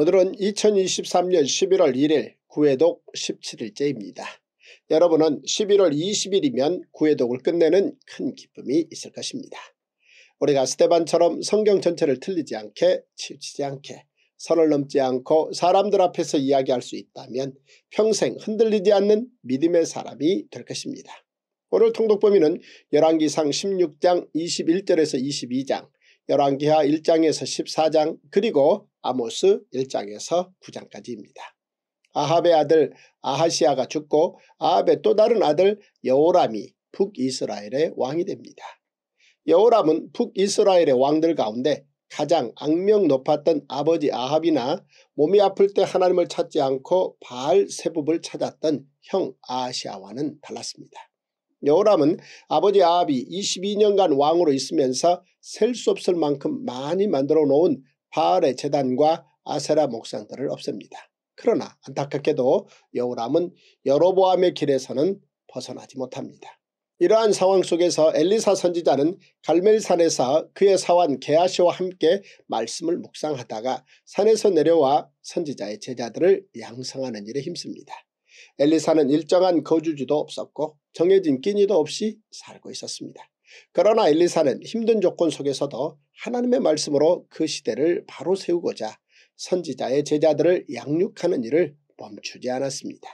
오늘은 2023년 11월 1일 구해독 17일째입니다. 여러분은 11월 20일이면 구해독을 끝내는 큰 기쁨이 있을 것입니다. 우리가 스테반처럼 성경 전체를 틀리지 않게 치우치지 않게 선을 넘지 않고 사람들 앞에서 이야기할 수 있다면 평생 흔들리지 않는 믿음의 사람이 될 것입니다. 오늘 통독범위는 열왕기상 16장 21절에서 22장 열왕기하 1장에서 14장 그리고 아모스 1장에서 9장까지입니다. 아합의 아들 아하시아가 죽고 아합의 또 다른 아들 여호람이 북이스라엘의 왕이 됩니다. 여호람은 북이스라엘의 왕들 가운데 가장 악명 높았던 아버지 아합이나 몸이 아플 때 하나님을 찾지 않고 바알 세법을 찾았던 형 아하시아와는 달랐습니다. 여호람은 아버지 아합이 22년간 왕으로 있으면서 셀 수 없을 만큼 많이 만들어 놓은 바알의 재단과 아세라 목상들을 없앱니다. 그러나 안타깝게도 여호람은 여로보암의 길에서는 벗어나지 못합니다. 이러한 상황 속에서 엘리사 선지자는 갈멜산에서 그의 사환 게하시와 함께 말씀을 묵상하다가 산에서 내려와 선지자의 제자들을 양성하는 일에 힘씁니다. 엘리사는 일정한 거주지도 없었고 정해진 끼니도 없이 살고 있었습니다. 그러나 엘리사는 힘든 조건 속에서도 하나님의 말씀으로 그 시대를 바로 세우고자 선지자의 제자들을 양육하는 일을 멈추지 않았습니다.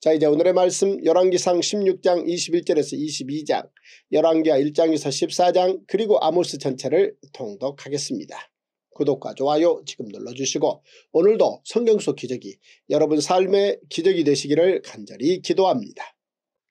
자 이제 오늘의 말씀 열왕기상 16장 21절에서 22장 열왕기하 1장에서 14장 그리고 아모스 전체를 통독하겠습니다. 구독과 좋아요 지금 눌러주시고 오늘도 성경 속 기적이 여러분 삶의 기적이 되시기를 간절히 기도합니다.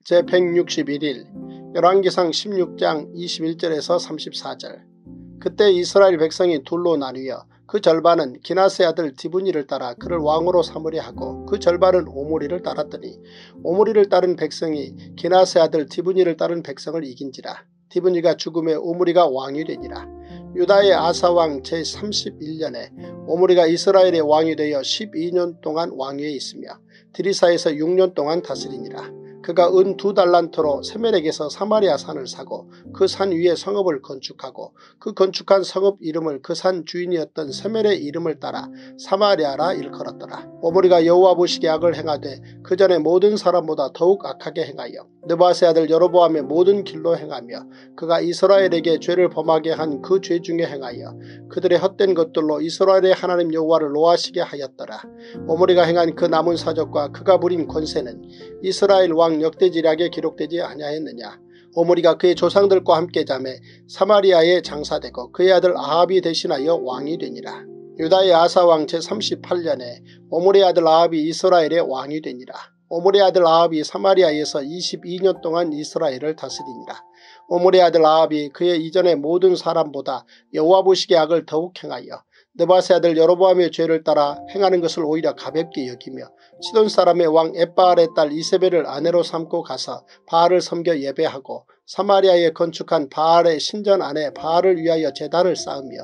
제161일 열왕기상 16장 21절에서 34절. 그때 이스라엘 백성이 둘로 나뉘어 그 절반은 기나세 아들 디브니를 따라 그를 왕으로 삼으려 하고 그 절반은 오므리를 따랐더니 오므리를 따른 백성이 기나세 아들 디브니를 따른 백성을 이긴지라. 디브니가 죽음에 오므리가 왕이 되니라 유다의 아사왕 제31년에 오므리가 이스라엘의 왕이 되어 12년 동안 왕위에 있으며 드리사에서 6년 동안 다스리니라 그가 은 두 달란트로 세멜에게서 사마리아 산을 사고 그 산 위에 성읍을 건축하고 그 건축한 성읍 이름을 그 산 주인이었던 세멜의 이름을 따라 사마리아라 일컬었더라. 오므리가 여호와 보시기에 악을 행하되 그 전에 모든 사람보다 더욱 악하게 행하여 느바세 아들 여로보암의 모든 길로 행하며 그가 이스라엘에게 죄를 범하게 한 그 죄 중에 행하여 그들의 헛된 것들로 이스라엘의 하나님 여호와를 노하시게 하였더라. 오므리가 행한 그 남은 사적과 그가 부린 권세는 이스라엘 왕 역대지략에 기록되지 아니하였느냐. 오므리가 그의 조상들과 함께 잠에 사마리아에 장사되고 그의 아들 아합이 대신하여 왕이 되니라. 유다의 아사왕 제38년에 오므리 아들 아합이 이스라엘의 왕이 되니라. 오므리 아들 아합이 사마리아에서 22년 동안 이스라엘을 다스리니라. 오므리 아들 아합이 그의 이전의 모든 사람보다 여호와 보시기에 악을 더욱 행하여 느바세 아들 여로보암의 죄를 따라 행하는 것을 오히려 가볍게 여기며 시돈 사람의 왕 에바알의 딸 이세벨을 아내로 삼고 가서 바알을 섬겨 예배하고 사마리아에 건축한 바알의 신전 안에 바알을 위하여 재단을 쌓으며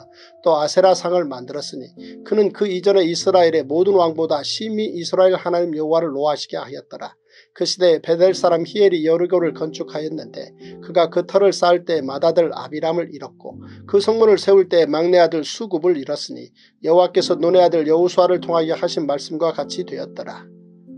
또 아세라상을 만들었으니 그는 그 이전에 이스라엘의 모든 왕보다 심히 이스라엘 하나님 여호와를 노하시게 하였더라. 그 시대에 베델 사람 히엘이 여르고를 건축하였는데 그가 그 터를 쌓을 때 맏아들 아비람을 잃었고 그 성문을 세울 때 막내 아들 수굽을 잃었으니 여호와께서 논의 아들 여우수아를 통하여 하신 말씀과 같이 되었더라.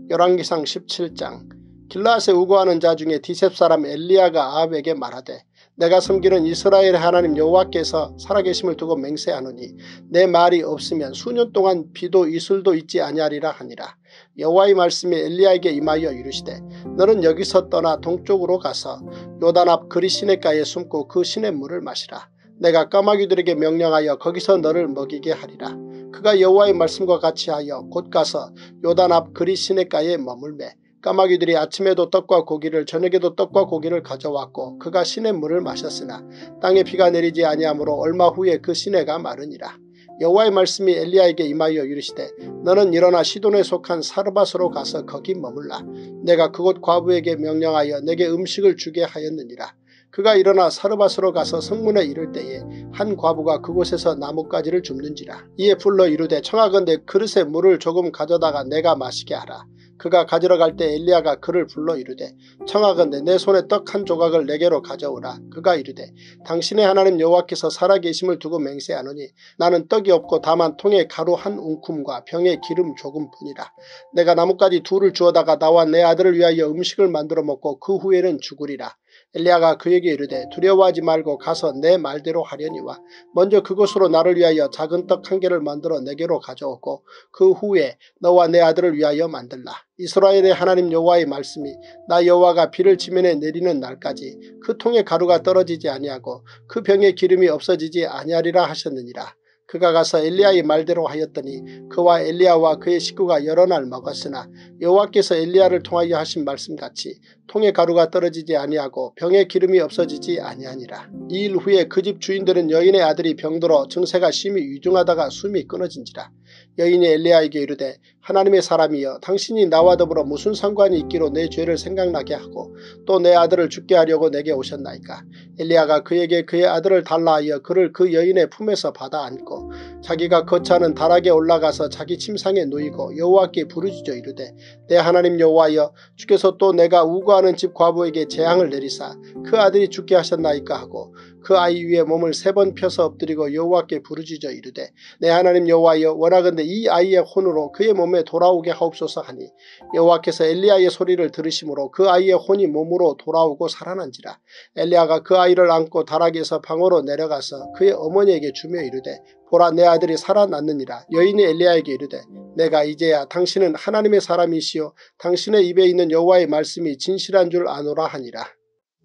열왕기상 17장 길라앗에 우거하는 자 중에 디셉 사람 엘리야가 아합에게 말하되 내가 섬기는 이스라엘의 하나님 여호와께서 살아계심을 두고 맹세하노니 내 말이 없으면 수년 동안 비도 이슬도 있지 아니하리라 하니라. 여호와의 말씀이 엘리야에게 임하여 이르시되 너는 여기서 떠나 동쪽으로 가서 요단 앞 그리 시냇가에 숨고 그 시냇물을 마시라. 내가 까마귀들에게 명령하여 거기서 너를 먹이게 하리라. 그가 여호와의 말씀과 같이 하여 곧 가서 요단 앞 그리 시냇가에 머물매 까마귀들이 아침에도 떡과 고기를 저녁에도 떡과 고기를 가져왔고 그가 시냇 물을 마셨으나 땅에 비가 내리지 아니하므로 얼마 후에 그 시내가 마르니라. 여호와의 말씀이 엘리야에게 임하여 이르시되 너는 일어나 시돈에 속한 사르밧으로 가서 거기 머물라. 내가 그곳 과부에게 명령하여 내게 음식을 주게 하였느니라. 그가 일어나 사르밧으로 가서 성문에 이를 때에 한 과부가 그곳에서 나뭇가지를 줍는지라. 이에 불러 이르되 청하건대 그릇에 물을 조금 가져다가 내가 마시게 하라. 그가 가지러 갈 때 엘리야가 그를 불러 이르되 청하건대 내 손에 떡 한 조각을 내게로 가져오라. 그가 이르되 당신의 하나님 여호와께서 살아계심을 두고 맹세하노니 나는 떡이 없고 다만 통에 가루 한 웅큼과 병에 기름 조금뿐이라. 내가 나뭇가지 둘을 주어다가 나와 내 아들을 위하여 음식을 만들어 먹고 그 후에는 죽으리라. 엘리야가 그에게 이르되 두려워하지 말고 가서 내 말대로 하려니와 먼저 그것으로 나를 위하여 작은 떡 한 개를 만들어 내게로 가져오고 그 후에 너와 내 아들을 위하여 만들라. 이스라엘의 하나님 여호와의 말씀이 나 여호와가 비를 지면에 내리는 날까지 그 통에 가루가 떨어지지 아니하고 그 병에 기름이 없어지지 아니하리라 하셨느니라. 그가 가서 엘리야의 말대로 하였더니 그와 엘리야와 그의 식구가 여러 날 먹었으나 여호와께서 엘리야를 통하여 하신 말씀같이 통에 가루가 떨어지지 아니하고 병에 기름이 없어지지 아니하니라. 이 일 후에 그 집 주인들은 여인의 아들이 병들어 증세가 심히 위중하다가 숨이 끊어진지라. 여인이 엘리야에게 이르되 하나님의 사람이여 당신이 나와 더불어 무슨 상관이 있기로 내 죄를 생각나게 하고 또 내 아들을 죽게 하려고 내게 오셨나이까. 엘리야가 그에게 그의 아들을 달라 하여 그를 그 여인의 품에서 받아 안고 자기가 거처하는 다락에 올라가서 자기 침상에 누이고 여호와께 부르짖어 이르되 내 하나님 여호와여 주께서 또 내가 우거하는 집 과부에게 재앙을 내리사 그 아들이 죽게 하셨나이까 하고 그 아이 위에 몸을 세 번 펴서 엎드리고 여호와께 부르짖어 이르되 내 하나님 여호와여 원하건대 이 아이의 혼으로 그의 몸에 돌아오게 하옵소서 하니 여호와께서 엘리야의 소리를 들으심으로 그 아이의 혼이 몸으로 돌아오고 살아난지라. 엘리야가 그 아이를 안고 다락에서 방으로 내려가서 그의 어머니에게 주며 이르되 보라 내 아들이 살아났느니라. 여인이 엘리야에게 이르되 내가 이제야 당신은 하나님의 사람이시요 당신의 입에 있는 여호와의 말씀이 진실한 줄 아노라 하니라.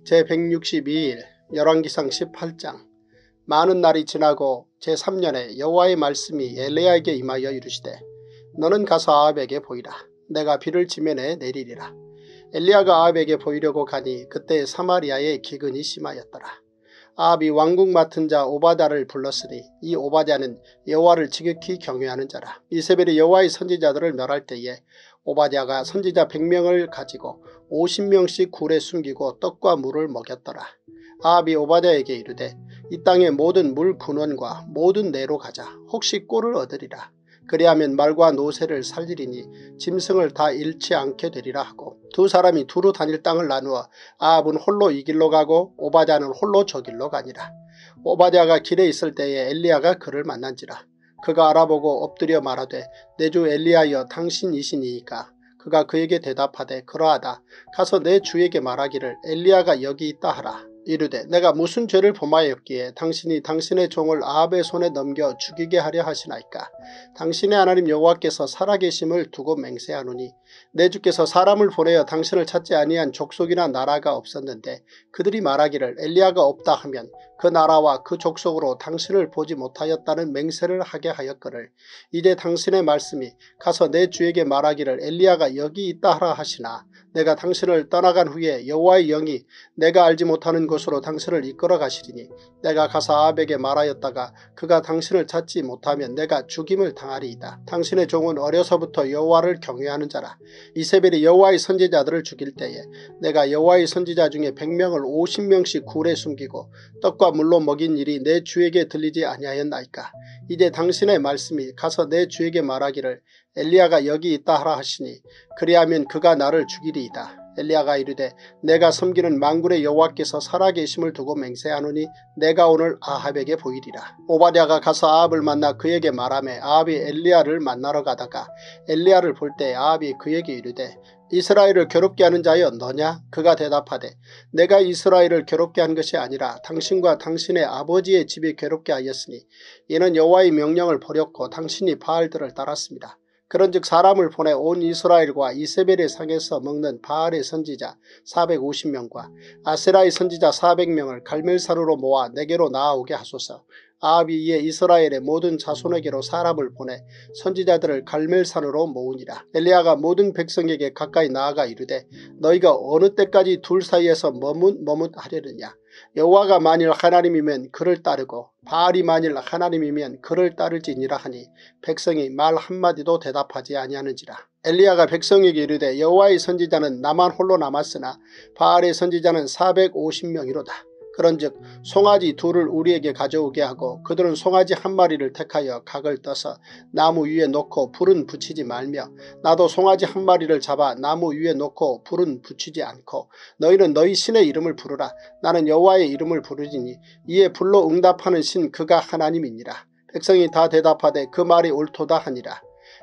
제162일 열왕기상 18장 많은 날이 지나고 제3년에 여호와의 말씀이 엘리야에게 임하여 이르시되 너는 가서 아합에게 보이라. 내가 비를 지면에 내리리라. 엘리야가 아합에게 보이려고 가니 그때 사마리아의 기근이 심하였더라. 아합이 왕궁 맡은 자 오바다를 불렀으니 이 오바다는 여호와를 지극히 경외하는 자라. 이세벨이 여호와의 선지자들을 멸할 때에 오바댜가 선지자 100명을 가지고 50명씩 굴에 숨기고 떡과 물을 먹였더라. 아합이 오바댜에게 이르되 이 땅의 모든 물 근원과 모든 내로 가자. 혹시 꼴을 얻으리라. 그리하면 말과 노새를 살리리니 짐승을 다 잃지 않게 되리라 하고 두 사람이 두루 다닐 땅을 나누어 아합은 홀로 이 길로 가고 오바댜는 홀로 저 길로 가니라. 오바댜가 길에 있을 때에 엘리야가 그를 만난지라. 그가 알아보고 엎드려 말하되 내 주 엘리야여 당신이시니이까 그가 그에게 대답하되 그러하다. 가서 내 주에게 말하기를 엘리야가 여기 있다 하라. 이르되 내가 무슨 죄를 범하였기에 당신이 당신의 종을 아합의 손에 넘겨 죽이게 하려 하시나이까. 당신의 하나님 여호와께서 살아계심을 두고 맹세하노니 내 주께서 사람을 보내어 당신을 찾지 아니한 족속이나 나라가 없었는데 그들이 말하기를 엘리야가 없다 하면 그 나라와 그 족속으로 당신을 보지 못하였다는 맹세를 하게 하였거늘 이제 당신의 말씀이 가서 내 주에게 말하기를 엘리야가 여기 있다 하라 하시나 내가 당신을 떠나간 후에 여호와의 영이 내가 알지 못하는 곳으로 당신을 이끌어 가시리니 내가 가서 아합에게 말하였다가 그가 당신을 찾지 못하면 내가 죽임을 당하리이다. 당신의 종은 어려서부터 여호와를 경외하는 자라. 이세벨이 여호와의 선지자들을 죽일 때에 내가 여호와의 선지자 중에 100명을 50명씩 굴에 숨기고 떡과 물로 먹인 일이 내 주에게 들리지 아니하였나이까. 이제 당신의 말씀이 가서 내 주에게 말하기를 엘리야가 여기 있다 하라 하시니 그리하면 그가 나를 죽이리이다. 엘리야가 이르되 내가 섬기는 망군의 여호와께서 살아계심을 두고 맹세하노니 내가 오늘 아합에게 보이리라. 오바댜가 가서 아합을 만나 그에게 말하며 아합이 엘리야를 만나러 가다가 엘리야를 볼 때 아합이 그에게 이르되 이스라엘을 괴롭게 하는 자여 너냐? 그가 대답하되 내가 이스라엘을 괴롭게 한 것이 아니라 당신과 당신의 아버지의 집이 괴롭게 하였으니 이는 여호와의 명령을 버렸고 당신이 바알들을 따랐습니다. 그런즉 사람을 보내 온 이스라엘과 이세벨의 상에서 먹는 바알의 선지자 450명과 아세라의 선지자 400명을 갈멜산으로 모아 내게로 나아오게 하소서. 아합이 이에 이스라엘의 모든 자손에게로 사람을 보내 선지자들을 갈멜산으로 모으니라. 엘리야가 모든 백성에게 가까이 나아가 이르되 너희가 어느 때까지 둘 사이에서 머뭇머뭇하려느냐. 여호와가 만일 하나님이면 그를 따르고 바알이 만일 하나님이면 그를 따를지니라 하니 백성이 말 한마디도 대답하지 아니하는지라. 엘리야가 백성에게 이르되 여호와의 선지자는 나만 홀로 남았으나 바알의 선지자는 450명이로다. 그런즉 송아지 둘을 우리에게 가져오게 하고 그들은 송아지 한 마리를 택하여 각을 떠서 나무 위에 놓고 불은 붙이지 말며 나도 송아지 한 마리를 잡아 나무 위에 놓고 불은 붙이지 않고 너희는 너희 신의 이름을 부르라. 나는 여호와의 이름을 부르지니 이에 불로 응답하는 신 그가 하나님이니라. 백성이 다 대답하되 그 말이 옳도다 하니라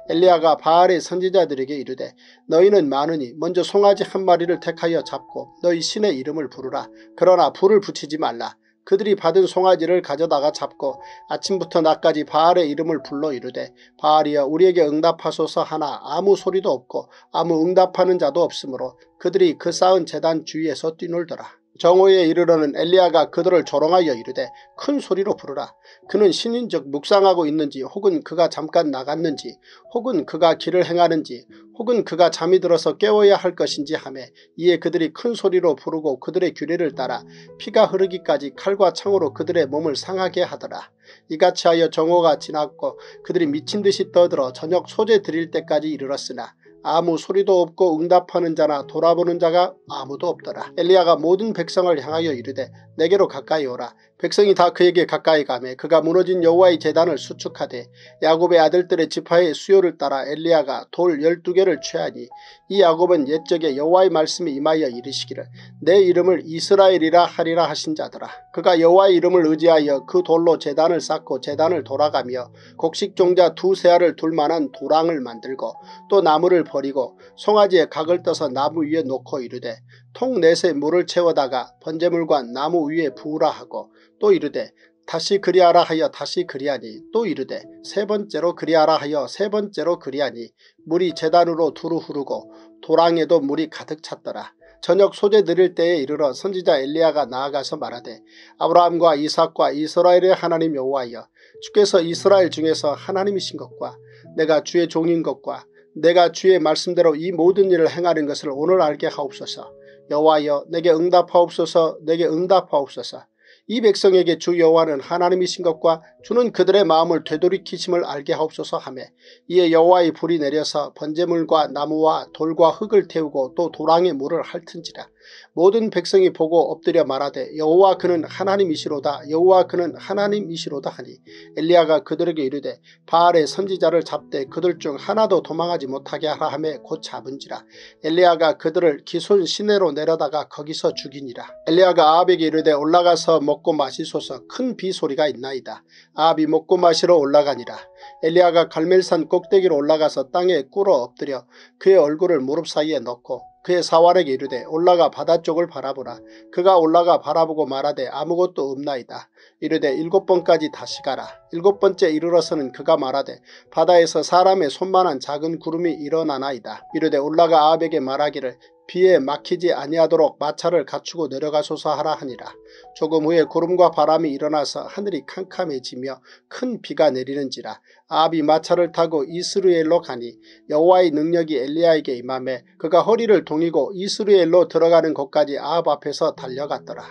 엘리야가 바알의 선지자들에게 이르되 너희는 많으니 먼저 송아지 한 마리를 택하여 잡고 너희 신의 이름을 부르라. 그러나 불을 붙이지 말라. 그들이 받은 송아지를 가져다가 잡고 아침부터 낮까지 바알의 이름을 불러 이르되 바알이여 우리에게 응답하소서 하나 아무 소리도 없고 아무 응답하는 자도 없으므로 그들이 그 쌓은 재단 주위에서 뛰놀더라. 정오에 이르러는 엘리야가 그들을 조롱하여 이르되 큰 소리로 부르라. 그는 신인적 묵상하고 있는지 혹은 그가 잠깐 나갔는지 혹은 그가 길을 행하는지 혹은 그가 잠이 들어서 깨워야 할 것인지 하매 이에 그들이 큰 소리로 부르고 그들의 규례를 따라 피가 흐르기까지 칼과 창으로 그들의 몸을 상하게 하더라. 이같이 하여 정오가 지났고 그들이 미친 듯이 떠들어 저녁 소재 드릴 때까지 이르렀으나 아무 소리도 없고 응답하는 자나 돌아보는 자가 아무도 없더라. 엘리야가 모든 백성을 향하여 이르되 내게로 가까이 오라. 백성이 다 그에게 가까이 가매 그가 무너진 여호와의 재단을 수축하되 야곱의 아들들의 지파의 수요를 따라 엘리야가 돌 열두 개를 취하니 이 야곱은 옛적에 여호와의 말씀이 임하여 이르시기를 내 이름을 이스라엘이라 하리라 하신 자더라. 그가 여호와의 이름을 의지하여 그 돌로 재단을 쌓고 재단을 돌아가며 곡식종자 두세 알을 둘 만한 도랑을 만들고 또 나무를 버리고 송아지에 각을 떠서 나무 위에 놓고 이르되 통 넷에 물을 채워다가 번제물과 나무 위에 부으라 하고 또 이르되 다시 그리하라 하여 다시 그리하니 또 이르되 세 번째로 그리하라 하여 세 번째로 그리하니 물이 재단으로 두루 흐르고 도랑에도 물이 가득 찼더라. 저녁 소재 드릴 때에 이르러 선지자 엘리야가 나아가서 말하되 아브라함과 이삭과 이스라엘의 하나님 여호와여 주께서 이스라엘 중에서 하나님이신 것과 내가 주의 종인 것과 내가 주의 말씀대로 이 모든 일을 행하는 것을 오늘 알게 하옵소서. 여호와여 내게 응답하옵소서 내게 응답하옵소서. 이 백성에게 주 여호와는 하나님이신 것과 주는 그들의 마음을 되돌이키심을 알게 하옵소서 하며 이에 여호와의 불이 내려서 번제물과 나무와 돌과 흙을 태우고 또 도랑의 물을 핥은지라 모든 백성이 보고 엎드려 말하되 여호와 그는 하나님이시로다 여호와 그는 하나님이시로다 하니. 엘리야가 그들에게 이르되 바알의 선지자를 잡되 그들 중 하나도 도망하지 못하게 하라 하며 곧 잡은지라. 엘리야가 그들을 기손 시내로 내려다가 거기서 죽이니라. 엘리야가 아합에게 이르되 올라가서 먹고 마시소서. 큰 비소리가 있나이다. 아합이 먹고 마시러 올라가니라. 엘리야가 갈멜산 꼭대기로 올라가서 땅에 꿇어 엎드려 그의 얼굴을 무릎 사이에 넣고 그의 사활에게 이르되 올라가 바다 쪽을 바라보라. 그가 올라가 바라보고 말하되 아무것도 없나이다. 이르되 일곱 번까지 다시 가라. 일곱 번째 이르러서는 그가 말하되 바다에서 사람의 손만한 작은 구름이 일어나나이다. 이르되 올라가 아합에게 말하기를 비에 막히지 아니하도록 마차를 갖추고 내려가소서 하라 하니라. 조금 후에 구름과 바람이 일어나서 하늘이 캄캄해지며 큰 비가 내리는지라 아합이 마차를 타고 이스루엘로 가니 여호와의 능력이 엘리야에게 임함에 그가 허리를 동이고 이스루엘로 들어가는 곳까지 아합 앞에서 달려갔더라.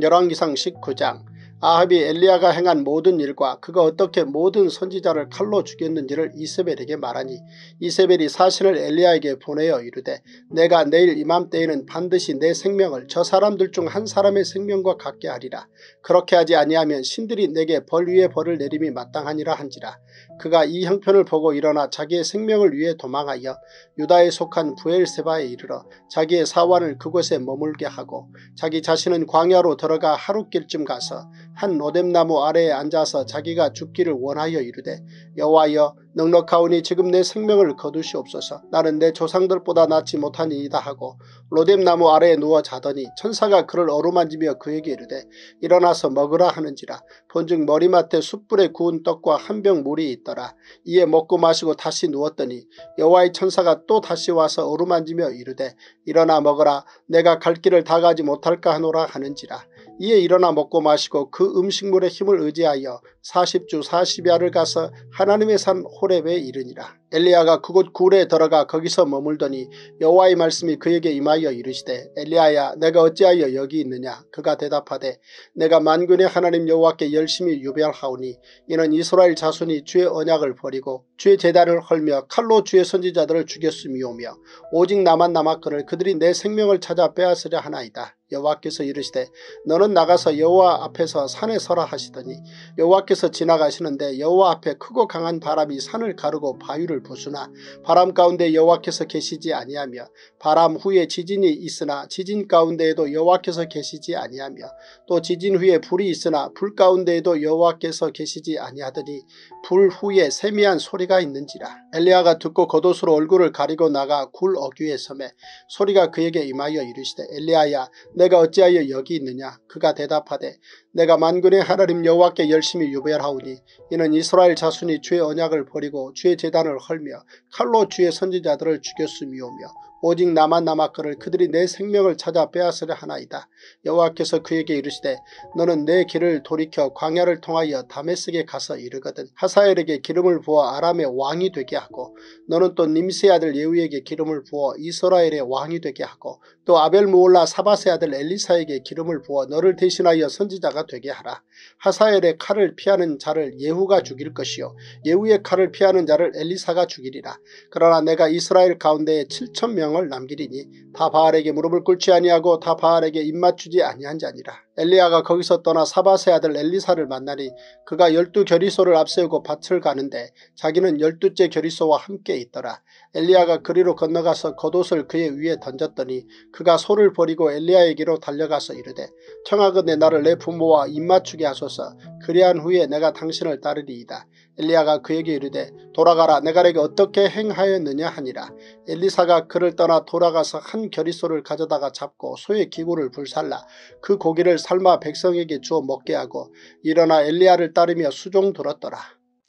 열왕기상 19장 아합이 엘리야가 행한 모든 일과 그가 어떻게 모든 선지자를 칼로 죽였는지를 이세벨에게 말하니 이세벨이 사신을 엘리야에게 보내어 이르되 내가 내일 이맘때에는 반드시 내 생명을 저 사람들 중 한 사람의 생명과 같게 하리라. 그렇게 하지 아니하면 신들이 내게 벌 위에 벌을 내림이 마땅하니라 한지라. 그가 이 형편을 보고 일어나 자기의 생명을 위해 도망하여 유다에 속한 부엘세바에 이르러 자기의 사환을 그곳에 머물게 하고 자기 자신은 광야로 들어가 하루길쯤 가서 한 로뎀나무 아래에 앉아서 자기가 죽기를 원하여 이르되 여호와여 넉넉하오니 지금 내 생명을 거두시옵소서. 나는 내 조상들보다 낫지 못하니이다 하고 로뎀나무 아래에 누워 자더니 천사가 그를 어루만지며 그에게 이르되 일어나서 먹으라 하는지라. 본즉 머리맡에 숯불에 구운 떡과 한 병 물이 있더라. 이에 먹고 마시고 다시 누웠더니 여호와의 천사가 또 다시 와서 어루만지며 이르되 일어나 먹으라. 내가 갈 길을 다 가지 못할까 하노라 하는지라 이에 일어나 먹고 마시고 그 음식물의 힘을 의지하여 40주 40야를 가서 하나님의 산 호렙에 이르니라. 엘리야가 그곳 굴에 들어가 거기서 머물더니 여호와의 말씀이 그에게 임하여 이르시되 엘리야야 내가 어찌하여 여기 있느냐 그가 대답하되 내가 만군의 하나님 여호와께 열심히 유별하오니 이는 이스라엘 자손이 주의 언약을 버리고 주의 재단을 헐며 칼로 주의 선지자들을 죽였음이오며 오직 나만 남았거늘 그들이 내 생명을 찾아 빼앗으려 하나이다. 여호와께서 이르시되 너는 나가서 여호와 앞에서 산에 서라 하시더니 여호와께서 지나가시는데 여호와 앞에 크고 강한 바람이 산을 가르고 바위를 부수나 바람 가운데 여호와께서 계시지 아니하며 바람 후에 지진이 있으나 지진 가운데에도 여호와께서 계시지 아니하며 또 지진 후에 불이 있으나 불 가운데에도 여호와께서 계시지 아니하더니 불 후에 세미한 소리가 있는지라. 엘리야가 듣고 겉옷으로 얼굴을 가리고 나가 굴 어귀에 섬에 소리가 그에게 임하여 이르시되 엘리야야 내가 어찌하여 여기 있느냐? 그가 대답하되 내가 만군의 하나님 여호와께 열심히 유별하오니 이는 이스라엘 자손이 주의 언약을 버리고 주의 재단을 헐며 칼로 주의 선지자들을 죽였음이오며 오직 나만 남았거를 그들이 내 생명을 찾아 빼앗으려 하나이다. 여호와께서 그에게 이르시되 너는 내 길을 돌이켜 광야를 통하여 다메섹에 가서 이르거든 하사엘에게 기름을 부어 아람의 왕이 되게 하고 너는 또 님세 아들 예후에게 기름을 부어 이스라엘의 왕이 되게 하고 또 아벨무올라 사바세 아들 엘리사에게 기름을 부어 너를 대신하여 선지자가 되게 하라. 하사엘의 칼을 피하는 자를 예후가 죽일 것이요 예후의 칼을 피하는 자를 엘리사가 죽이리라. 그러나 내가 이스라엘 가운데에 7천명 명을 남기리니 다 바알에게 무릎을 꿇지 아니하고 다 바알에게 입맞추지 아니한 자니라. 엘리야가 거기서 떠나 사바세 아들 엘리사를 만나니 그가 열두 결의소를 앞세우고 밭을 가는데 자기는 열두째 결의소와 함께 있더라. 엘리야가 그리로 건너가서 겉옷을 그의 위에 던졌더니 그가 소를 버리고 엘리야에게로 달려가서 이르되 청하건대 나를 내 부모와 입맞추게 하소서 그리한 후에 내가 당신을 따르리이다. 엘리야가 그에게 이르되 돌아가라 내가 내게 어떻게 행하였느냐 하니라. 엘리사가 그를 떠나 돌아가서 한 결의소를 가져다가 잡고 소의 기구를 불살라 그 고기를 삶아 백성에게 주어 먹게 하고 일어나 엘리야를 따르며 수종 들었더라.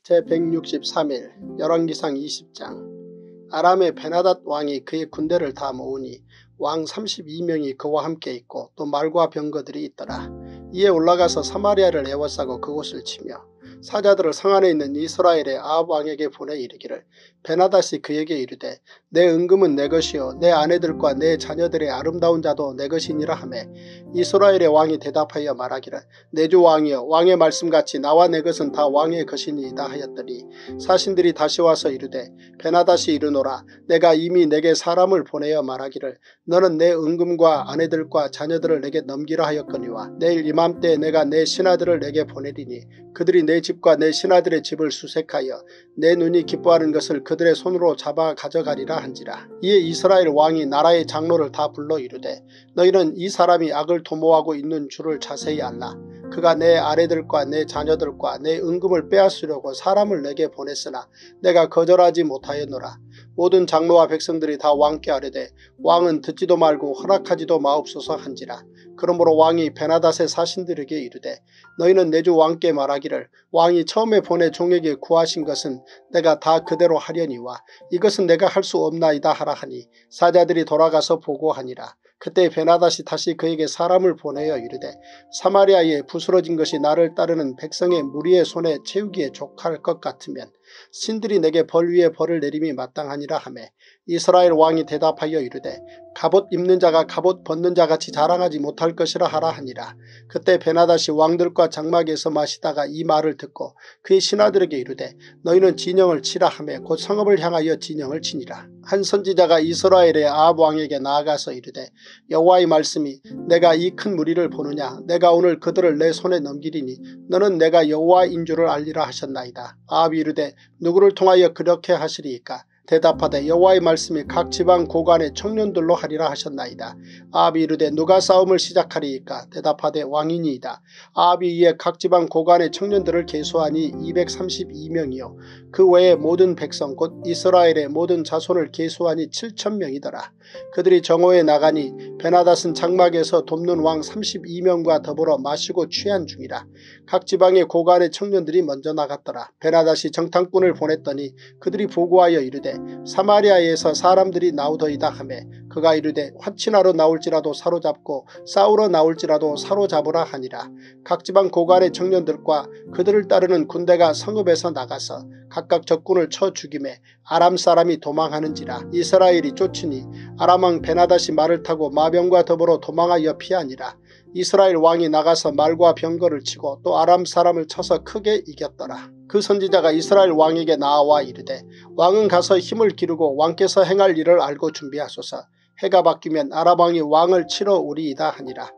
제163일 열왕기상 20장 아람의 베나닷 왕이 그의 군대를 다 모으니 왕 32명이 그와 함께 있고 또 말과 병거들이 있더라. 이에 올라가서 사마리아를 에워싸고 그곳을 치며 사자들을 성 안에 있는 이스라엘의 아합 왕에게 보내 이르기를. 베나다시 그에게 이르되 내 은금은 내 것이요 내 아내들과 내 자녀들의 아름다운 자도 내 것이니라 하매. 이스라엘의 왕이 대답하여 말하기를 내 주 왕이여 왕의 말씀같이 나와 내 것은 다 왕의 것이니이다 하였더니 사신들이 다시 와서 이르되 베나다시 이르노라. 내가 이미 내게 사람을 보내어 말하기를 너는 내 은금과 아내들과 자녀들을 내게 넘기라 하였거니와 내일 이맘때 내가 내 신하들을 내게 보내리니 그들이 내 집과 내 신하들의 집을 수색하여 내 눈이 기뻐하는 것을 그들의 손으로 잡아 가져가리라 한지라. 이에 이스라엘 왕이 나라의 장로를 다 불러 이르되 너희는 이 사람이 악을 도모하고 있는 줄을 자세히 알라. 그가 내 아래들과 내 자녀들과 내 은금을 빼앗으려고 사람을 내게 보냈으나 내가 거절하지 못하였노라. 모든 장로와 백성들이 다 왕께 아뢰되 왕은 듣지도 말고 허락하지도 마옵소서 한지라. 그러므로 왕이 베나닷의 사신들에게 이르되 너희는 내 주 왕께 말하기를 왕이 처음에 보내 종에게 구하신 것은 내가 다 그대로 하려니와 이것은 내가 할 수 없나이다 하라 하니 사자들이 돌아가서 보고하니라. 그때 베나닷이 다시 그에게 사람을 보내어 이르되 사마리아에 부스러진 것이 나를 따르는 백성의 무리의 손에 채우기에 족할 것 같으면 신들이 내게 벌 위에 벌을 내림이 마땅하니라 하매 이스라엘 왕이 대답하여 이르되 갑옷 입는 자가 갑옷 벗는 자같이 자랑하지 못할 것이라 하라 하니라. 그때 베나다시 왕들과 장막에서 마시다가 이 말을 듣고 그의 신하들에게 이르되 너희는 진영을 치라 하매 곧 성읍을 향하여 진영을 치니라. 한 선지자가 이스라엘의 아합 왕에게 나아가서 이르되 여호와의 말씀이 내가 이 큰 무리를 보느냐 내가 오늘 그들을 내 손에 넘기리니 너는 내가 여호와인 줄을 알리라 하셨나이다. 아합이 이르되 누구를 통하여 그렇게 하시리이까 대답하되 여호와의 말씀이 각 지방 고관의 청년들로 하리라 하셨나이다. 아합이 이르되 누가 싸움을 시작하리이까 대답하되 왕이니이다. 아합이 이에 각 지방 고관의 청년들을 계수하니 232명이요 그 외에 모든 백성 곧 이스라엘의 모든 자손을 계수하니 7천명이더라. 그들이 정오에 나가니 베나닷은 장막에서 돕는 왕 32명과 더불어 마시고 취한 중이라. 각 지방의 고관의 청년들이 먼저 나갔더라. 베나닷이 정탐꾼을 보냈더니 그들이 보고하여 이르되 사마리아에서 사람들이 나오더이다 하매 그가 이르되 화친하러 나올지라도 사로잡고 싸우러 나올지라도 사로잡으라 하니라. 각 지방 고관의 청년들과 그들을 따르는 군대가 성읍에서 나가서 각각 적군을 쳐 죽임에 아람 사람이 도망하는지라 이스라엘이 쫓으니 아람왕 베나다시 말을 타고 마병과 더불어 도망하여 피하니라. 이스라엘 왕이 나가서 말과 병거를 치고 또 아람 사람을 쳐서 크게 이겼더라. 그 선지자가 이스라엘 왕에게 나와 이르되 왕은 가서 힘을 기르고 왕께서 행할 일을 알고 준비하소서. 해가 바뀌면 아람 왕이 왕을 치러 오리이다 하니라.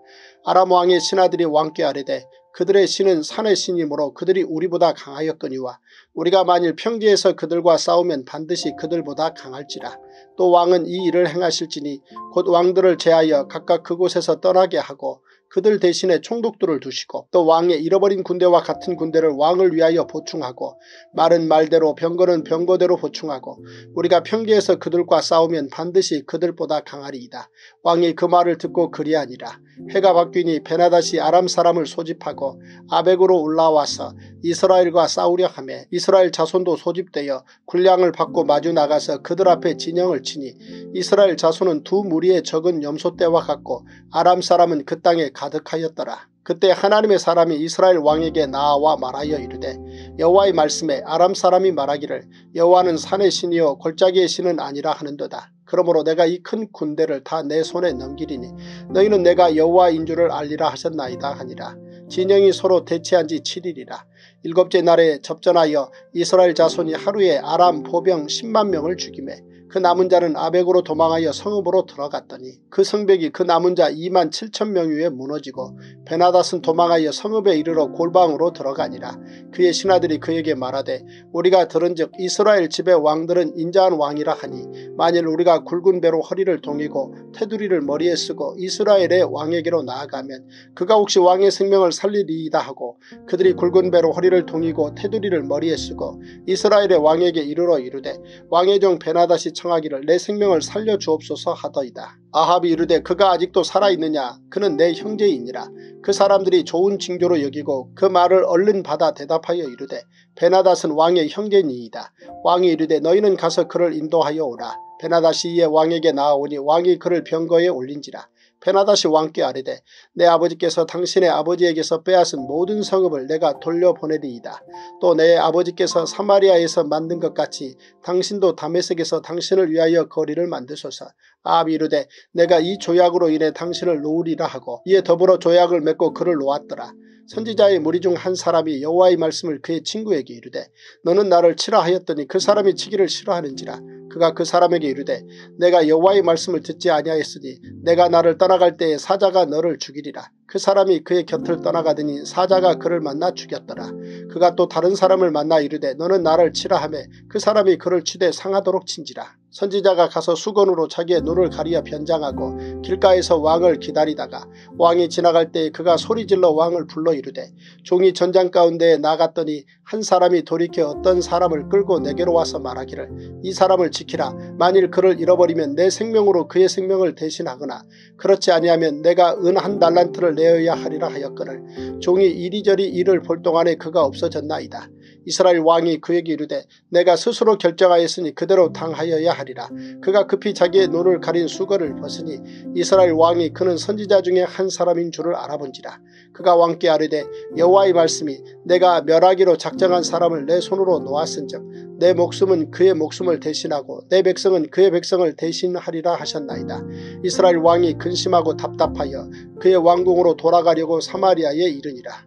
아람 왕의 신하들이 왕께 아뢰되 그들의 신은 산의 신이므로 그들이 우리보다 강하였거니와 우리가 만일 평지에서 그들과 싸우면 반드시 그들보다 강할지라. 또 왕은 이 일을 행하실지니 곧 왕들을 제하여 각각 그곳에서 떠나게 하고 그들 대신에 총독들을 두시고 또 왕의 잃어버린 군대와 같은 군대를 왕을 위하여 보충하고 말은 말대로 병거는 병거대로 보충하고 우리가 평지에서 그들과 싸우면 반드시 그들보다 강하리이다. 왕이 그 말을 듣고 그리하니라. 해가 바뀌니 베나다시 아람 사람을 소집하고 아벡으로 올라와서 이스라엘과 싸우려 하며 이스라엘 자손도 소집되어 군량을 받고 마주 나가서 그들 앞에 진영을 치니 이스라엘 자손은 두 무리의 적은 염소떼와 같고 아람 사람은 그 땅에 가득하였더라. 그때 하나님의 사람이 이스라엘 왕에게 나와 말하여 이르되 여호와의 말씀에 아람 사람이 말하기를 여호와는 산의 신이요 골짜기의 신은 아니라 하는도다. 그러므로 내가 이 큰 군대를 다 내 손에 넘기리니 너희는 내가 여호와인 줄을 알리라 하셨나이다 하니라. 진영이 서로 대치한 지 7일이라. 일곱째 날에 접전하여 이스라엘 자손이 하루에 아람 보병 10만 명을 죽임에 그 남은 자는 아벡으로 도망하여 성읍으로 들어갔더니 그 성벽이 그 남은 자 2만 7천 명 위에 무너지고 베나닷은 도망하여 성읍에 이르러 골방으로 들어가니라. 그의 신하들이 그에게 말하되 우리가 들은즉 이스라엘 집의 왕들은 인자한 왕이라 하니 만일 우리가 굵은 배로 허리를 동이고 테두리를 머리에 쓰고 이스라엘의 왕에게로 나아가면 그가 혹시 왕의 생명을 살리리이다 하고 그들이 굵은 배로 허리를 동이고 테두리를 머리에 쓰고 이스라엘의 왕에게 이르러 이르되 왕의 종 베나닷이 청하기를 내 생명을 살려주옵소서 하더이다. 아합이 이르되 그가 아직도 살아있느냐 그는 내 형제이니라. 그 사람들이 좋은 징조로 여기고 그 말을 얼른 받아 대답하여 이르되 베나닷은 왕의 형제니이다. 왕이 이르되 너희는 가서 그를 인도하여 오라. 베나닷이 이에 왕에게 나아오니 왕이 그를 병거에 올린지라. 베나다시 왕께 아뢰되 내 아버지께서 당신의 아버지에게서 빼앗은 모든 성읍을 내가 돌려보내리이다. 또 내 아버지께서 사마리아에서 만든 것 같이 당신도 다메섹에서 당신을 위하여 거리를 만드소서. 아비 이르되 내가 이 조약으로 인해 당신을 놓으리라 하고 이에 더불어 조약을 맺고 그를 놓았더라. 선지자의 무리 중 한 사람이 여호와의 말씀을 그의 친구에게 이르되 너는 나를 치라 하였더니 그 사람이 치기를 싫어하는지라 그가 그 사람에게 이르되 내가 여호와의 말씀을 듣지 아니하였으니 내가 나를 떠나갈 때에 사자가 너를 죽이리라. 그 사람이 그의 곁을 떠나가더니 사자가 그를 만나 죽였더라. 그가 또 다른 사람을 만나 이르되 너는 나를 치라 하며 그 사람이 그를 치되 상하도록 친지라. 선지자가 가서 수건으로 자기의 눈을 가리어 변장하고 길가에서 왕을 기다리다가 왕이 지나갈 때에 그가 소리질러 왕을 불러 이르되 종이 전장 가운데에 나갔더니 한 사람이 돌이켜 어떤 사람을 끌고 내게로 와서 말하기를 이 사람을 지키라 만일 그를 잃어버리면 내 생명으로 그의 생명을 대신하거나 그렇지 아니하면 내가 은 한 달란트를 내어야 하리라 하였거늘 종이 이리저리 이를 볼 동안에 그가 없어졌나이다. 이스라엘 왕이 그에게 이르되 내가 스스로 결정하였으니 그대로 당하여야 하리라. 그가 급히 자기의 눈을 가린 수거를 벗으니 이스라엘 왕이 그는 선지자 중에 한 사람인 줄을 알아본지라. 그가 왕께 아뢰되 여호와의 말씀이 내가 멸하기로 작정한 사람을 내 손으로 놓았은즉 내 목숨은 그의 목숨을 대신하고 내 백성은 그의 백성을 대신하리라 하셨나이다. 이스라엘 왕이 근심하고 답답하여 그의 왕궁으로 돌아가려고 사마리아에 이르니라.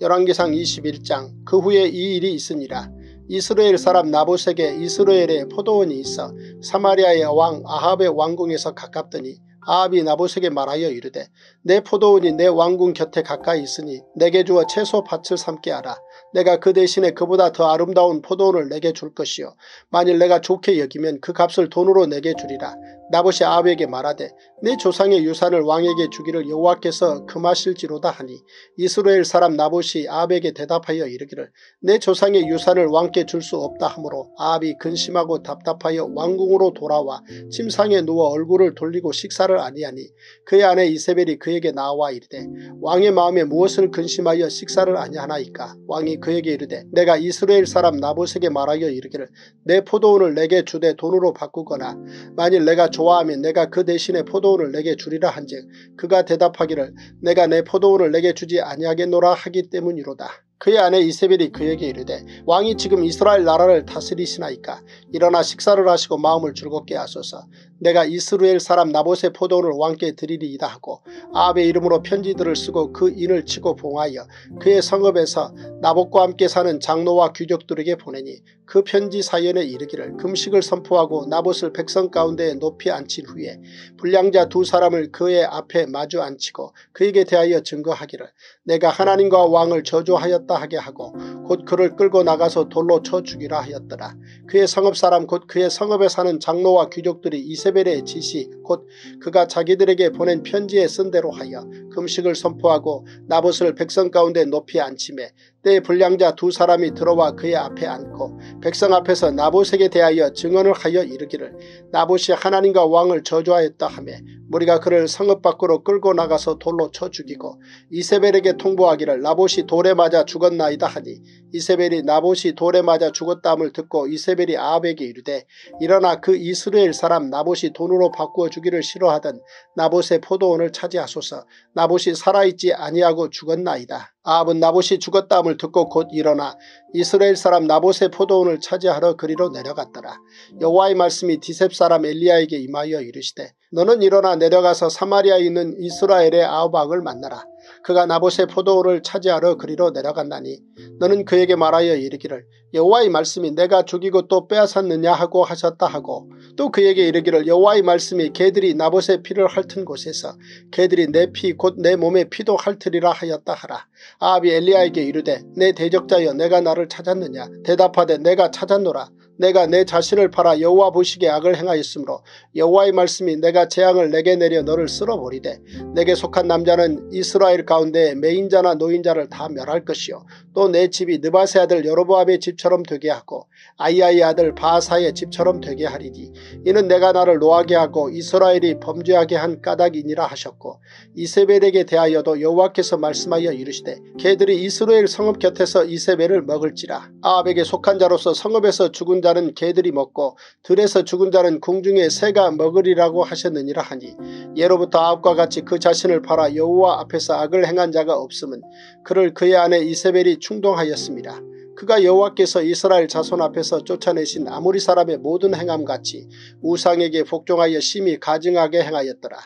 열왕기상 21장 그 후에 이 일이 있으니라. 이스라엘 사람 나보색에 이스라엘에 포도원이 있어 사마리아의 왕 아합의 왕궁에서 가깝더니 아합이 나보색에 말하여 이르되 내 포도원이 내 왕궁 곁에 가까이 있으니 내게 주어 채소 밭을 삼게 하라. 내가 그 대신에 그보다 더 아름다운 포도원을 내게 줄 것이요. 만일 내가 좋게 여기면 그 값을 돈으로 내게 주리라. 나봇이 아합에게 말하되 내 조상의 유산을 왕에게 주기를 여호와께서 금하실지로다 하니 이스라엘 사람 나봇이 아합에게 대답하여 이르기를 내 조상의 유산을 왕께 줄 수 없다 하므로 아합이 근심하고 답답하여 왕궁으로 돌아와 침상에 누워 얼굴을 돌리고 식사를 아니하니 그의 아내 이세벨이 그에게 나와 이르되 왕의 마음에 무엇을 근심하여 식사를 아니하나이까? 왕이 그에게 이르되 내가 이스라엘 사람 나봇에게 말하여 이르기를 내 포도원을 내게 주되 돈으로 바꾸거나 만일 내가 좋아하면 내가 그 대신에 포도원을 내게 주리라 한즉 그가 대답하기를 내가 내 포도원을 내게 주지 아니하겠노라 하기 때문이로다. 그의 아내 이세벨이 그에게 이르되 왕이 지금 이스라엘 나라를 다스리시나이까 일어나 식사를 하시고 마음을 즐겁게 하소서 내가 이스라엘 사람 나봇의 포도원을 왕께 드리리이다 하고 아합의 이름으로 편지들을 쓰고 그 인을 치고 봉하여 그의 성읍에서 나봇과 함께 사는 장로와 귀족들에게 보내니 그 편지 사연에 이르기를 금식을 선포하고 나봇을 백성 가운데 높이 앉힌 후에 불량자 두 사람을 그의 앞에 마주 앉히고 그에게 대하여 증거하기를 내가 하나님과 왕을 저주하였다 하게 하고 곧 그를 끌고 나가서 돌로 쳐 죽이라 하였더라. 그의 성읍 사람 곧 그의 성읍에 사는 장로와 귀족들이 이세 벨의 지시 곧 그가 자기들에게 보낸 편지에 쓴 대로 하여 금식을 선포하고 나봇을 백성 가운데 높이 앉히매 때 불량자 두 사람이 들어와 그의 앞에 앉고 백성 앞에서 나봇에게 대하여 증언을 하여 이르기를 나봇이 하나님과 왕을 저주하였다 하며 무리가 그를 성읍 밖으로 끌고 나가서 돌로 쳐 죽이고 이세벨에게 통보하기를 나봇이 돌에 맞아 죽었나이다 하니 이세벨이 나봇이 돌에 맞아 죽었다함을 듣고 이세벨이 아합에게 이르되 일어나 그 이스라엘 사람 나봇이 돈으로 바꾸어 주기를 싫어하던 나봇의 포도원을 차지하소서 나봇이 살아있지 아니하고 죽었나이다. 아합은 나봇이 죽었다함을 듣고 곧 일어나 이스라엘 사람 나봇의 포도원을 차지하러 그리로 내려갔더라. 여호와의 말씀이 디셉 사람 엘리야에게 임하여 이르시되 너는 일어나 내려가서 사마리아에 있는 이스라엘의 아우박을 만나라. 그가 나봇의 포도원을 차지하러 그리로 내려간다니 너는 그에게 말하여 이르기를 여호와의 말씀이 내가 죽이고 또 빼앗았느냐 하고 하셨다 하고 또 그에게 이르기를 여호와의 말씀이 개들이 나봇의 피를 핥은 곳에서 개들이 내 피 곧 내 몸의 피도 핥으리라 하였다 하라. 아합이 엘리야에게 이르되 내 대적자여 내가 나를 찾았느냐 대답하되 내가 찾았노라. 내가 내 자신을 팔아 여호와 보시기에 악을 행하였으므로 여호와의 말씀이 내가 재앙을 내게 내려 너를 쓸어버리되 내게 속한 남자는 이스라엘 가운데 매인자나 노인자를 다 멸할 것이요 또 내 집이 느바세 아들 여로보암의 집처럼 되게 하고 아이아이 아들 바사의 집처럼 되게 하리니 이는 내가 나를 노하게 하고 이스라엘이 범죄하게 한 까닭이니라 하셨고 이세벨에게 대하여도 여호와께서 말씀하여 이르시되 개들이 이스라엘 성읍 곁에서 이세벨을 먹을지라 아합에게 속한 자로서 성읍에서 죽은 자는 개들이 먹고 들에서 죽은 자는 궁중에 새가 먹으리라고 하셨느니라 하니 예로부터 아합과 같이 그 자신을 팔아 여호와 앞에서 악을 행한 자가 없음은 그를 그의 아내 이세벨이 충동하였습니다. 그가 여호와께서 이스라엘 자손 앞에서 쫓아내신 아무리 사람의 모든 행함같이 우상에게 복종하여 심히 가증하게 행하였더라.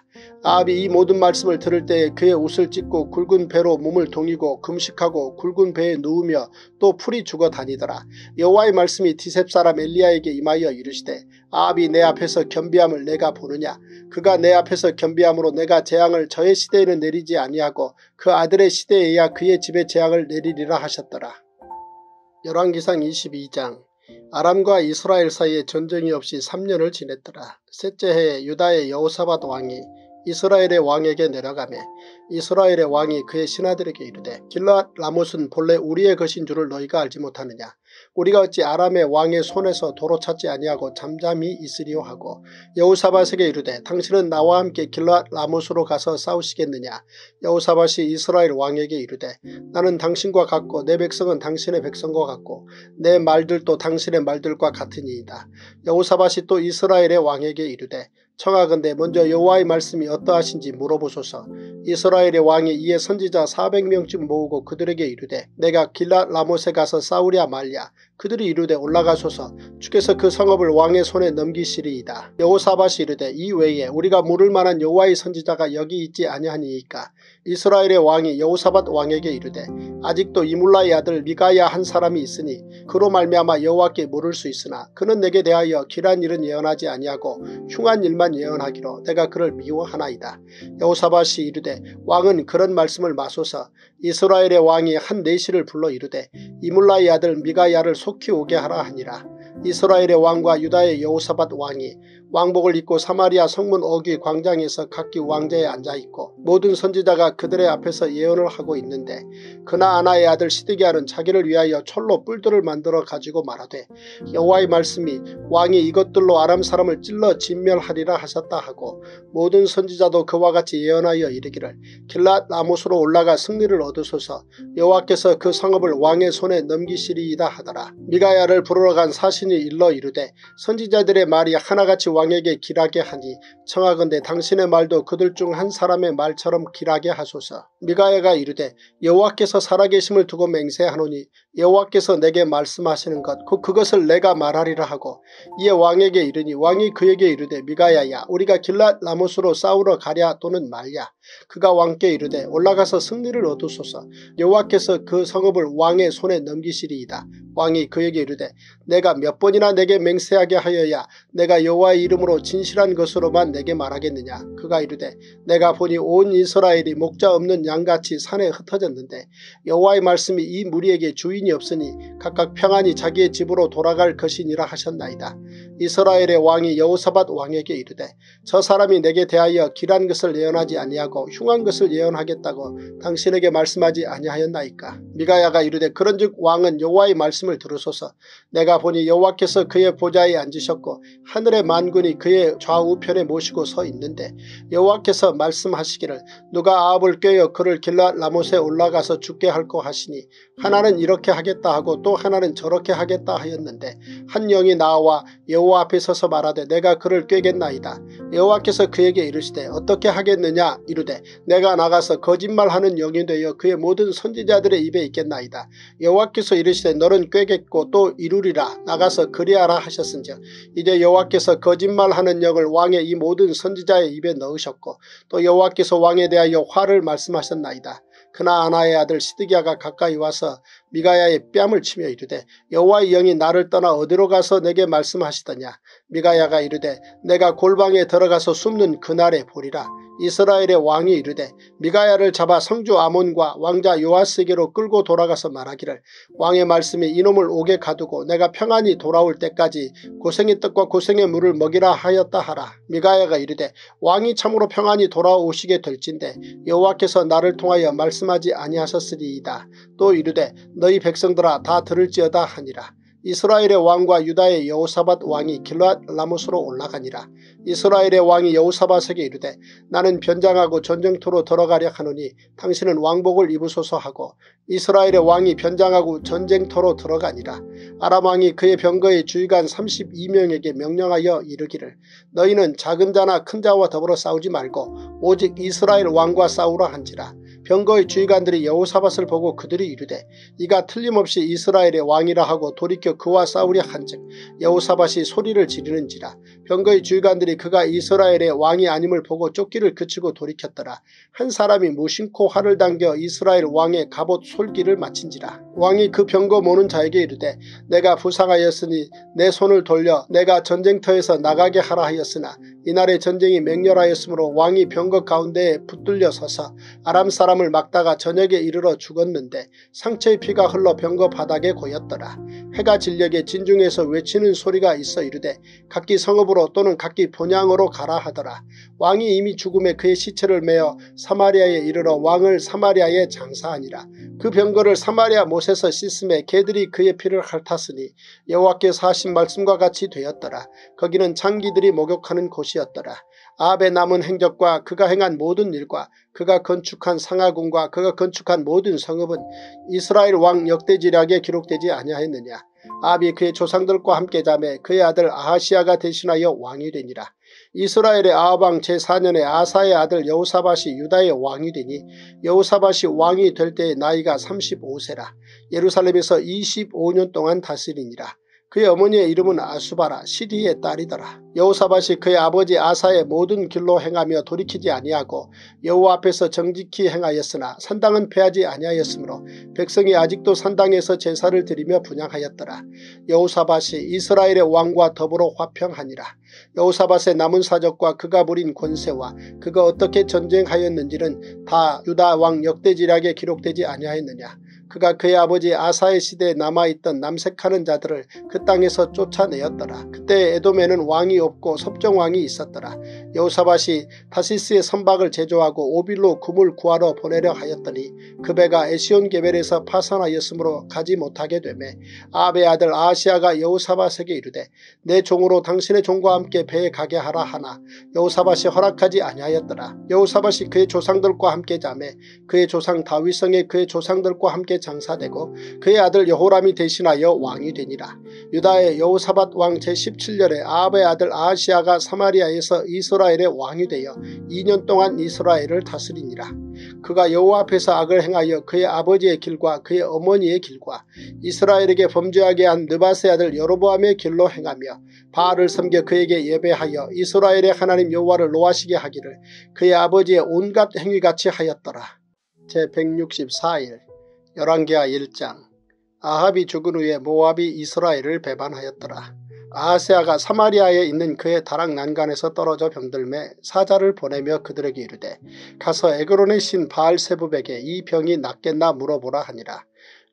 아합이 이 모든 말씀을 들을 때에 그의 옷을 찢고 굵은 배로 몸을 동이고 금식하고 굵은 배에 누우며 또 풀이 죽어 다니더라. 여호와의 말씀이 디셉 사람 엘리야에게 임하여 이르시되 아합이 내 앞에서 겸비함을 내가 보느냐 그가 내 앞에서 겸비함으로 내가 재앙을 저의 시대에는 내리지 아니하고 그 아들의 시대에야 그의 집에 재앙을 내리리라 하셨더라. 열왕기상 22장 아람과 이스라엘 사이에 전쟁이 없이 3년을 지냈더라. 셋째 해에 유다의 여호사밧 왕이 이스라엘의 왕에게 내려가매 이스라엘의 왕이 그의 신하들에게 이르되 길라 라못은 본래 우리의 것인 줄을 너희가 알지 못하느냐 우리가 어찌 아람의 왕의 손에서 도로 찾지 아니하고 잠잠히 있으리요 하고 여우사밧에게 이르되 당신은 나와 함께 길라 라못으로 가서 싸우시겠느냐 여우사밧이 이스라엘 왕에게 이르되 나는 당신과 같고 내 백성은 당신의 백성과 같고 내 말들도 당신의 말들과 같으니이다. 여우사밧이 또 이스라엘의 왕에게 이르되 청하건대 먼저 여호와의 말씀이 어떠하신지 물어보소서. 이스라엘의 왕이 이에 선지자 400명쯤 모으고 그들에게 이르되 내가 길라 라못에 가서 싸우랴 말랴. 그들이 이르되 올라가소서 주께서 그 성읍을 왕의 손에 넘기시리이다. 여호사밧이 이르되 이 외에 우리가 물을 만한 여호와의 선지자가 여기 있지 아니하니이까. 이스라엘의 왕이 여호사밧 왕에게 이르되 아직도 이물라의 아들 미가야 한 사람이 있으니 그로 말미암아 여호와께 물을 수 있으나 그는 내게 대하여 길한 일은 예언하지 아니하고 흉한 일만 예언하기로 내가 그를 미워하나이다. 여호사밧이 이르되 왕은 그런 말씀을 마소서 이스라엘의 왕이 한 내시를 불러 이르되 이물라의 아들 미가야를 속히 오게 하라 하니라. 이스라엘의 왕과 유다의 여호사밧 왕이 왕복을 입고 사마리아 성문 어귀 광장에서 각기 왕자에 앉아있고 모든 선지자가 그들의 앞에서 예언을 하고 있는데 그나 아나의 아들 시드기야는 자기를 위하여 철로 뿔들을 만들어 가지고 말하되 여호와의 말씀이 왕이 이것들로 아람 사람을 찔러 진멸하리라 하셨다 하고 모든 선지자도 그와 같이 예언하여 이르기를 길랏 라못으로 올라가 승리를 얻으소서 여호와께서 그 성읍을 왕의 손에 넘기시리이다 하더라. 미가야를 부르러 간 사신이 일러 이르되 선지자들의 말이 하나같이 왕 에게 길하게 하니 청하건대 당신의 말도 그들 중 한 사람의 말처럼 길하게 하소서. 미가야가 이르되 여호와께서 살아계심을 두고 맹세하노니 여호와께서 내게 말씀하시는 것 곧 그것을 내가 말하리라 하고 이에 왕에게 이르니 왕이 그에게 이르되 미가야야 우리가 길랏 라못으로 싸우러 가랴 또는 말랴 그가 왕께 이르되 올라가서 승리를 얻으소서 여호와께서 그 성읍을 왕의 손에 넘기시리이다. 왕이 그에게 이르되 내가 몇 번이나 내게 맹세하게 하여야 내가 여호와의 이름 으로 진실한 것으로만 내게 말하겠느냐. 그가 이르되 내가 보니 온 이스라엘이 목자 없는 양같이 산에 흩어졌는데 여호와의 말씀이 이 무리에게 주인이 없으니 각각 평안히 자기의 집으로 돌아갈 것이니라 하셨나이다. 이스라엘의 왕이 여호사밧 왕에게 이르되 저 사람이 내게 대하여 길한 것을 예언하지 아니하고 흉한 것을 예언하겠다고 당신에게 말씀하지 아니하였나이까. 미가야가 이르되 그런즉 왕은 여호와의 말씀을 들으소서 내가 보니 여호와께서 그의 보좌에 앉으셨고 하늘의 만군 이 그의 좌우편에 모시고 서 있는데 여호와께서 말씀하시기를 누가 아합을 꿰어 그를 길라 라못에 올라가서 죽게 할 거 하시니 하나는 이렇게 하겠다 하고 또 하나는 저렇게 하겠다 하였는데 한 영이 나와 여호와 앞에 서서 말하되 내가 그를 꿰겠나이다. 여호와께서 그에게 이르시되 어떻게 하겠느냐 이르되 내가 나가서 거짓말하는 영이 되어 그의 모든 선지자들의 입에 있겠나이다. 여호와께서 이르시되 너는 꿰겠고 또 이루리라 나가서 그리하라 하셨은즉 이제 여호와께서 거짓 말하는 영을 왕의 이 모든 선지자의 입에 넣으셨고 또 여호와께서 왕에 대하여 화를 말씀하셨나이다. 그나 아나의 아들 시드기야가 가까이 와서 미가야의 뺨을 치며 이르되 여호와의 영이 나를 떠나 어디로 가서 내게 말씀하시더냐 미가야가 이르되 내가 골방에 들어가서 숨는 그날에 보리라 이스라엘의 왕이 이르되 미가야를 잡아 성주 아몬과 왕자 요아스에게로 끌고 돌아가서 말하기를 왕의 말씀이 이놈을 옥에 가두고 내가 평안히 돌아올 때까지 고생의 떡과 고생의 물을 먹이라 하였다 하라. 미가야가 이르되 왕이 참으로 평안히 돌아오시게 될진데 여호와께서 나를 통하여 말씀하지 아니하셨으리이다. 또 이르되 너희 백성들아 다 들을지어다 하니라. 이스라엘의 왕과 유다의 여호사밧 왕이 길랏 라못으로 올라가니라. 이스라엘의 왕이 여호사밧에게 이르되 나는 변장하고 전쟁터로 들어가려 하노니 당신은 왕복을 입으소서 하고 이스라엘의 왕이 변장하고 전쟁터로 들어가니라. 아람 왕이 그의 병거의 주의관 32명에게 명령하여 이르기를 너희는 작은 자나 큰 자와 더불어 싸우지 말고 오직 이스라엘 왕과 싸우라 한지라. 병거의 주의관들이 여호사밧을 보고 그들이 이르되 이가 틀림없이 이스라엘의 왕이라 하고 돌이켜 그와 싸우려 한즉 여호사밧이 소리를 지르는지라 병거의 주의관들이 그가 이스라엘의 왕이 아님을 보고 쫓기를 그치고 돌이켰더라. 한 사람이 무심코 활을 당겨 이스라엘 왕의 갑옷 솔기를 마친지라. 왕이 그 병거 모는 자에게 이르되 내가 부상하였으니 내 손을 돌려 내가 전쟁터에서 나가게 하라 하였으나 이날의 전쟁이 맹렬하였으므로 왕이 병거 가운데에 붙들려 서서 아람 사람을 막다가 저녁에 이르러 죽었는데 상처의 피가 흘러 병거 바닥에 고였더라. 해가 진력에 진중에서 외치는 소리가 있어 이르되 각기 성읍으로 또는 각기 본향으로 가라 하더라. 왕이 이미 죽음에 그의 시체를 메어 사마리아에 이르러 왕을 사마리아에 장사하니라. 그 병거를 사마리아 못에서 씻음에 개들이 그의 피를 핥았으니 여호와께서 하신 말씀과 같이 되었더라. 거기는 장기들이 목욕하는 곳이 었더라. 아합의 남은 행적과 그가 행한 모든 일과 그가 건축한 상하궁과 그가 건축한 모든 성읍은 이스라엘 왕 역대지략에 기록되지 아니하였느냐. 아합이 그의 조상들과 함께 잠에 그의 아들 아하시아가 대신하여 왕이 되니라. 이스라엘의 아합왕 제4년에 아사의 아들 여우사밭이 유다의 왕이 되니 여우사밭이 왕이 될 때의 나이가 35세라. 예루살렘에서 25년 동안 다스리니라. 그의 어머니의 이름은 아수바라 시리의 딸이더라. 여호사밭이 그의 아버지 아사의 모든 길로 행하며 돌이키지 아니하고 여호와 앞에서 정직히 행하였으나 산당은 패하지 아니하였으므로 백성이 아직도 산당에서 제사를 드리며 분양하였더라. 여호사밭이 이스라엘의 왕과 더불어 화평하니라. 여호사밭의 남은 사적과 그가 부린 권세와 그가 어떻게 전쟁하였는지는 다 유다 왕 역대지략에 기록되지 아니하였느냐. 그가 그의 아버지 아사의 시대에 남아있던 남색하는 자들을 그 땅에서 쫓아내었더라. 그때 에돔에는 왕이 없고 섭정왕이 있었더라. 여호사밭이 다시스의 선박을 제조하고 오빌로 금을 구하러 보내려 하였더니 그 배가 에시온 게벨에서 파산하였으므로 가지 못하게 되매 아베 아들 아시아가 여호사밭에게 이르되 내 종으로 당신의 종과 함께 배에 가게 하라 하나 여호사밭이 허락하지 아니하였더라. 여호사밭이 그의 조상들과 함께 자매 그의 조상 다윗성에 그의 조상들과 함께 장사되고 그의 아들 여호람이 대신하여 왕이 되니라. 유다의 여호사밭 왕 제17년에 아합의 아들 아시아가 사마리아에서 이스라엘의 왕이 되어 2년 동안 이스라엘을 다스리니라. 그가 여호와 앞에서 악을 행하여 그의 아버지의 길과 그의 어머니의 길과 이스라엘에게 범죄하게 한 느바세 아들 여로보암의 길로 행하며 바알을 섬겨 그에게 예배하여 이스라엘의 하나님 여호와를 노하시게 하기를 그의 아버지의 온갖 행위같이 하였더라. 제164일 열왕기하 1장 아합이 죽은 후에 모압이 이스라엘을 배반하였더라. 아하세아가 사마리아에 있는 그의 다락 난간에서 떨어져 병들매 사자를 보내며 그들에게 이르되 가서 에그론의 신 바알세부백에 이 병이 낫겠나 물어보라 하니라.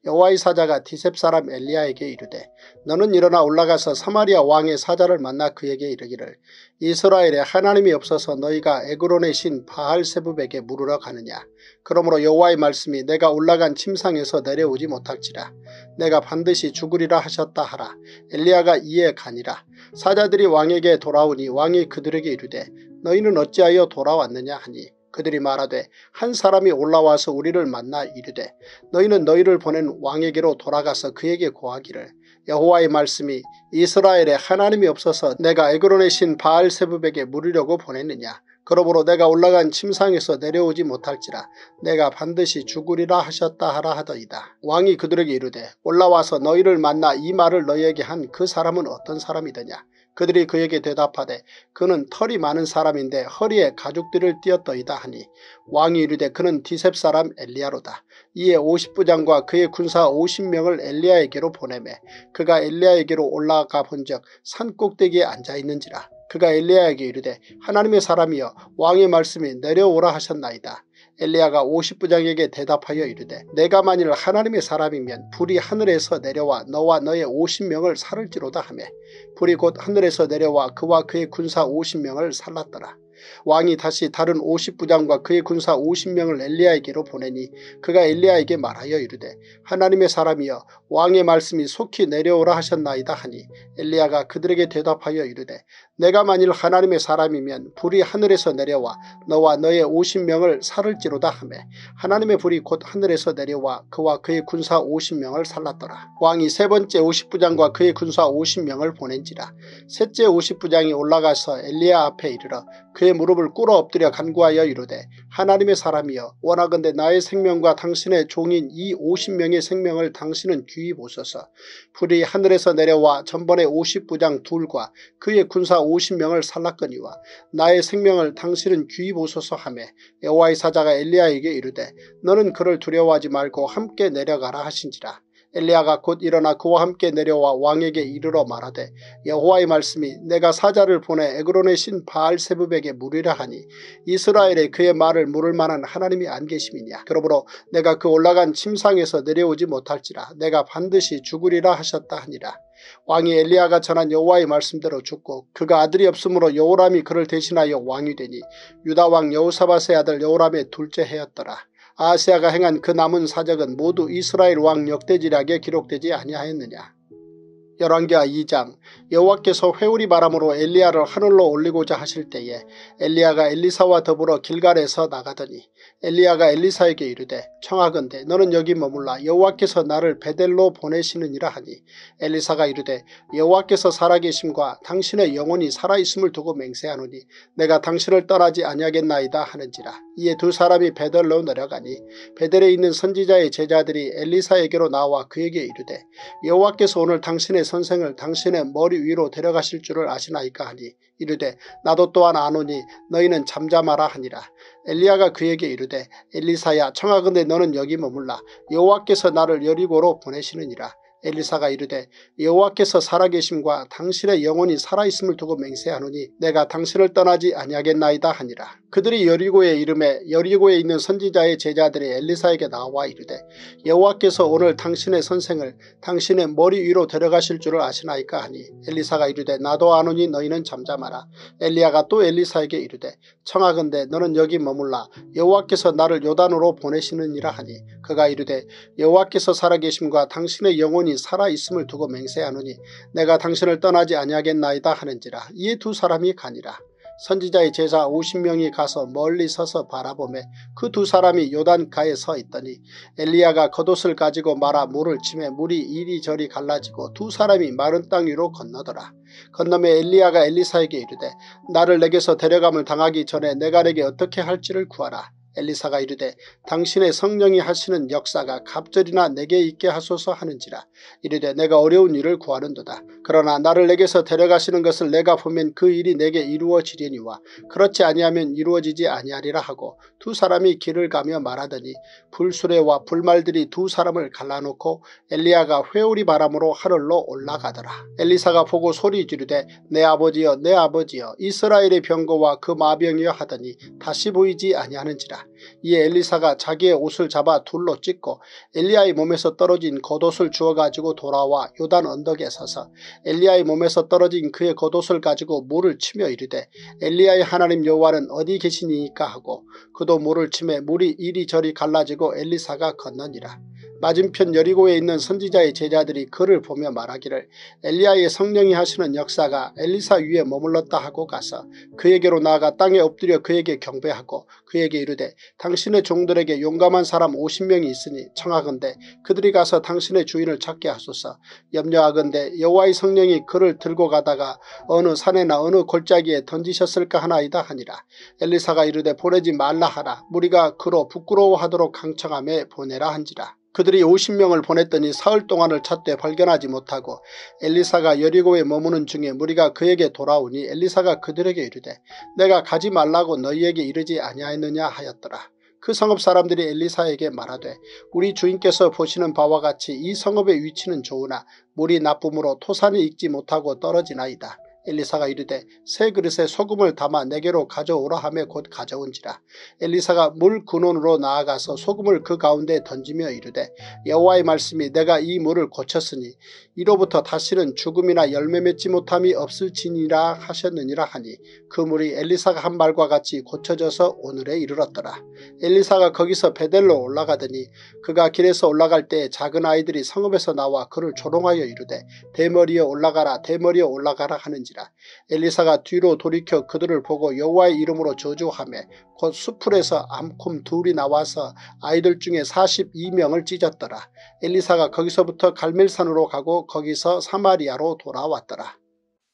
여호와의 사자가 디셉 사람 엘리야에게 이르되 너는 일어나 올라가서 사마리아 왕의 사자를 만나 그에게 이르기를 이스라엘에 하나님이 없어서 너희가 에그론의 신 바알세부백에 물으러 가느냐. 그러므로 여호와의 말씀이 내가 올라간 침상에서 내려오지 못할지라. 내가 반드시 죽으리라 하셨다 하라. 엘리야가 이에 가니라. 사자들이 왕에게 돌아오니 왕이 그들에게 이르되 너희는 어찌하여 돌아왔느냐 하니 그들이 말하되 한 사람이 올라와서 우리를 만나 이르되 너희는 너희를 보낸 왕에게로 돌아가서 그에게 고하기를 여호와의 말씀이 이스라엘에 하나님이 없어서 내가 에그론의 신 바알세부백에 물으려고 보냈느냐. 그러므로 내가 올라간 침상에서 내려오지 못할지라 내가 반드시 죽으리라 하셨다 하라 하더이다. 왕이 그들에게 이르되 올라와서 너희를 만나 이 말을 너희에게 한 그 사람은 어떤 사람이더냐. 그들이 그에게 대답하되 그는 털이 많은 사람인데 허리에 가죽들을 띄었더이다 하니 왕이 이르되 그는 디셉 사람 엘리야로다. 이에 50부장과 그의 군사 50명을 엘리야에게로 보내매 그가 엘리야에게로 올라가 본적 산꼭대기에 앉아있는지라. 그가 엘리야에게 이르되 하나님의 사람이여 왕의 말씀이 내려오라 하셨나이다. 엘리야가 50부장에게 대답하여 이르되 내가 만일 하나님의 사람이면 불이 하늘에서 내려와 너와 너의 50명을 살을지로다 하매 불이 곧 하늘에서 내려와 그와 그의 군사 50명을 살랐더라. 왕이 다시 다른 50부장과 그의 군사 50명을 엘리야에게로 보내니 그가 엘리야에게 말하여 이르되 하나님의 사람이여 왕의 말씀이 속히 내려오라 하셨나이다 하니 엘리야가 그들에게 대답하여 이르되 내가 만일 하나님의 사람이면 불이 하늘에서 내려와 너와 너의 50명을 살을지로다 하매 하나님의 불이 곧 하늘에서 내려와 그와 그의 군사 50명을 살랐더라. 왕이 세 번째 50부장과 그의 군사 50명을 보낸지라. 셋째 50부장이 올라가서 엘리야 앞에 이르러 그의 무릎을 꿇어 엎드려 간구하여 이르되 하나님의 사람이여 원하건대 나의 생명과 당신의 종인 이 50명의 생명을 당신은 귀히 보소서. 불이 하늘에서 내려와 전번에 50부장 둘과 그의 군사 50명을 살랐거니와 나의 생명을 당신은 귀히 보소서 하매 여호와의 사자가 엘리야에게 이르되 너는 그를 두려워하지 말고 함께 내려가라 하신지라. 엘리야가 곧 일어나 그와 함께 내려와 왕에게 이르러 말하되 여호와의 말씀이 내가 사자를 보내 에그론의 신 바알세브백에 물으려 하니 이스라엘에 그의 말을 물을 만한 하나님이 안 계심이냐. 그러므로 내가 그 올라간 침상에서 내려오지 못할지라 내가 반드시 죽으리라 하셨다 하니라. 왕이 엘리야가 전한 여호와의 말씀대로 죽고 그가 아들이 없으므로 여호람이 그를 대신하여 왕이 되니 유다 왕 여호사밧의 아들 여호람의 둘째 해였더라. 아시아가 행한 그 남은 사적은 모두 이스라엘 왕 역대지략에 기록되지 아니하였느냐. 열왕기하 2장 여호와께서 회오리 바람으로 엘리야를 하늘로 올리고자 하실 때에 엘리야가 엘리사와 더불어 길갈에서 나가더니 엘리야가 엘리사에게 이르되 청하건대 너는 여기 머물라. 여호와께서 나를 베델로 보내시느니라 하니 엘리사가 이르되 여호와께서 살아계심과 당신의 영혼이 살아있음을 두고 맹세하노니 내가 당신을 떠나지 아니하겠나이다 하는지라. 이에 두 사람이 베델로 내려가니 베델에 있는 선지자의 제자들이 엘리사에게로 나와 그에게 이르되 여호와께서 오늘 당신의 선생을 당신의 머리 위로 데려가실 줄을 아시나이까 하니 이르되 나도 또한 아노니 너희는 잠잠하라 하니라. 엘리야가 그에게 이르되 엘리사야 청하건대 너는 여기 머물라 여호와께서 나를 여리고로 보내시느니라. 엘리사가 이르되 여호와께서 살아계심과 당신의 영혼이 살아있음을 두고 맹세하노니 내가 당신을 떠나지 아니하겠나이다 하니라. 그들이 여리고에 이름에 여리고에 있는 선지자의 제자들이 엘리사에게 나와 이르되 여호와께서 오늘 당신의 선생을 당신의 머리 위로 데려가실 줄을 아시나이까 하니 엘리사가 이르되 나도 아노니 너희는 잠잠하라. 엘리야가 또 엘리사에게 이르되 청하건대 너는 여기 머물라 여호와께서 나를 요단으로 보내시느니라 하니 그가 이르되 여호와께서 살아계심과 당신의 영혼이 살아있음을 두고 맹세하노니 내가 당신을 떠나지 아니하겠나이다 하는지라 이에 두 사람이 가니라. 선지자의 제자 50명이 가서 멀리 서서 바라보매 그 두 사람이 요단가에 서 있더니 엘리야가 겉옷을 가지고 말아 물을 치매 물이 이리저리 갈라지고 두 사람이 마른 땅 위로 건너더라. 건너매 엘리야가 엘리사에게 이르되 나를 내게서 데려감을 당하기 전에 내가 내게 어떻게 할지를 구하라. 엘리사가 이르되 당신의 성령이 하시는 역사가 갑절이나 내게 있게 하소서 하는지라 이르되 내가 어려운 일을 구하는도다. 그러나 나를 내게서 데려가시는 것을 내가 보면 그 일이 내게 이루어지려니와 그렇지 아니하면 이루어지지 아니하리라 하고 두 사람이 길을 가며 말하더니 불수레와 불말들이 두 사람을 갈라놓고 엘리야가 회오리 바람으로 하늘로 올라가더라. 엘리사가 보고 소리 지르되 내 아버지여 내 아버지여 이스라엘의 병거와 그 마병이여 하더니 다시 보이지 아니하는지라 이에 엘리사가 자기의 옷을 잡아 둘로 찢고 엘리야의 몸에서 떨어진 겉옷을 주어가 지고 돌아와 요단 언덕에 서서 엘리야의 몸에서 떨어진 그의 겉옷을 가지고 물을 치며 이르되 엘리야의 하나님 여호와는 어디 계시니까 하고 그도 물을 치매 물이 이리저리 갈라지고 엘리사가 건너니라. 맞은편 여리고에 있는 선지자의 제자들이 그를 보며 말하기를 엘리야의 성령이 하시는 역사가 엘리사 위에 머물렀다 하고 가서 그에게로 나아가 땅에 엎드려 그에게 경배하고 그에게 이르되 당신의 종들에게 용감한 사람 50명이 있으니 청하건대 그들이 가서 당신의 주인을 찾게 하소서. 염려하건대 여호와의 성령이 그를 들고 가다가 어느 산에나 어느 골짜기에 던지셨을까 하나이다 하니라. 엘리사가 이르되 보내지 말라 하라. 무리가 그로 부끄러워하도록 강청함에 보내라 한지라 그들이 50명을 보냈더니 사흘 동안을 찾되 발견하지 못하고 엘리사가 여리고에 머무는 중에 무리가 그에게 돌아오니 엘리사가 그들에게 이르되 내가 가지 말라고 너희에게 이르지 아니하였느냐 하였더라. 그 성읍 사람들이 엘리사에게 말하되 우리 주인께서 보시는 바와 같이 이 성읍의 위치는 좋으나 물이 나쁨으로 토산이 익지 못하고 떨어지나이다. 엘리사가 이르되 새 그릇에 소금을 담아 내게로 가져오라 하며 곧 가져온지라. 엘리사가 물 근원으로 나아가서 소금을 그 가운데 던지며 이르되 여호와의 말씀이 내가 이 물을 고쳤으니 이로부터 다시는 죽음이나 열매 맺지 못함이 없을지니라 하셨느니라 하니 그 물이 엘리사가 한 말과 같이 고쳐져서 오늘에 이르렀더라. 엘리사가 거기서 베델로 올라가더니 그가 길에서 올라갈 때 작은 아이들이 성읍에서 나와 그를 조롱하여 이르되 대머리에 올라가라 대머리에 올라가라 하는지 하는지라 엘리사가 뒤로 돌이켜 그들을 보고 여호와의 이름으로 저주하며 곧 수풀에서 암콤 둘이 나와서 아이들 중에 42명을 찢었더라. 엘리사가 거기서부터 갈멜산으로 가고 거기서 사마리아로 돌아왔더라.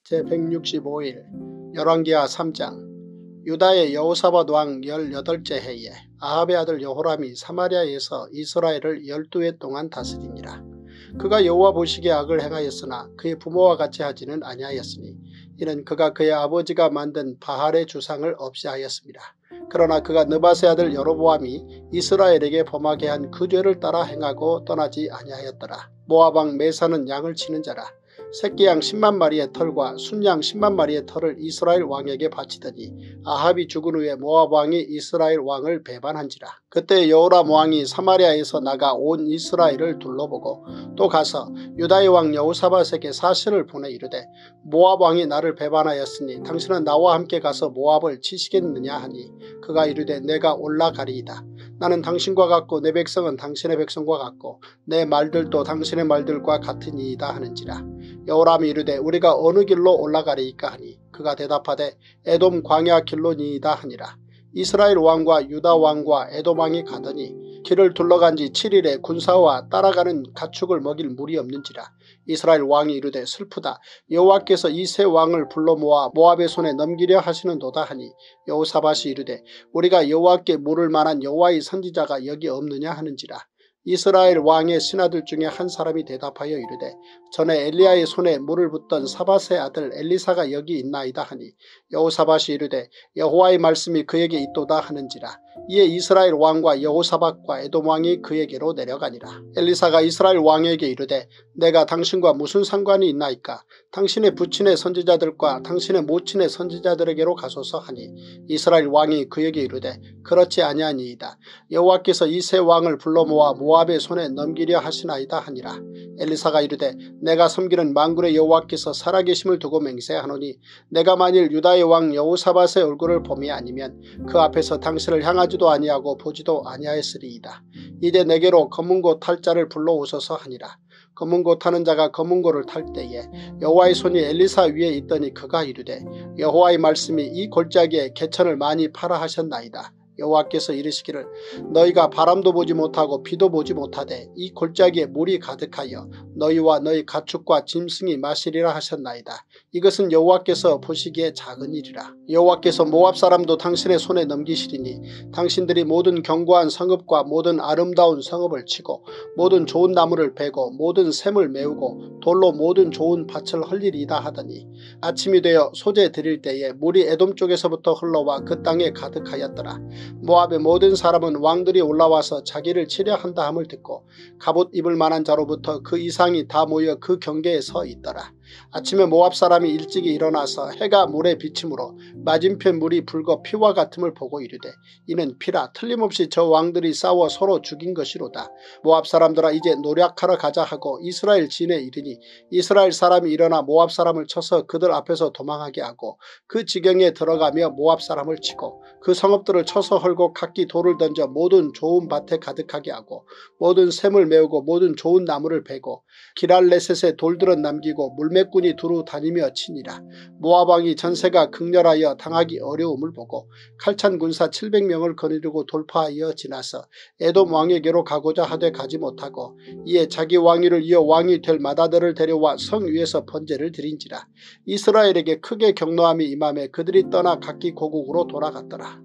제165일 열왕기하 3장 유다의 여호사밧 왕 18째 해에 아합의 아들 여호람이 사마리아에서 이스라엘을 12해 동안 다스리니라. 그가 여호와 보시기에 악을 행하였으나 그의 부모와 같이 하지는 아니하였으니 이는 그가 그의 아버지가 만든 바할의 주상을 없이 하였습니다. 그러나 그가 느바세 아들 여로보암이 이스라엘에게 범하게 한 그 죄를 따라 행하고 떠나지 아니하였더라. 모아방 메사는 양을 치는 자라. 새끼양 10만 마리의 털과 순양 10만 마리의 털을 이스라엘 왕에게 바치더니 아합이 죽은 후에 모압 왕이 이스라엘 왕을 배반한지라. 그때 여호람 왕이 사마리아에서 나가 온 이스라엘을 둘러보고 또 가서 유다의 왕 여호사밧에게 사신을 보내 이르되 모압 왕이 나를 배반하였으니 당신은 나와 함께 가서 모압을 치시겠느냐 하니 그가 이르되 내가 올라가리이다. 나는 당신과 같고 내 백성은 당신의 백성과 같고 내 말들도 당신의 말들과 같으니이다 하는지라. 여호람이 이르되 우리가 어느 길로 올라가리이까 하니 그가 대답하되 에돔 광야 길로니이다 하니라. 이스라엘 왕과 유다 왕과 에돔 왕이 가더니 길을 둘러간 지 7일에 군사와 따라가는 가축을 먹일 물이 없는지라. 이스라엘 왕이 이르되 슬프다. 여호와께서 이 세 왕을 불러 모아 모압의 손에 넘기려 하시는도다 하니 여호사밭이 이르되 우리가 여호와께 물을 만한 여호와의 선지자가 여기 없느냐 하는지라. 이스라엘 왕의 신하들 중에 한 사람이 대답하여 이르되 전에 엘리야의 손에 물을 붓던 사밧의 아들 엘리사가 여기 있나이다 하니 여호사밧이 이르되 여호와의 말씀이 그에게 있도다 하는지라 이에 이스라엘 왕과 여호사밧과 에돔 왕이 그에게로 내려가니라. 엘리사가 이스라엘 왕에게 이르되 내가 당신과 무슨 상관이 있나이까 당신의 부친의 선지자들과 당신의 모친의 선지자들에게로 가소서 하니 이스라엘 왕이 그에게 이르되 그렇지 아니하니이다. 여호와께서 이 세 왕을 불러 모아 모압의 손에 넘기려 하시나이다 하니라. 엘리사가 이르되 내가 섬기는 망군의 여호와께서 살아계심을 두고 맹세하노니 내가 만일 유다의 왕 여호사밧의 얼굴을 봄이 아니면 그 앞에서 당신을 향하 지도 아니하고 보지도 아니하였으리이다. 이제 내게로 검은 고 탈자를 불러오소서 하니라. 검은 고 타는 자가 검은 고를 탈 때에 여호와의 손이 엘리사 위에 있더니 그가 이르되 여호와의 말씀이 이 골짜기에 개천을 많이 팔아 하셨나이다. 여호와께서 이르시기를 너희가 바람도 보지 못하고 비도 보지 못하되 이 골짜기에 물이 가득하여 너희와 너희 가축과 짐승이 마시리라 하셨나이다. 이것은 여호와께서 보시기에 작은 일이라. 여호와께서 모압 사람도 당신의 손에 넘기시리니 당신들이 모든 견고한 성읍과 모든 아름다운 성읍을 치고 모든 좋은 나무를 베고 모든 샘을 메우고 돌로 모든 좋은 밭을 헐리리다 하더니 아침이 되어 소재 드릴 때에 물이 에돔 쪽에서부터 흘러와 그 땅에 가득하였더라. 모압의 모든 사람은 왕들이 올라와서 자기를 치려 한다 함을 듣고 갑옷 입을 만한 자로부터 그 이상이 다 모여 그 경계에 서 있더라. 아침에 모압 사람이 일찍이 일어나서 해가 물에 비침으로 맞은편 물이 붉어 피와 같음을 보고 이르되 이는 피라 틀림없이 저 왕들이 싸워 서로 죽인 것이로다. 모압 사람들아 이제 노력하러 가자 하고 이스라엘 진에 이르니 이스라엘 사람이 일어나 모압 사람을 쳐서 그들 앞에서 도망하게 하고 그 지경에 들어가며 모압 사람을 치고 그 성읍들을 쳐서 헐고 각기 돌을 던져 모든 좋은 밭에 가득하게 하고 모든 샘을 메우고 모든 좋은 나무를 베고 기랄레셋에 돌들은 남기고 물매 꾼이 두루 다니며 치니라. 모아방이 전세가 극렬하여 당하기 어려움을 보고 칼찬 군사 700명을 거느리고 돌파하여 지나서 에돔 왕에게로 가고자 하되 가지 못하고 이에 자기 왕위를 이어 왕이 될 마다들을 데려와 성 위에서 번제를 드린지라. 이스라엘에게 크게 경노함이 임함에 그들이 떠나 각기 고국으로 돌아갔더라.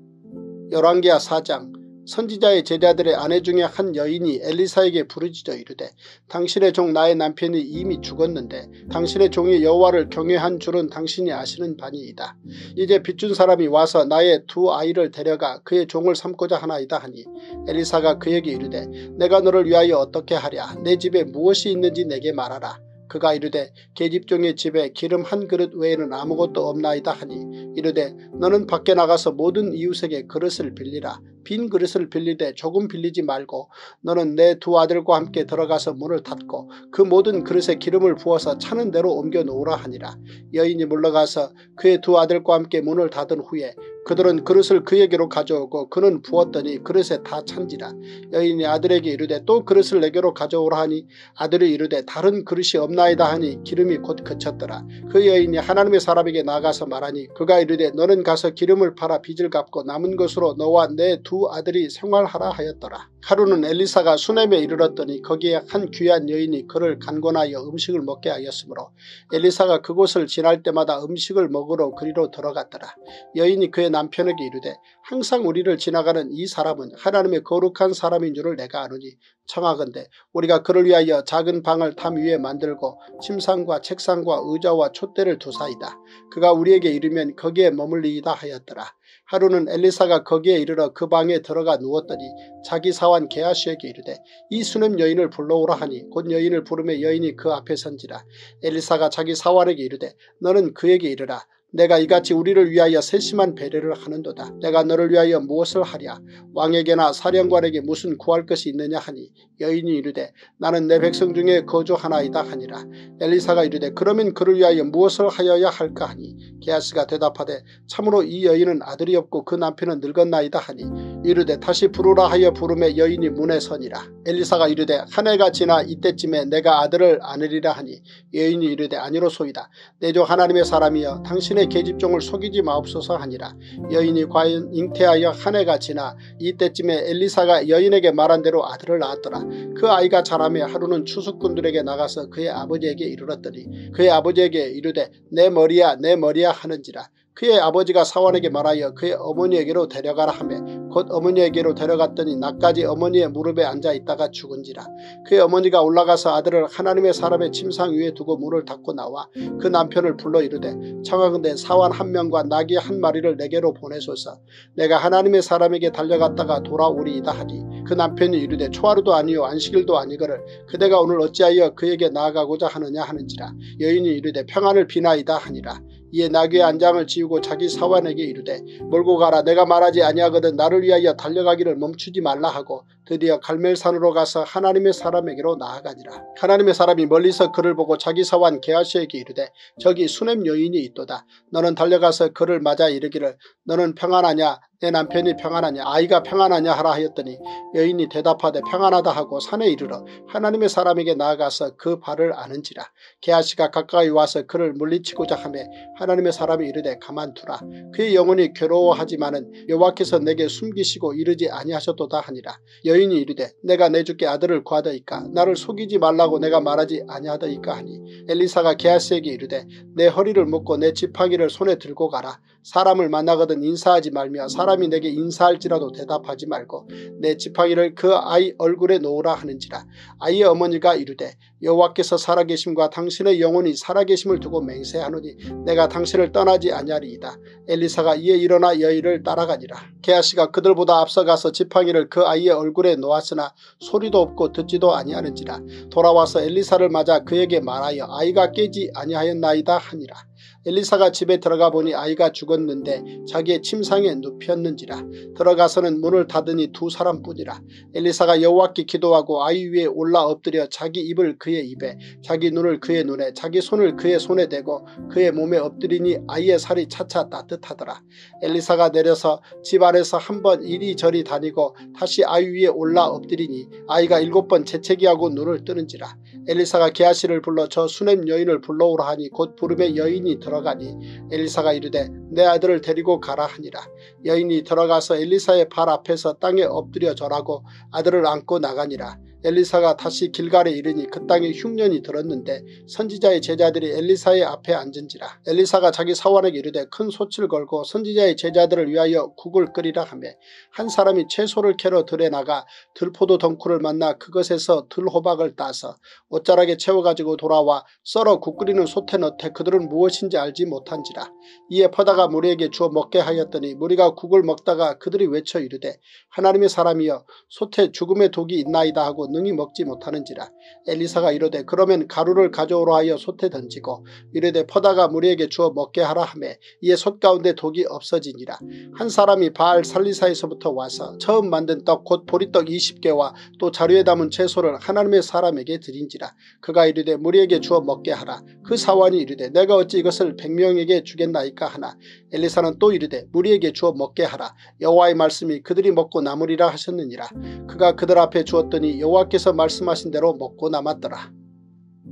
열왕기하 4장 선지자의 제자들의 아내 중에 한 여인이 엘리사에게 부르짖어 이르되 당신의 종 나의 남편이 이미 죽었는데 당신의 종이 여호와를 경외한 줄은 당신이 아시는 바니이다. 이제 빚준 사람이 와서 나의 두 아이를 데려가 그의 종을 삼고자 하나이다 하니 엘리사가 그에게 이르되 내가 너를 위하여 어떻게 하랴 내 집에 무엇이 있는지 내게 말하라. 그가 이르되 계집종의 집에 기름 한 그릇 외에는 아무것도 없나이다 하니 이르되 너는 밖에 나가서 모든 이웃에게 그릇을 빌리라. 빈 그릇을 빌리되 조금 빌리지 말고 너는 내 두 아들과 함께 들어가서 문을 닫고 그 모든 그릇에 기름을 부어서 차는 대로 옮겨 놓으라 하니라. 여인이 물러가서 그의 두 아들과 함께 문을 닫은 후에 그들은 그릇을 그에게로 가져오고 그는 부었더니 그릇에 다 찬지라. 여인이 아들에게 이르되 또 그릇을 내게로 가져오라 하니 아들이 이르되 다른 그릇이 없나이다 하니 기름이 곧 그쳤더라. 그 여인이 하나님의 사람에게 나가서 말하니 그가 이르되 너는 가서 기름을 팔아 빚을 갚고 남은 것으로 너와 내두 아들이 생활하라 하였더라. 하루는 엘리사가 수넴에 이르렀더니 거기에 한 귀한 여인이 그를 간권하여 음식을 먹게 하였으므로 엘리사가 그곳을 지날 때마다 음식을 먹으러 그리로 들어갔더라. 여인이 그의 남편에게 이르되 항상 우리를 지나가는 이 사람은 하나님의 거룩한 사람인 줄을 내가 아노니 청하건대 우리가 그를 위하여 작은 방을 담 위에 만들고 침상과 책상과 의자와 촛대를 두사이다. 그가 우리에게 이르면 거기에 머물리이다 하였더라. 하루는 엘리사가 거기에 이르러 그 방에 들어가 누웠더니 자기 사환 게하시에게 이르되 이 수냄 여인을 불러오라 하니 곧 여인을 부르며 여인이 그 앞에 선지라. 엘리사가 자기 사환에게 이르되 너는 그에게 이르라 내가 이같이 우리를 위하여 세심한 배려를 하는도다. 내가 너를 위하여 무엇을 하랴. 왕에게나 사령관에게 무슨 구할 것이 있느냐 하니 여인이 이르되 나는 내 백성 중에 거주 하나이다 하니라. 엘리사가 이르되 그러면 그를 위하여 무엇을 하여야 할까 하니 게하스가 대답하되 참으로 이 여인은 아들이 없고 그 남편은 늙었나이다 하니 이르되 다시 부르라 하여 부름에 여인이 문에 서니라. 엘리사가 이르되 한 해가 지나 이때쯤에 내가 아들을 안으리라 하니 여인이 이르되 아니로소이다. 내조 하나님의 사람이여 당신의 계집종을 속이지 마옵소서 하니라. 여인이 과연 잉태하여 한 해가 지나 이때쯤에 엘리사가 여인에게 말한 대로 아들을 낳았더라. 그 아이가 자라며 하루는 추수꾼들에게 나가서 그의 아버지에게 이르렀더니 그의 아버지에게 이르되 내 머리야 내 머리야 하는지라. 그의 아버지가 사원에게 말하여 그의 어머니에게로 데려가라 하며 곧 어머니에게로 데려갔더니 나까지 어머니의 무릎에 앉아 있다가 죽은지라. 그의 어머니가 올라가서 아들을 하나님의 사람의 침상 위에 두고 문을 닫고 나와 그 남편을 불러 이르되 청하건대 사환 한 명과 나귀 한 마리를 내게로 보내소서. 내가 하나님의 사람에게 달려갔다가 돌아오리이다 하니 그 남편이 이르되 초하루도 아니요 안식일도 아니거를 그대가 오늘 어찌하여 그에게 나아가고자 하느냐 하는지라. 여인이 이르되 평안을 비나이다 하니라 이에 나귀의 안장을 지우고 자기 사환에게 이르되 몰고 가라. 내가 말하지 아니하거든 나를 위하여 달려가기를 멈추지 말라 하고 드디어 갈멜산으로 가서 하나님의 사람에게로 나아가니라. 하나님의 사람이 멀리서 그를 보고 자기 사환 게하시에게 이르되 저기 수냄 여인이 있도다. 너는 달려가서 그를 맞아 이르기를 너는 평안하냐? 내 남편이 평안하냐? 아이가 평안하냐? 하라 하였더니 여인이 대답하되 평안하다 하고 산에 이르러 하나님의 사람에게 나아가서 그 발을 아는지라. 게하시가 가까이 와서 그를 물리치고자 하매 하나님의 사람이 이르되 가만두라. 그의 영혼이 괴로워하지만은 여호와께서 내게 숨기시고 이르지 아니하셨도다 하니라 여인이 이르되 내가 내 주께 아들을 구하더이까 나를 속이지 말라고 내가 말하지 아니하더이까 하니 엘리사가 게하스에게 이르되 내 허리를 묶고 내 지팡이를 손에 들고 가라 사람을 만나거든 인사하지 말며 사람이 내게 인사할지라도 대답하지 말고 내 지팡이를 그 아이 얼굴에 놓으라 하는지라 아이의 어머니가 이르되 여호와께서 살아계심과 당신의 영혼이 살아계심을 두고 맹세하노니 내가 당신을 떠나지 아니하리이다. 엘리사가 이에 일어나 여인을 따라가니라. 게하시가 그들보다 앞서가서 지팡이를 그 아이의 얼굴에 놓았으나 소리도 없고 듣지도 아니하는지라 돌아와서 엘리사를 맞아 그에게 말하여 아이가 깨지 아니하였나이다 하니라. 엘리사가 집에 들어가 보니 아이가 죽었는데 자기의 침상에 눕혔는지라. 들어가서는 문을 닫으니 두 사람뿐이라. 엘리사가 여호와께 기도하고 아이 위에 올라 엎드려 자기 입을 그의 입에 자기 눈을 그의 눈에 자기 손을 그의 손에 대고 그의 몸에 엎드리니 아이의 살이 차차 따뜻하더라. 엘리사가 내려서 집 안에서 한 번 이리저리 다니고 다시 아이 위에 올라 엎드리니 아이가 일곱 번 재채기하고 눈을 뜨는지라 엘리사가 게하시를 불러 저 수냄 여인을 불러오라 하니 곧 부름에 여인이 들어가니 엘리사가 이르되 내 아들을 데리고 가라 하니라. 여인이 들어가서 엘리사의 발 앞에서 땅에 엎드려 절하고 아들을 안고 나가니라. 엘리사가 다시 길갈에 이르니 그 땅에 흉년이 들었는데 선지자의 제자들이 엘리사의 앞에 앉은지라. 엘리사가 자기 사원에게 이르되 큰 소치를 걸고 선지자의 제자들을 위하여 국을 끓이라 하며 한 사람이 채소를 캐러 들에 나가 들포도 덩쿨을 만나 그것에서 들호박을 따서 옷자락에 채워가지고 돌아와 썰어 국 끓이는 솥에 넣되 그들은 무엇인지 알지 못한지라. 이에 퍼다가 무리에게 주어 먹게 하였더니 무리가 국을 먹다가 그들이 외쳐 이르되 하나님의 사람이여 솥에 죽음의 독이 있나이다 하고 능히 먹지 못하는지라. 엘리사가 이르되 그러면 가루를 가져오라 하여 솥에 던지고 이르되 퍼다가 무리에게 주어 먹게 하라 하매 이에 솥 가운데 독이 없어지니라. 한 사람이 바알 살리사에서부터 와서 처음 만든 떡 곧 보리떡 20개와 또 자루에 담은 채소를 하나님의 사람에게 드린지라. 그가 이르되 무리에게 주어 먹게 하라. 그 사원이 이르되 내가 어찌 이것을 백명에게 주겠나이까 하나. 엘리사는 또 이르되 무리에게 주어 먹게 하라. 여호와의 말씀이 그들이 먹고 남으리라 하셨느니라. 그가 그들 앞에 주었더니 여호와 여호와께서 말씀하신 대로 먹고 남았더라.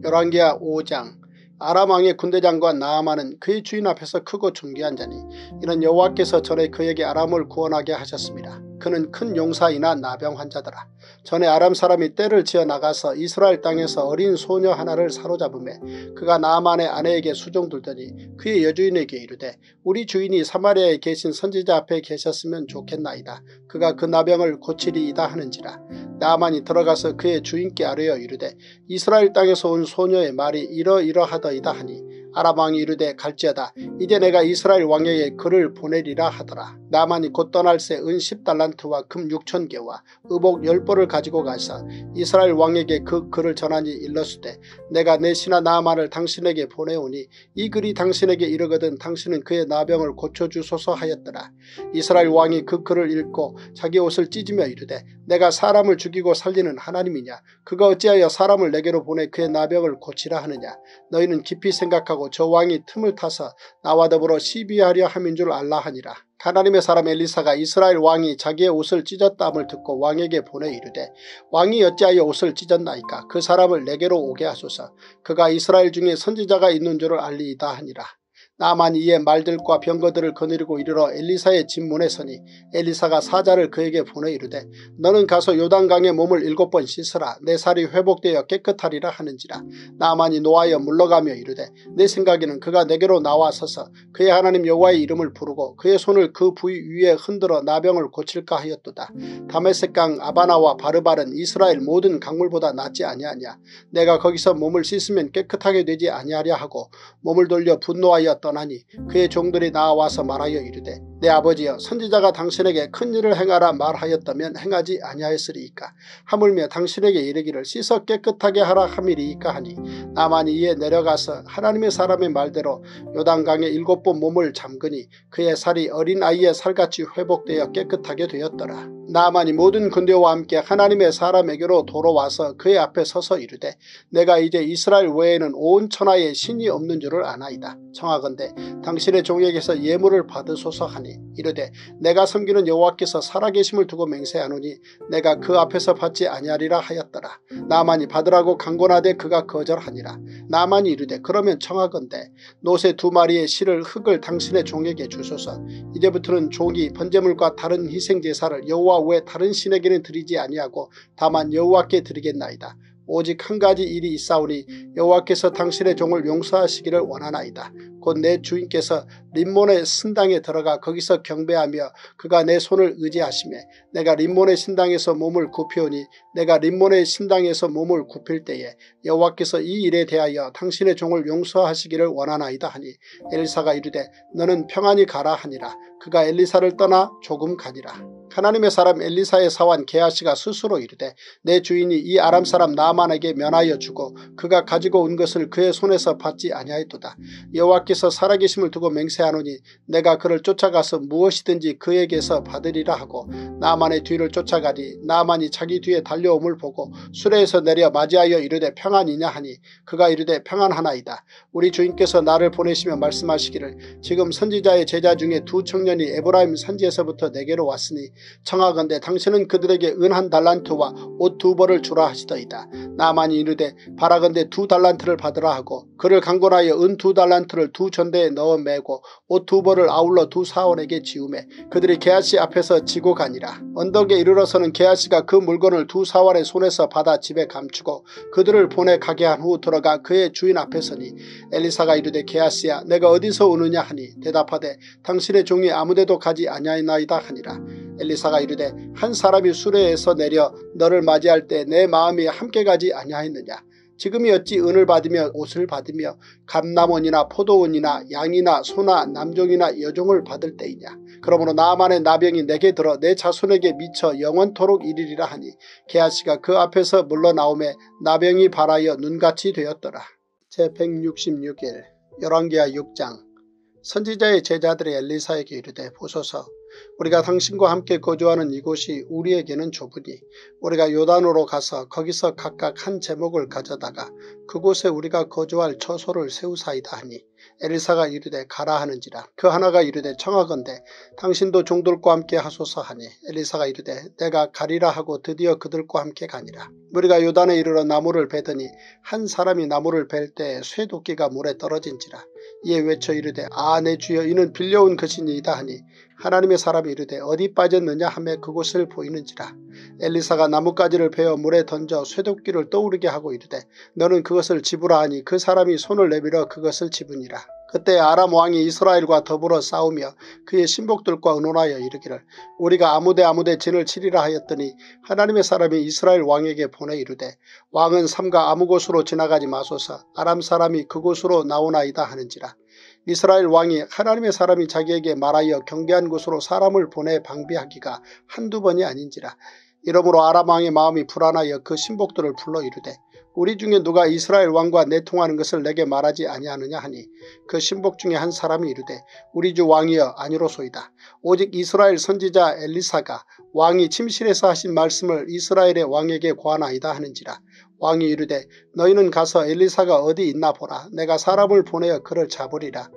열왕기하 5장 아람왕의 군대장과 나아만은 그의 주인 앞에서 크고 존귀한 자니 이는 여호와께서 전에 그에게 아람을 구원하게 하셨습니다. 그는 큰 용사이나 나병 환자더라. 전에 아람 사람이 떼를 지어 나가서 이스라엘 땅에서 어린 소녀 하나를 사로잡음에 그가 나만의 아내에게 수종들더니 그의 여주인에게 이르되 우리 주인이 사마리아에 계신 선지자 앞에 계셨으면 좋겠나이다. 그가 그 나병을 고치리이다 하는지라. 나만이 들어가서 그의 주인께 아뢰어 이르되 이스라엘 땅에서 온 소녀의 말이 이러이러하더이다 하니 아람 왕이 이르되 갈지어다 이제 내가 이스라엘 왕에게 그를 보내리라 하더라. 나만이 곧 떠날 새 은 10달란트와 금 6천 개와 의복 10벌을 가지고 가서 이스라엘 왕에게 그 글을 전하니 일렀으되 내가 내 신하 나만을 당신에게 보내오니 이 글이 당신에게 이르거든 당신은 그의 나병을 고쳐주소서 하였더라. 이스라엘 왕이 그 글을 읽고 자기 옷을 찢으며 이르되 내가 사람을 죽이고 살리는 하나님이냐 그가 어찌하여 사람을 내게로 보내 그의 나병을 고치라 하느냐 너희는 깊이 생각하고 저 왕이 틈을 타서 나와 더불어 시비하려 함인 줄 알라 하니라. 하나님의 사람 엘리사가 이스라엘 왕이 자기의 옷을 찢었다함을 듣고 왕에게 보내 이르되 왕이 어찌하여 옷을 찢었나이까 그 사람을 내게로 오게 하소서 그가 이스라엘 중에 선지자가 있는 줄을 알리이다 하니라. 나만이 이에 말들과 병거들을 거느리고 이르러 엘리사의 집문에 서니 엘리사가 사자를 그에게 보내 이르되 너는 가서 요단강에 몸을 일곱 번 씻으라 내 살이 회복되어 깨끗하리라 하는지라 나만이 노하여 물러가며 이르되 내 생각에는 그가 내게로 나와 서서 그의 하나님 여호와의 이름을 부르고 그의 손을 그 부위 위에 흔들어 나병을 고칠까 하였도다. 다메섹강 아바나와 바르발은 이스라엘 모든 강물보다 낫지 아니하냐. 내가 거기서 몸을 씻으면 깨끗하게 되지 아니하랴 하고 몸을 돌려 분노하여 떠나니 그의 종들이 나와서 말하여 이르되 내 아버지여 선지자가 당신에게 큰 일을 행하라 말하였다면 행하지 아니하였으리이까 하물며 당신에게 이르기를 씻어 깨끗하게 하라 함이리이까 하니 나만이 이에 내려가서 하나님의 사람의 말대로 요단강에 일곱 번 몸을 잠그니 그의 살이 어린아이의 살같이 회복되어 깨끗하게 되었더라. 나만이 모든 군대와 함께 하나님의 사람에게로 돌아와서 그의 앞에 서서 이르되 내가 이제 이스라엘 외에는 온 천하에 신이 없는 줄을 아나이다. 청하건대 당신의 종에게서 예물을 받으소서 하니 이르되 내가 섬기는 여호와께서 살아계심을 두고 맹세하노니 내가 그 앞에서 받지 아니하리라 하였더라. 나만이 받으라고 강권하되 그가 거절하니라. 나만이 이르되 그러면 청하건대 노새 두 마리의 실을 흙을 당신의 종에게 주소서 이제부터는 종이 번제물과 다른 희생제사를 여호와 외 다른 신에게는 드리지 아니하고 다만 여호와께 드리겠나이다. 오직 한 가지 일이 있사오니 여호와께서 당신의 종을 용서하시기를 원하나이다. 곧 내 주인께서 림몬의 신당에 들어가 거기서 경배하며 그가 내 손을 의지하시매 내가 림몬의 신당에서 몸을 굽히오니 내가 림몬의 신당에서 몸을 굽힐 때에 여호와께서 이 일에 대하여 당신의 종을 용서하시기를 원하나이다 하니 엘리사가 이르되 너는 평안히 가라 하니라. 그가 엘리사를 떠나 조금 가니라. 하나님의 사람 엘리사의 사환 게하시가 스스로 이르되 내 주인이 이 아람 사람 나만에게 면하여 주고 그가 가지고 온 것을 그의 손에서 받지 아니하였도다. 여호와께서 살아계심을 두고 맹세하노니 내가 그를 쫓아가서 무엇이든지 그에게서 받으리라 하고 나만의 뒤를 쫓아가니 나만이 자기 뒤에 달려옴을 보고 수레에서 내려 맞이하여 이르되 평안이냐 하니 그가 이르되 평안하나이다. 우리 주인께서 나를 보내시며 말씀하시기를 지금 선지자의 제자 중에 두 청년이 에브라임 산지에서부터 내게로 왔으니 청하건대 당신은 그들에게 은한 달란트와 옷 두 벌을 주라 하시더이다. 나만이 이르되 바라건대 두 달란트를 받으라 하고 그를 강권하여 은 두 달란트를 두 전대에 넣어 매고 옷 두 벌을 아울러 두 사원에게 지우매 그들이 게하시 앞에서 지고 가니라. 언덕에 이르러서는 게하시가 그 물건을 두 사원의 손에서 받아 집에 감추고 그들을 보내 가게 한 후 들어가 그의 주인 앞에 서니 엘리사가 이르되 게하시야 내가 어디서 오느냐 하니 대답하되 당신의 종이 아무데도 가지 아니하나이다 하니라. 엘리사가 이르되 한 사람이 수레에서 내려 너를 맞이할 때 내 마음이 함께 가지 아니하였느냐. 지금이 어찌 은을 받으며 옷을 받으며 감남원이나 포도원이나 양이나 소나 남종이나 여종을 받을 때이냐. 그러므로 나만의 나병이 내게 들어 내 자손에게 미쳐 영원토록 이르리라 하니 게하시가 그 앞에서 물러나오매 나병이 발하여 눈같이 되었더라. 제166일 열왕기하 6장 선지자의 제자들이 엘리사에게 이르되 보소서 우리가 당신과 함께 거주하는 이곳이 우리에게는 좁으니 우리가 요단으로 가서 거기서 각각 한 제목을 가져다가 그곳에 우리가 거주할 처소를 세우사이다 하니 엘리사가 이르되 가라 하는지라. 그 하나가 이르되 청하건대 당신도 종들과 함께 하소서 하니 엘리사가 이르되 내가 가리라 하고 드디어 그들과 함께 가니라. 우리가 요단에 이르러 나무를 베더니 한 사람이 나무를 벨때 쇠도끼가 물에 떨어진지라. 이에 외쳐 이르되 아 내 주여 이는 빌려온 것이니이다 하니 하나님의 사람이 이르되 어디 빠졌느냐 하며 그곳을 보이는지라. 엘리사가 나뭇가지를 베어 물에 던져 쇠도끼를 떠오르게 하고 이르되 너는 그것을 집으라 하니 그 사람이 손을 내밀어 그것을 집으니라. 그때 아람 왕이 이스라엘과 더불어 싸우며 그의 신복들과 의논하여 이르기를 우리가 아무데 아무데 진을 치리라 하였더니 하나님의 사람이 이스라엘 왕에게 보내 이르되 왕은 삼가 아무 곳으로 지나가지 마소서. 아람 사람이 그곳으로 나오나이다 하는지라 이스라엘 왕이 하나님의 사람이 자기에게 말하여 경계한 곳으로 사람을 보내 방비하기가 한두 번이 아닌지라 이러므로 아람 왕의 마음이 불안하여 그 신복들을 불러 이르되 우리 중에 누가 이스라엘 왕과 내통하는 것을 내게 말하지 아니하느냐 하니 그 신복 중에 한 사람이 이르되 우리 주 왕이여 아니로소이다. 오직 이스라엘 선지자 엘리사가 왕이 침실에서 하신 말씀을 이스라엘의 왕에게 고하나이다 하는지라. 왕이 이르되 너희는 가서 엘리사가 어디 있나 보라. 내가 사람을 보내어 그를 잡으리라.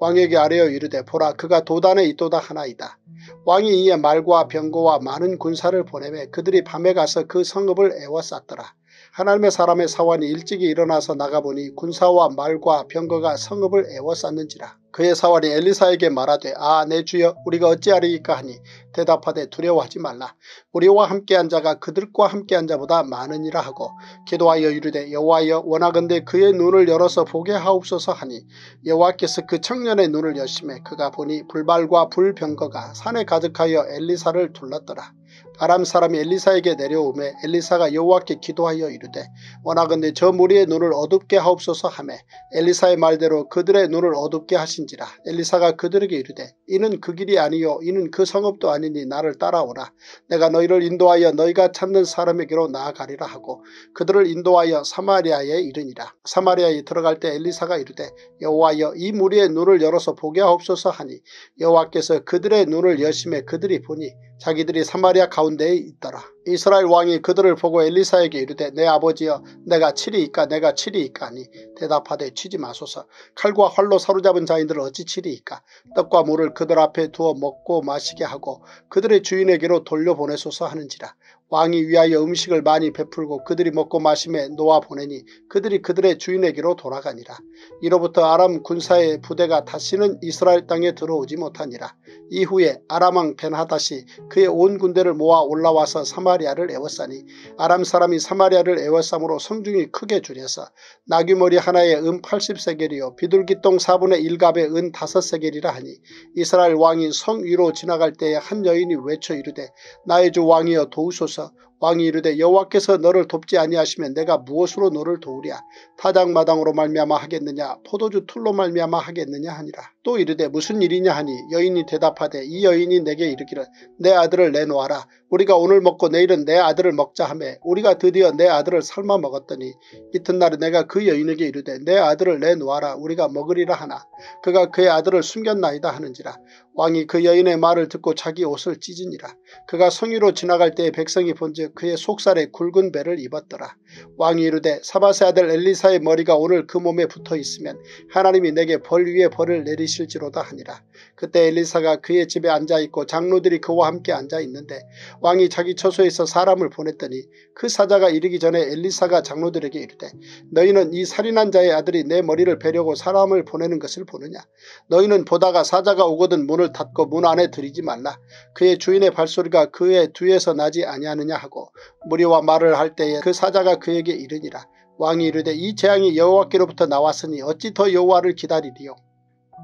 왕에게 아뢰어 이르되 보라 그가 도단에 있도다 하나이다. 왕이 이에 말과 병거와 많은 군사를 보내매 그들이 밤에 가서 그 성읍을 애워쌌더라. 하나님의 사람의 사원이 일찍이 일어나서 나가보니 군사와 말과 병거가 성읍을 애워쌌는지라. 그의 사활이 엘리사에게 말하되 아 내 주여 우리가 어찌하리이까 하니 대답하되 두려워하지 말라. 우리와 함께한 자가 그들과 함께한 자보다 많으니라 하고 기도하여 이르되 여호와여 원하건대 그의 눈을 열어서 보게 하옵소서 하니 여호와께서 그 청년의 눈을 여심해 그가 보니 불발과 불병거가 산에 가득하여 엘리사를 둘렀더라. 아람 사람이 엘리사에게 내려오매 엘리사가 여호와께 기도하여 이르되 원하건대 저 무리의 눈을 어둡게 하옵소서 하매 엘리사의 말대로 그들의 눈을 어둡게 하신지라. 엘리사가 그들에게 이르되 이는 그 길이 아니요 이는 그 성읍도 아니니 나를 따라오라. 내가 너희를 인도하여 너희가 찾는 사람에게로 나아가리라 하고 그들을 인도하여 사마리아에 이르니라. 사마리아에 들어갈 때 엘리사가 이르되 여호와여 이 무리의 눈을 열어서 보게 하옵소서 하니 여호와께서 그들의 눈을 여심해 그들이 보니 자기들이 사마리아 가운데에 있더라. 이스라엘 왕이 그들을 보고 엘리사에게 이르되 내 아버지여 내가 치리이까 내가 치리이까 하니 대답하되 치지 마소서. 칼과 활로 사로잡은 자인들을 어찌 치리이까? 떡과 물을 그들 앞에 두어 먹고 마시게 하고 그들의 주인에게로 돌려보내소서 하는지라 왕이 위하여 음식을 많이 베풀고 그들이 먹고 마심에 놓아 보내니 그들이 그들의 주인에게로 돌아가니라. 이로부터 아람 군사의 부대가 다시는 이스라엘 땅에 들어오지 못하니라. 이후에 아람왕 벤하다시 그의 온 군대를 모아 올라와서 사마리아를 애워싸니 아람 사람이 사마리아를 애워싸므로 성중이 크게 줄여서 나귀머리 하나에 은 80세겔이요 비둘기똥 4분의 1갑에 은 5세겔이라 하니 이스라엘 왕이 성 위로 지나갈 때에 한 여인이 외쳐 이르되 나의 주 왕이여 도우소서 왕이 이르되 여호와께서 너를 돕지 아니하시면 내가 무엇으로 너를 도우랴? 타작마당으로 말미암아 하겠느냐? 포도주 틀로 말미암아 하겠느냐 하니라 또 이르되 무슨 일이냐 하니 여인이 대답하되 이 여인이 내게 이르기를 내 아들을 내놓아라. 우리가 오늘 먹고 내일은 내 아들을 먹자 하매 우리가 드디어 내 아들을 삶아 먹었더니 이튿날에 내가 그 여인에게 이르되 내 아들을 내놓아라. 우리가 먹으리라 하나. 그가 그의 아들을 숨겼나이다 하는지라. 왕이 그 여인의 말을 듣고 자기 옷을 찢으니라. 그가 성위로 지나갈 때에 백성이 본즉 그의 속살에 굵은 배를 입었더라. 왕이 이르되 사바세 아들 엘리사의 머리가 오늘 그 몸에 붙어 있으면 하나님이 내게 벌 위에 벌을 내리 실지로다 하니라. 그때 엘리사가 그의 집에 앉아있고 장로들이 그와 함께 앉아있는데 왕이 자기 처소에서 사람을 보냈더니 그 사자가 이르기 전에 엘리사가 장로들에게 이르되 너희는 이 살인한 자의 아들이 내 머리를 베려고 사람을 보내는 것을 보느냐? 너희는 보다가 사자가 오거든 문을 닫고 문 안에 들이지 말라. 그의 주인의 발소리가 그의 뒤에서 나지 아니하느냐 하고 무리와 말을 할 때에 그 사자가 그에게 이르니라. 왕이 이르되 이 재앙이 여호와께로부터 나왔으니 어찌 더 여호와를 기다리리요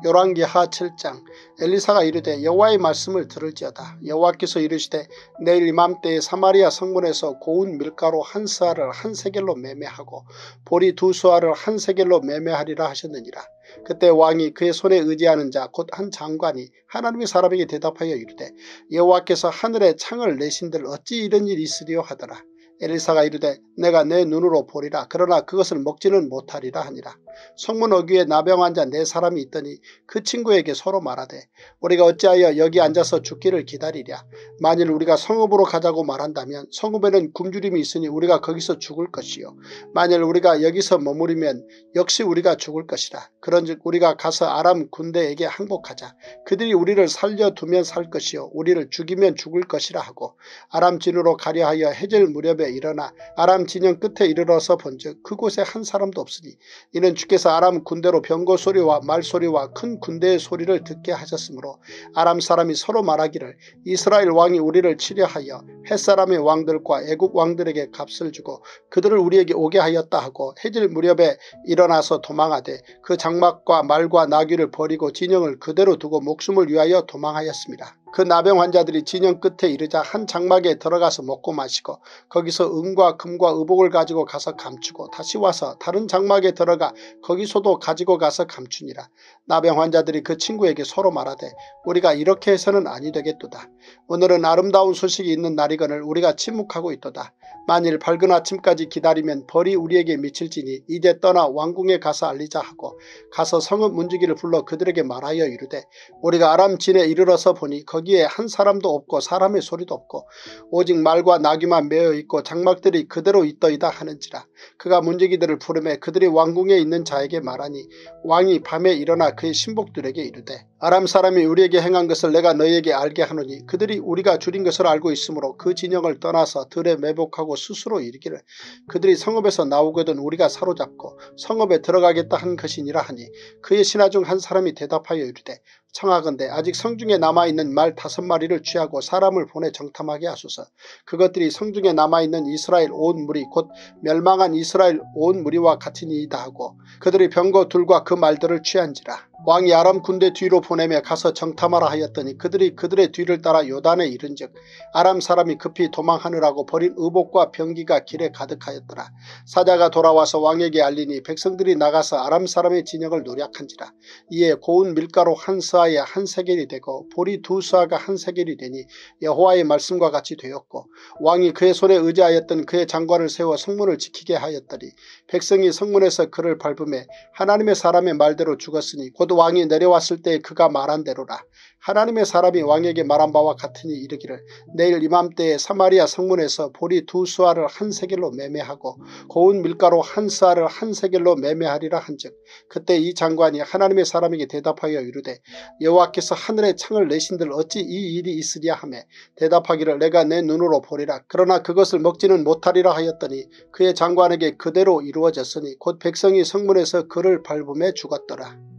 열왕기하 7장 엘리사가 이르되 여호와의 말씀을 들을지어다. 여호와께서 이르시되 내일 이맘때에 사마리아 성문에서 고운 밀가루 한 스아를 한 세겔로 매매하고 보리 두 수아를 한 세겔로 매매하리라 하셨느니라. 그때 왕이 그의 손에 의지하는 자 곧 한 장관이 하나님의 사람에게 대답하여 이르되 여호와께서 하늘에 창을 내신들 어찌 이런 일이 있으리요 하더라. 엘리사가 이르되 내가 내 눈으로 보리라 그러나 그것을 먹지는 못하리라 하니라. 성문 어귀에 나병 환자 네 사람이 있더니 그 친구에게 서로 말하되 우리가 어찌하여 여기 앉아서 죽기를 기다리랴. 만일 우리가 성읍으로 가자고 말한다면 성읍에는 굶주림이 있으니 우리가 거기서 죽을 것이요. 만일 우리가 여기서 머무르면 역시 우리가 죽을 것이라. 그런즉 우리가 가서 아람 군대에게 항복하자. 그들이 우리를 살려두면 살 것이요. 우리를 죽이면 죽을 것이라 하고 아람 진으로 가려 하여 해질 무렵에 일어나 아람 진영 끝에 이르러서 본즉 그곳에 한 사람도 없으니 이는 주께서 아람 군대로 병거 소리와 말소리와 큰 군대의 소리를 듣게 하셨으므로 아람 사람이 서로 말하기를 이스라엘 왕이 우리를 치려하여 햇사람의 왕들과 애국 왕들에게 값을 주고 그들을 우리에게 오게 하였다 하고 해질 무렵에 일어나서 도망하되 그 장막과 말과 나귀를 버리고 진영을 그대로 두고 목숨을 위하여 도망하였습니다. 그 나병 환자들이 진영 끝에 이르자 한 장막에 들어가서 먹고 마시고 거기서 은과 금과 의복을 가지고 가서 감추고 다시 와서 다른 장막에 들어가 거기서도 가지고 가서 감추니라. 나병 환자들이 그 친구에게 서로 말하되 우리가 이렇게 해서는 아니 되겠도다. 오늘은 아름다운 소식이 있는 날이거늘 우리가 침묵하고 있도다. 만일 밝은 아침까지 기다리면 벌이 우리에게 미칠지니 이제 떠나 왕궁에 가서 알리자 하고 가서 성읍 문지기를 불러 그들에게 말하여 이르되 우리가 아람 진에 이르러서 보니 거기 에 한 사람도 없고 사람의 소리도 없고 오직 말과 나귀만 메어 있고 장막들이 그대로 있더이다 하는지라 그가 문지기들을 부르매 그들이 왕궁에 있는 자에게 말하니 왕이 밤에 일어나 그의 신복들에게 이르되 아람 사람이 우리에게 행한 것을 내가 너희에게 알게 하노니 그들이 우리가 줄인 것을 알고 있으므로 그 진영을 떠나서 들에 매복하고 스스로 이르기를 그들이 성읍에서 나오거든 우리가 사로잡고 성읍에 들어가겠다 한 것이니라 하니 그의 신하 중 한 사람이 대답하여 이르되 청하건대 아직 성중에 남아있는 말 다섯 마리를 취하고 사람을 보내 정탐하게 하소서. 그것들이 성중에 남아있는 이스라엘 온 무리 곧 멸망한 이스라엘 온 무리와 같으니이다 하고 그들이 병거 둘과 그 말들을 취한지라. 왕이 아람 군대 뒤로 보내며 가서 정탐하라 하였더니 그들이 그들의 뒤를 따라 요단에 이른즉 아람 사람이 급히 도망하느라고 버린 의복과 병기가 길에 가득하였더라. 사자가 돌아와서 왕에게 알리니 백성들이 나가서 아람 사람의 진영을 노략한지라. 이에 고운 밀가루 한 스아에 한 세겔이 되고 보리 두 스아가 한 세겔이 되니 여호와의 말씀과 같이 되었고 왕이 그의 손에 의지하였던 그의 장관을 세워 성문을 지키게 하였더니 백성이 성문에서 그를 밟음에 하나님의 사람의 말대로 죽었으니 곧 왕이 내려왔을 때 그가 말한 대로라. 하나님의 사람이 왕에게 말한 바와 같으니 이르기를 내일 이맘때에 사마리아 성문에서 보리 두 수알을 한 세겔로 매매하고 고운 밀가루 한 수알을 한 세겔로 매매하리라 한즉 그때 이 장관이 하나님의 사람에게 대답하여 이르되 여호와께서 하늘에 창을 내신들 어찌 이 일이 있으랴 하며 대답하기를 내가 내 눈으로 보리라 그러나 그것을 먹지는 못하리라 하였더니 그의 장관에게 그대로 이루어졌으니 곧 백성이 성문에서 그를 밟음에 죽었더라.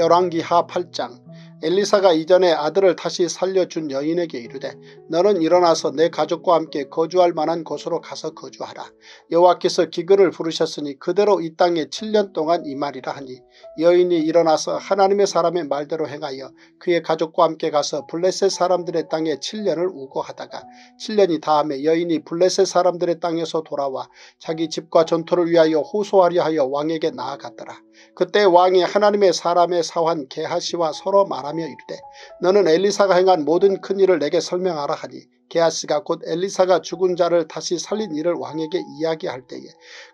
열왕기하 8장 엘리사가 이전에 아들을 다시 살려준 여인에게 이르되 너는 일어나서 내 가족과 함께 거주할 만한 곳으로 가서 거주하라. 여호와께서 기근을 부르셨으니 그대로 이 땅에 7년 동안 이 말이라 하니 여인이 일어나서 하나님의 사람의 말대로 행하여 그의 가족과 함께 가서 블레셋 사람들의 땅에 7년을 우거하다가 7년이 다음에 여인이 블레셋 사람들의 땅에서 돌아와 자기 집과 전토를 위하여 호소하려 하여 왕에게 나아갔더라. 그때 왕이 하나님의 사람의 사환 게하시와 서로 말하며 이르되 너는 엘리사가 행한 모든 큰 일을 내게 설명하라 하니 게하스가 곧 엘리사가 죽은 자를 다시 살린 일을 왕에게 이야기할 때에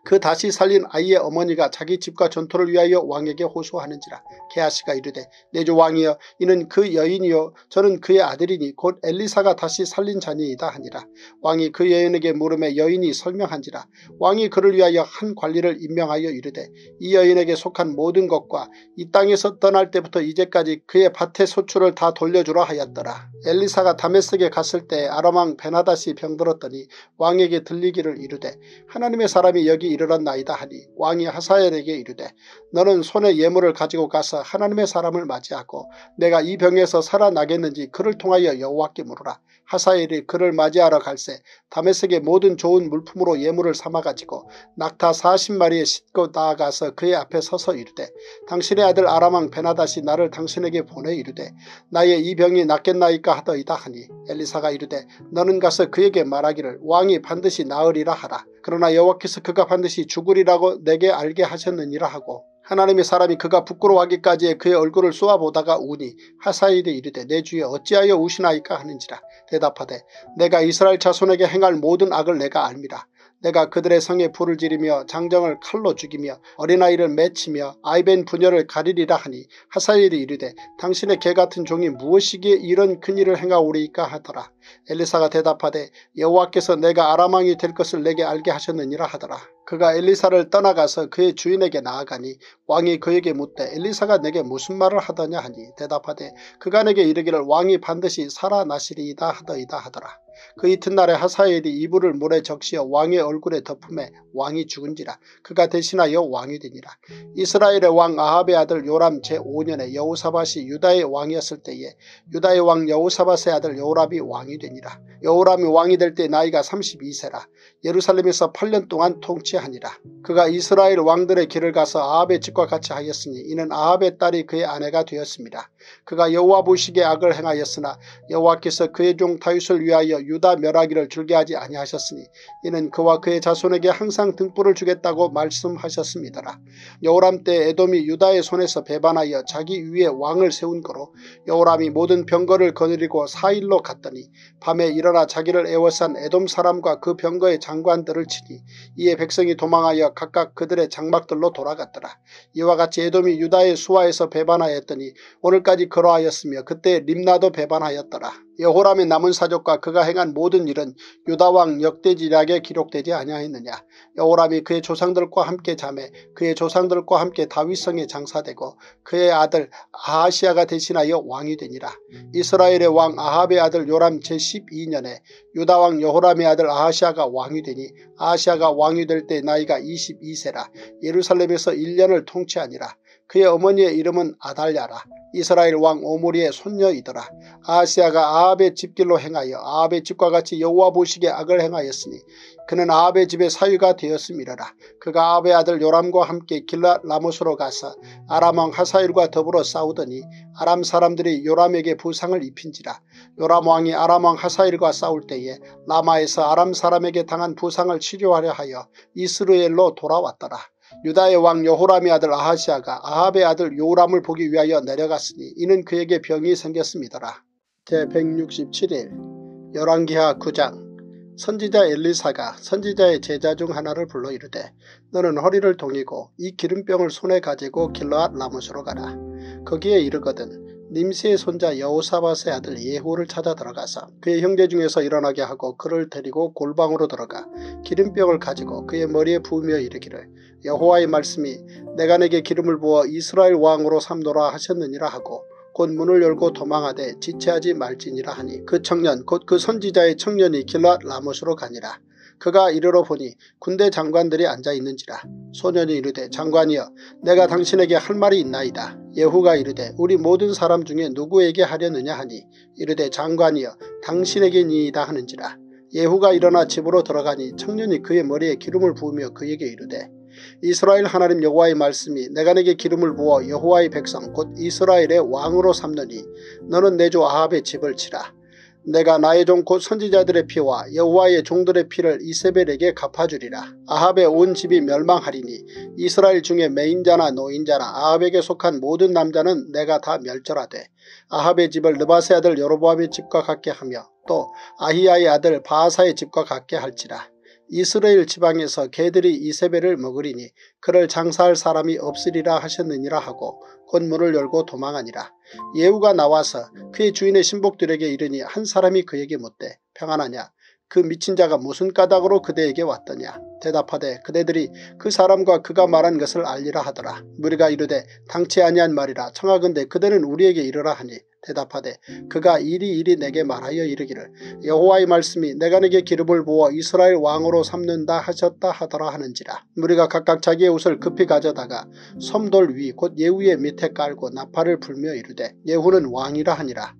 그 다시 살린 아이의 어머니가 자기 집과 전토를 위하여 왕에게 호소하는지라 게하스가 이르되 내 주 왕이여 이는 그 여인이요. 저는 그의 아들이니 곧 엘리사가 다시 살린 자니이다 하니라. 왕이 그 여인에게 물음에 여인이 설명한지라. 왕이 그를 위하여 한 관리를 임명하여 이르되 이 여인에게 속한 모든 것과 이 땅에서 떠날 때부터 이제까지 그의 밭의 소출을 다 돌려주라 하였더라. 엘리사가 다메섹에 갔을 때 아 람왕 베나다시 병들었더니 왕에게 들리기를 이르되 하나님의 사람이 여기 이르렀나이다 하니 왕이 하사엘에게 이르되 너는 손에 예물을 가지고 가서 하나님의 사람을 맞이하고 내가 이 병에서 살아나겠는지 그를 통하여 여호와께 물으라. 하사엘이 그를 맞이하러 갈새 다메섹의 모든 좋은 물품으로 예물을 삼아가지고 낙타 40마리에 싣고 나아가서 그의 앞에 서서 이르되 당신의 아들 아람왕 베나다시 나를 당신에게 보내 이르되 나의 이 병이 낫겠나이까 하더이다 하니 엘리사가 이르되 너는 가서 그에게 말하기를 왕이 반드시 나으리라 하라. 그러나 여호와께서 그가 반드시 죽으리라고 내게 알게 하셨느니라 하고 하나님의 사람이 그가 부끄러워하기까지에 그의 얼굴을 쏘아보다가 우니 하사일에 이르되 내 주에 어찌하여 우시나이까 하는지라 대답하되 내가 이스라엘 자손에게 행할 모든 악을 내가 알미라. 내가 그들의 성에 불을 지르며 장정을 칼로 죽이며 어린아이를 맺히며 아이벤 부녀를 가리리라 하니 하사일이 이르되 당신의 개같은 종이 무엇이기에 이런 큰일을 행하오리이까 하더라. 엘리사가 대답하되 여호와께서 내가 아람왕이 될 것을 내게 알게 하셨느니라 하더라. 그가 엘리사를 떠나가서 그의 주인에게 나아가니 왕이 그에게 묻되 엘리사가 내게 무슨 말을 하더냐 하니 대답하되 그가 내게 이르기를 왕이 반드시 살아나시리이다 하더이다 하더라. 그 이튿날에 하사엘이 이불을 물에 적시어 왕의 얼굴에 덮음에 왕이 죽은지라 그가 대신하여 왕이 되니라. 이스라엘의 왕 아합의 아들 요람 제5년에 여우사밧이 유다의 왕이었을 때에 유다의 왕 여우사밧의 아들 여우랍이 왕이 되니라. 여우람이 왕이 될 때 나이가 32세라. 예루살렘에서 8년 동안 통치하니라. 그가 이스라엘 왕들의 길을 가서 아합의 집과 같이 하였으니 이는 아합의 딸이 그의 아내가 되었습니다. 그가 여호와 보시기에 악을 행하였으나 여호와께서 그의 종 다윗을 위하여 유다 멸하기를 줄게 하지 아니하셨으니 이는 그와 그의 자손에게 항상 등불을 주겠다고 말씀하셨습니다. 여호람 때 에돔이 유다의 손에서 배반하여 자기 위에 왕을 세운 거로 여호람이 모든 병거를 거느리고 사일로 갔더니 밤에 일어나 자기를 애워싼 에돔 사람과 그 병거의 장관들을 치니 이에 백성이 도망하여 각각 그들의 장막들로 돌아갔더라. 이와 같이 에돔이 유다의 수하에서 배반하였더니 오늘까지 걸어하였으며 그때 림나도 배반하였더라. 여호람의 남은 사적과 그가 행한 모든 일은 유다왕 역대지략에 기록되지 아니하였느냐. 여호람이 그의 조상들과 함께 잠에 그의 조상들과 함께 다윗성에 장사되고 그의 아들 아하시아가 대신하여 왕이 되니라. 이스라엘의 왕 아합의 아들 요람 제12년에 유다왕 여호람의 아들 아하시아가 왕이 되니 아하시아가 왕이 될 때 나이가 22세라 예루살렘에서 1년을 통치하니라. 그의 어머니의 이름은 아달랴라. 이스라엘 왕 오므리의 손녀이더라. 아시아가 아합의 집길로 행하여 아합의 집과 같이 여호와 보시기에 악을 행하였으니 그는 아합의 집의 사위가 되었음이라라. 그가 아합의 아들 요람과 함께 길라 라모스로 가서 아람왕 하사일과 더불어 싸우더니 아람 사람들이 요람에게 부상을 입힌지라. 요람 왕이 아람 왕 하사일과 싸울 때에 라마에서 아람 사람에게 당한 부상을 치료하려 하여 이스르엘로 돌아왔더라. 유다의 왕 여호람의 아들 아하시아가 아합의 아들 요람을 보기 위하여 내려갔으니 이는 그에게 병이 생겼습니다라. 제167일 열왕기하 9장 선지자 엘리사가 선지자의 제자 중 하나를 불러 이르되 너는 허리를 동이고 이 기름병을 손에 가지고 길러앗 라못으로 가라. 거기에 이르거든 님스의 손자 여호사밧의 아들 예후를 찾아 들어가서 그의 형제 중에서 일어나게 하고 그를 데리고 골방으로 들어가 기름병을 가지고 그의 머리에 부으며 이르기를 여호와의 말씀이 내가 내게 기름을 부어 이스라엘 왕으로 삼노라 하셨느니라 하고 곧 문을 열고 도망하되 지체하지 말지니라 하니 그 청년 곧 그 선지자의 청년이 길라 라못으로 가니라. 그가 이르러 보니 군대 장관들이 앉아 있는지라 소년이 이르되 장관이여 내가 당신에게 할 말이 있나이다. 예후가 이르되 우리 모든 사람 중에 누구에게 하려느냐 하니 이르되 장관이여 당신에게니이다 하는지라 예후가 일어나 집으로 들어가니 청년이 그의 머리에 기름을 부으며 그에게 이르되 이스라엘 하나님 여호와의 말씀이 내가 내게 기름을 부어 여호와의 백성 곧 이스라엘의 왕으로 삼느니 너는 내조 아합의 집을 치라. 내가 나의 종곧 선지자들의 피와 여호와의 종들의 피를 이세벨에게 갚아주리라. 아합의 온 집이 멸망하리니 이스라엘 중에 메인자나 노인자나 아합에게 속한 모든 남자는 내가 다 멸절하되 아합의 집을 느바세 아들 여로보암의 집과 같게 하며 또 아히야의 아들 바하사의 집과 같게 할지라. 이스라엘 지방에서 개들이 이세벨을 먹으리니 그를 장사할 사람이 없으리라 하셨느니라 하고 건문을 열고 도망하니라. 예후가 나와서 그의 주인의 신복들에게 이르니 한 사람이 그에게 묻되 평안하냐 그 미친 자가 무슨 까닭으로 그대에게 왔더냐 대답하되 그대들이 그 사람과 그가 말한 것을 알리라 하더라. 무리가 이르되 당치 아니한 말이라 청하건대 그대는 우리에게 이르라 하니 대답하되 그가 이리 이리 내게 말하여 이르기를 여호와의 말씀이 내가 내게 기름을 부어 이스라엘 왕으로 삼는다 하셨다 하더라 하는지라. 무리가 각각 자기의 옷을 급히 가져다가 섬돌 위 곧 예후의 밑에 깔고 나팔을 불며 이르되 예후는 왕이라 하니라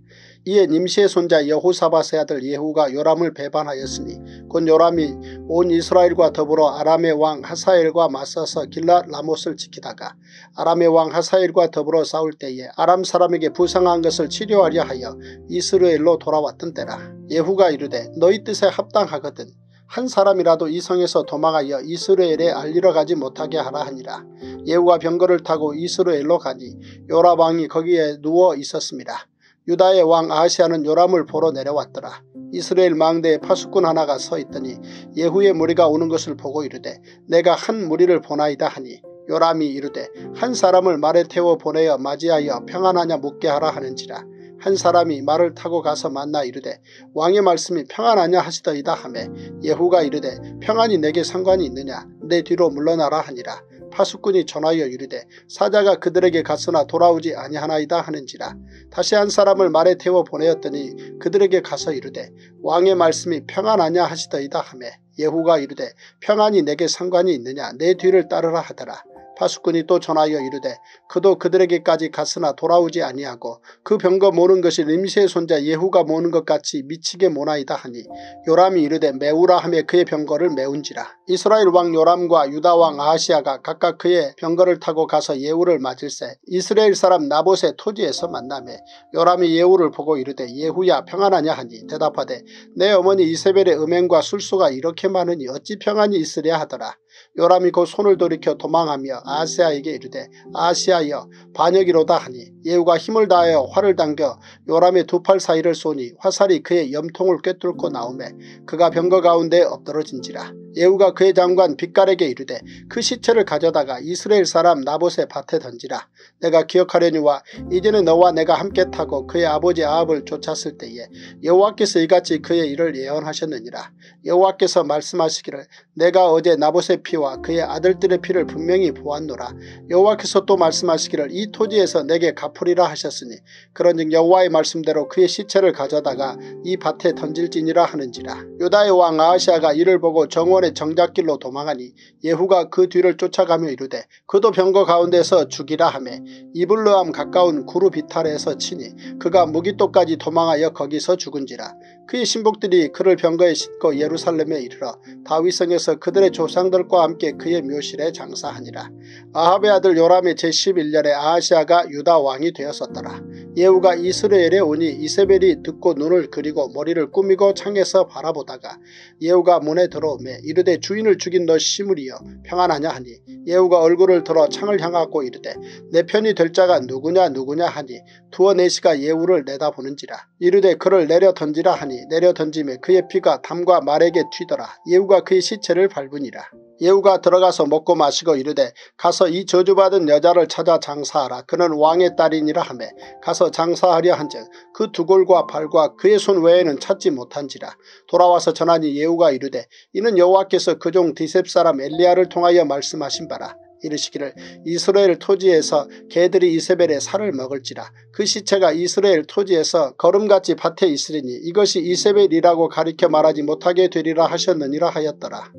이에 님시의 손자 여호사밧의 아들 예후가 요람을 배반하였으니 곧 요람이 온 이스라엘과 더불어 아람의 왕 하사엘과 맞서서 길라 라못을 지키다가 아람의 왕 하사엘과 더불어 싸울 때에 아람 사람에게 부상한 것을 치료하려 하여 이스라엘로 돌아왔던 때라. 예후가 이르되 너희 뜻에 합당하거든 한 사람이라도 이 성에서 도망하여 이스라엘에 알리러 가지 못하게 하라 하니라. 예후가 병거를 타고 이스라엘로 가니 요라 왕이 거기에 누워 있었습니다. 유다의 왕 아시아는 요람을 보러 내려왔더라. 이스라엘 망대에 파수꾼 하나가 서 있더니 예후의 무리가 오는 것을 보고 이르되 내가 한 무리를 보나이다 하니 요람이 이르되 한 사람을 말에 태워 보내어 맞이하여 평안하냐 묻게 하라 하는지라. 한 사람이 말을 타고 가서 만나 이르되 왕의 말씀이 평안하냐 하시더이다 하매 예후가 이르되 평안이 내게 상관이 있느냐 내 뒤로 물러나라 하니라. 파수꾼이 전하여 이르되 사자가 그들에게 갔으나 돌아오지 아니하나이다 하는지라. 다시 한 사람을 말에 태워 보내었더니 그들에게 가서 이르되 왕의 말씀이 평안하냐 하시더이다 하매. 예후가 이르되 평안이 내게 상관이 있느냐? 내 뒤를 따르라 하더라 파수꾼이 또 전하여 이르되 그도 그들에게까지 갔으나 돌아오지 아니하고 그 병거 모는 것이 림시의 손자 예후가 모는 것 같이 미치게 모나이다 하니 요람이 이르되 메우라 하며 그의 병거를 메운지라. 이스라엘 왕 요람과 유다 왕 아하시아가 각각 그의 병거를 타고 가서 예후를 맞을세 이스라엘 사람 나봇의 토지에서 만나매 요람이 예후를 보고 이르되 예후야 평안하냐 하니 대답하되 내 어머니 이세벨의 음행과 술수가 이렇게 많으니 어찌 평안이 있으랴 하더라. 요람이 곧 손을 돌이켜 도망하며 아시아에게 이르되 아시아여 반역이로다 하니 예후가 힘을 다하여 활을 당겨 요람의 두 팔 사이를 쏘니 화살이 그의 염통을 꿰뚫고 나오매 그가 병거 가운데 엎드러진지라 예후가 그의 장관 빛깔에게 이르되 그 시체를 가져다가 이스라엘 사람 나봇의 밭에 던지라. 내가 기억하려니와 이제는 너와 내가 함께 타고 그의 아버지 아합을 쫓았을 때에 여호와께서 이같이 그의 일을 예언하셨느니라. 여호와께서 말씀하시기를 내가 어제 나봇의 피와 그의 아들들의 피를 분명히 보았노라. 여호와께서 또 말씀하시기를 이 토지에서 내게 갚으리라 하셨으니 그런즉 여호와의 말씀대로 그의 시체를 가져다가 이 밭에 던질지니라 하는지라. 유다의 왕 아하시아가 이를 보고 정원 의 정작길로 도망하니 예후가 그 뒤를 쫓아가며 이르되 그도 병거 가운데서 죽이라 하매 이블르암 가까운 구루 비탈에서 치니 그가 무기토까지 도망하여 거기서 죽은지라. 그의 신복들이 그를 병거에 싣고 예루살렘에 이르러 다윗성에서 그들의 조상들과 함께 그의 묘실에 장사하니라. 아합의 아들 요람의 제11년에 아하시아가 유다 왕이 되었었더라. 예후가 이스라엘에 오니 이세벨이 듣고 눈을 그리고 머리를 꾸미고 창에서 바라보다가 예후가 문에 들어오매 이르되 주인을 죽인 너 시므리여 평안하냐 하니 예후가 얼굴을 들어 창을 향하고 이르되 내 편이 될 자가 누구냐 누구냐 하니 두어 네시가 예후를 내다보는지라 이르되 그를 내려 던지라 하니 내려 던짐에 그의 피가 담과 말에게 튀더라. 예후가 그의 시체를 밟으니라. 예후가 들어가서 먹고 마시고 이르되 가서 이 저주받은 여자를 찾아 장사하라. 그는 왕의 딸이니라 하매 가서 장사하려 한즉 그 두골과 발과 그의 손 외에는 찾지 못한지라. 돌아와서 전하니 예후가 이르되 이는 여호와께서 그 종 디셉 사람 엘리야를 통하여 말씀하신 바라 이르시기를 이스라엘 토지에서 개들이 이세벨의 살을 먹을지라. 그 시체가 이스라엘 토지에서 걸음같이 밭에 있으리니 이것이 이세벨이라고 가리켜 말하지 못하게 되리라 하셨느니라 하였더라.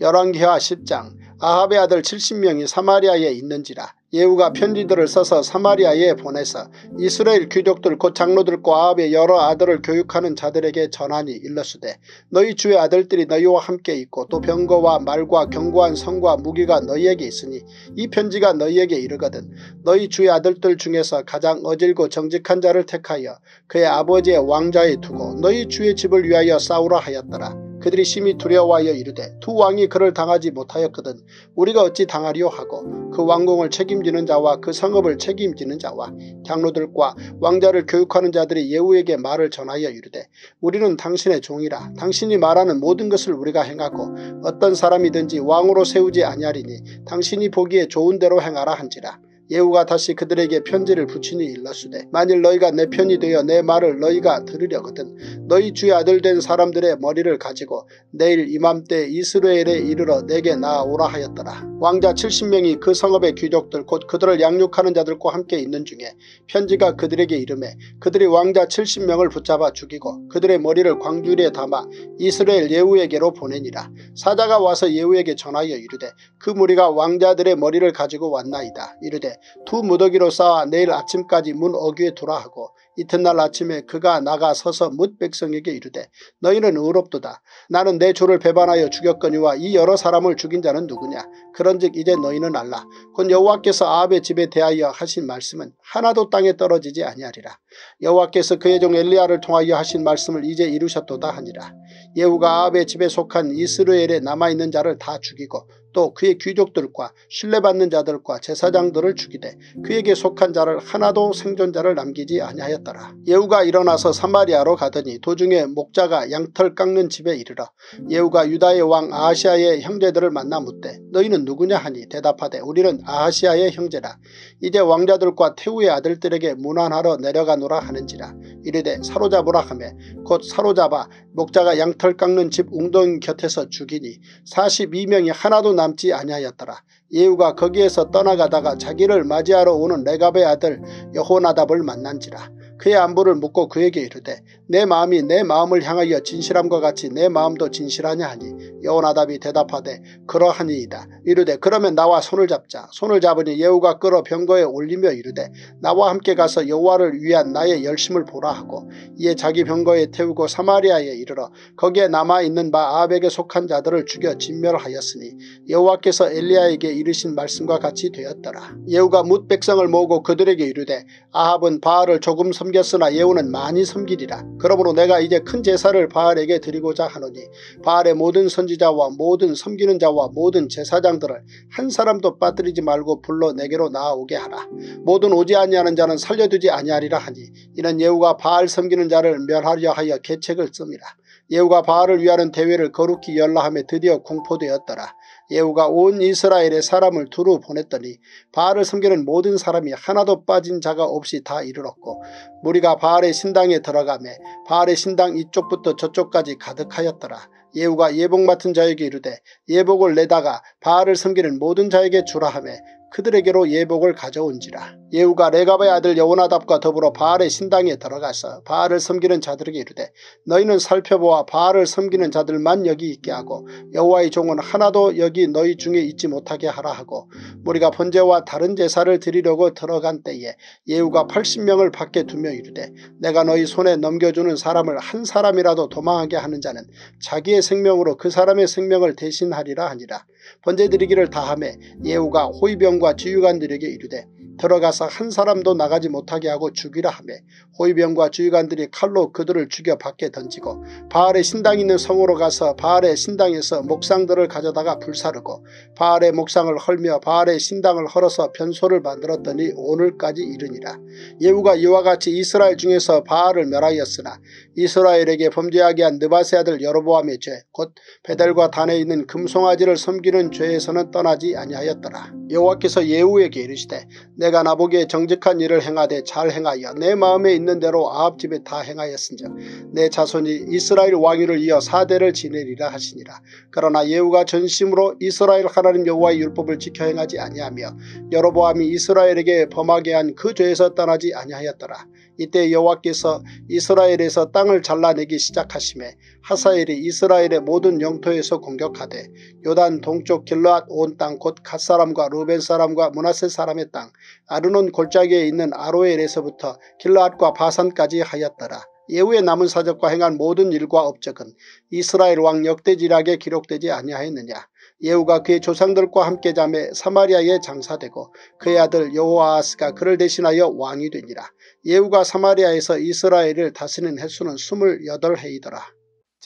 열왕기하 10장. 아합의 아들 70명이 사마리아에 있는지라 예후가 편지들을 써서 사마리아에 보내서 이스라엘 귀족들 곧 장로들과 아합의 여러 아들을 교육하는 자들에게 전하니 일러스되 너희 주의 아들들이 너희와 함께 있고 또 병거와 말과 견고한 성과 무기가 너희에게 있으니 이 편지가 너희에게 이르거든 너희 주의 아들들 중에서 가장 어질고 정직한 자를 택하여 그의 아버지의 왕자에 두고 너희 주의 집을 위하여 싸우라 하였더라. 그들이 심히 두려워하여 이르되 두 왕이 그를 당하지 못하였거든 우리가 어찌 당하리요 하고 그 왕궁을 책임지는 자와 그 성읍을 책임지는 자와 장로들과 왕자를 교육하는 자들이 예후에게 말을 전하여 이르되 우리는 당신의 종이라. 당신이 말하는 모든 것을 우리가 행하고 어떤 사람이든지 왕으로 세우지 아니하리니 당신이 보기에 좋은 대로 행하라 한지라 예후가 다시 그들에게 편지를 붙이니 일렀으되 만일 너희가 내 편이 되어 내 말을 너희가 들으려거든 너희 주의 아들 된 사람들의 머리를 가지고 내일 이맘때 이스라엘에 이르러 내게 나아오라 하였더라. 왕자 70명이 그 성읍의 귀족들 곧 그들을 양육하는 자들과 함께 있는 중에 편지가 그들에게 이름해 그들이 왕자 70명을 붙잡아 죽이고 그들의 머리를 광주리에 담아 이스라엘 예후에게로 보내니라. 사자가 와서 예후에게 전하여 이르되 그 무리가 왕자들의 머리를 가지고 왔나이다. 이르되 두 무더기로 쌓아 내일 아침까지 문 어귀에 두라 하고 이튿날 아침에 그가 나가 서서 뭇 백성에게 이르되 너희는 의롭도다. 나는 내 조를 배반하여 죽였거니와 이 여러 사람을 죽인 자는 누구냐. 그런즉 이제 너희는 알라. 곧 여호와께서 아합의 집에 대하여 하신 말씀은 하나도 땅에 떨어지지 아니하리라. 여호와께서 그의 종 엘리야를 통하여 하신 말씀을 이제 이루셨도다 하니라. 예후가 아합의 집에 속한 이스라엘에 남아있는 자를 다 죽이고 또 그의 귀족들과 신뢰받는 자들과 제사장들을 죽이되 그에게 속한 자를 하나도 생존자를 남기지 아니하였더라. 예후가 일어나서 사마리아로 가더니 도중에 목자가 양털 깎는 집에 이르러 예후가 유다의 왕 아하시아의 형제들을 만나 묻되 너희는 누구냐 하니 대답하되 우리는 아하시아의 형제라. 이제 왕자들과 태우의 아들들에게 문안하러 내려가노라 하는지라. 이르되 사로잡으라 하며 곧 사로잡아 목자가 양털 깎는 집 웅덩이 곁에서 죽이니 42명이 하나도 남지 아니하였더라. 예후가 거기에서 떠나가다가 자기를 맞이하러 오는 레갑의 아들 여호나답을 만난지라. 그의 안부를 묻고 그에게 이르되 내 마음이 내 마음을 향하여 진실함과 같이 내 마음도 진실하냐 하니 여호나답이 대답하되 그러하니이다. 이르되 그러면 나와 손을 잡자. 손을 잡으니 예후가 끌어 병거에 올리며 이르되 나와 함께 가서 여호와를 위한 나의 열심을 보라 하고 이에 자기 병거에 태우고 사마리아에 이르러 거기에 남아있는 바 아합에게 속한 자들을 죽여 진멸하였으니 여호와께서 엘리야에게 이르신 말씀과 같이 되었더라. 예후가 뭇 백성을 모으고 그들에게 이르되 아합은 바알을 조금 섬겼으나 예후는 많이 섬기리라. 그러므로 내가 이제 큰 제사를 바알에게 드리고자 하노니 바알의 모든 선지자와 모든 섬기는 자와 모든 제사장들을 한 사람도 빠뜨리지 말고 불러 내게로 나아오게 하라. 모든 오지 아니하는 자는 살려두지 아니하리라 하니 이는 예후가 바알 섬기는 자를 멸하려 하여 계책을 씁니다. 예후가 바알을 위하는 대회를 거룩히 열라함에 드디어 공포되었더라. 예후가 온 이스라엘의 사람을 두루 보냈더니 바알을 섬기는 모든 사람이 하나도 빠진 자가 없이 다 이르렀고 무리가 바알의 신당에 들어가매 바알의 신당 이쪽부터 저쪽까지 가득하였더라. 예후가 예복 맡은 자에게 이르되 예복을 내다가 바알을 섬기는 모든 자에게 주라 하매 그들에게로 예복을 가져온지라. 예후가 레가바의 아들 여호나답과 더불어 바알의 신당에 들어가서 바알을 섬기는 자들에게 이르되 너희는 살펴보아 바알을 섬기는 자들만 여기 있게 하고 여호와의 종은 하나도 여기 너희 중에 있지 못하게 하라 하고 우리가 번제와 다른 제사를 드리려고 들어간 때에 예후가 80명을 밖에 두며 이르되 내가 너희 손에 넘겨주는 사람을 한 사람이라도 도망하게 하는 자는 자기의 생명으로 그 사람의 생명을 대신하리라 하니라. 번제 드리기를 다함에 예후가 호위병과 지휘관들에게 이르되 들어가서 한 사람도 나가지 못하게 하고 죽이라 하며 호위병과 주의관들이 칼로 그들을 죽여 밖에 던지고 바알의 신당 있는 성으로 가서 바알의 신당에서 목상들을 가져다가 불사르고 바알의 목상을 헐며 바알의 신당을 헐어서 변소를 만들었더니 오늘까지 이르니라. 예후가 이와 같이 이스라엘 중에서 바알을 멸하였으나 이스라엘에게 범죄하게 한 느바세 아들 여로보암의 죄 곧 베델과 단에 있는 금송아지를 섬기는 죄에서는 떠나지 아니하였더라. 여호와께서 예후에게 이르시되 내가 나보기에 정직한 일을 행하되 잘 행하여 내 마음에 있는 대로 아합 집에 다 행하였은즉 내 자손이 이스라엘 왕위를 이어 사대를 지내리라 하시니라. 그러나 예후가 전심으로 이스라엘 하나님 여호와의 율법을 지켜 행하지 아니하며 여로보암이 이스라엘에게 범하게 한 그 죄에서 떠나지 아니하였더라. 이때 여호와께서 이스라엘에서 땅을 잘라내기 시작하심에 하사엘이 이스라엘의 모든 영토에서 공격하되 요단 동쪽 길르앗 온 땅 곧 갓사람과 루벤 사람과 문하세 사람의 땅 아르논 골짜기에 있는 아로엘에서부터 길르앗과 바산까지 하였더라. 예후의 남은 사적과 행한 모든 일과 업적은 이스라엘 왕 역대지락에 기록되지 아니하였느냐. 예후가 그의 조상들과 함께 잠에 사마리아에 장사되고 그의 아들 여호아스가 그를 대신하여 왕이 되니라. 예후가 사마리아에서 이스라엘을 다스리는 횟수는 28해이더라.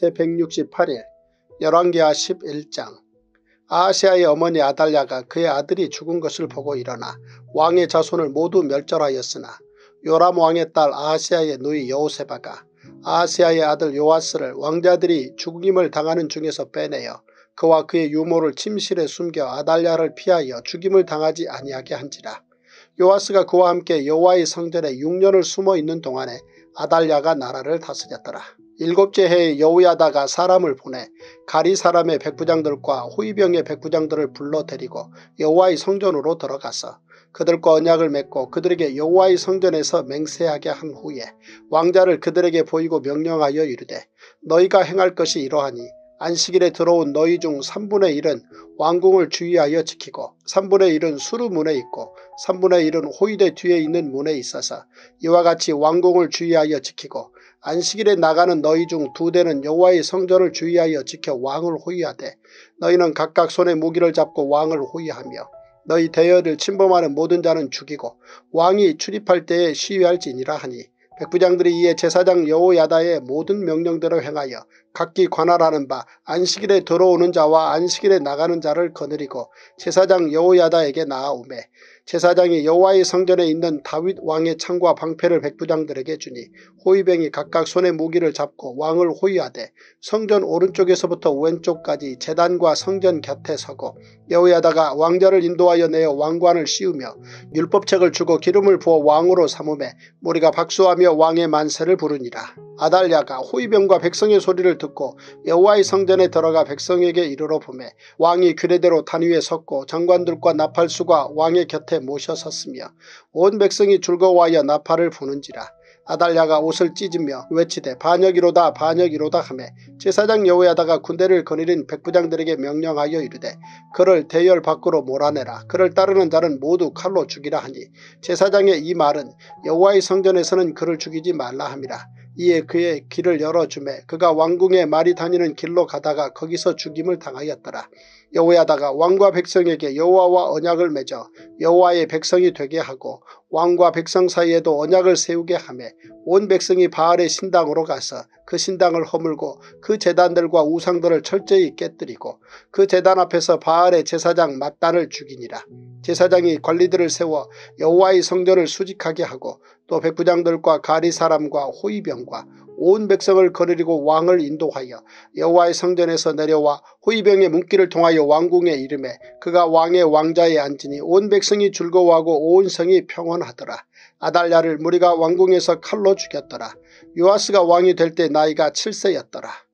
제168일 열왕기하 11장 아시아의 어머니 아달랴가 그의 아들이 죽은 것을 보고 일어나 왕의 자손을 모두 멸절하였으나 요람 왕의 딸 아시아의 누이 여호세바가 아시아의 아들 요아스를 왕자들이 죽임을 당하는 중에서 빼내어 그와 그의 유모를 침실에 숨겨 아달랴를 피하여 죽임을 당하지 아니하게 한지라. 요아스가 그와 함께 여호와의 성전에 6년을 숨어 있는 동안에 아달랴가 나라를 다스렸더라. 일곱째 해에 여우야다가 사람을 보내 가리 사람의 백부장들과 호위병의 백부장들을 불러 데리고 여호와의 성전으로 들어가서 그들과 언약을 맺고 그들에게 여호와의 성전에서 맹세하게 한 후에 왕자를 그들에게 보이고 명령하여 이르되 너희가 행할 것이 이러하니 안식일에 들어온 너희 중 3분의 1은 왕궁을 주의하여 지키고 3분의 1은 수루문에 있고 3분의 1은 호위대 뒤에 있는 문에 있어서 이와 같이 왕궁을 주의하여 지키고 안식일에 나가는 너희 중 두 대는 여호와의 성전을 주의하여 지켜 왕을 호위하되 너희는 각각 손에 무기를 잡고 왕을 호위하며 너희 대여를 침범하는 모든 자는 죽이고 왕이 출입할 때에 시위할지니라 하니 백부장들이 이에 제사장 여호야다의 모든 명령대로 행하여 각기 관할하는 바 안식일에 들어오는 자와 안식일에 나가는 자를 거느리고 제사장 여호야다에게 나아오매 제사장이 여호와의 성전에 있는 다윗 왕의 창과 방패를 백부장들에게 주니 호위병이 각각 손에 무기를 잡고 왕을 호위하되 성전 오른쪽에서부터 왼쪽까지 재단과 성전 곁에 서고 여호야다가 왕자를 인도하여 내어 왕관을 씌우며 율법책을 주고 기름을 부어 왕으로 삼음에 우리가 박수하며 왕의 만세를 부르니라. 아달랴가 호위병과 백성의 소리를 듣고 여호와의 성전에 들어가 백성에게 이르러 보매 왕이 규례대로 단 위에 섰고 장관들과 나팔수가 왕의 곁에 모셔 섰으며 온 백성이 즐거워하여 나팔을 부는지라. 아달랴가 옷을 찢으며 외치되 반역이로다 반역이로다 하매 제사장 여호야다가 군대를 거느린 백부장들에게 명령하여 이르되 그를 대열 밖으로 몰아내라 그를 따르는 자는 모두 칼로 죽이라 하니 제사장의 이 말은 여호와의 성전에서는 그를 죽이지 말라 함이라 이에 그의 길을 열어주매 그가 왕궁에 말이 다니는 길로 가다가 거기서 죽임을 당하였더라. 여호야다가 왕과 백성에게 여호와와 언약을 맺어 여호와의 백성이 되게 하고 왕과 백성 사이에도 언약을 세우게 하며 온 백성이 바알의 신당으로 가서 그 신당을 허물고 그 재단들과 우상들을 철저히 깨뜨리고 그 재단 앞에서 바알의 제사장 mat단을 죽이니라. 제사장이 관리들을 세워 여호와의 성전을 수직하게 하고 또 백부장들과 가리 사람과 호위병과 온 백성을 거느리고 왕을 인도하여 여호와의 성전에서 내려와 호위병의 문기를 통하여 왕궁에 이름에 그가 왕의 왕자에 앉으니 온 백성이 즐거워하고 온 성이 평온하더라. 아달랴를 무리가 왕궁에서 칼로 죽였더라. 요아스가 왕이 될 때 나이가 7세였더라.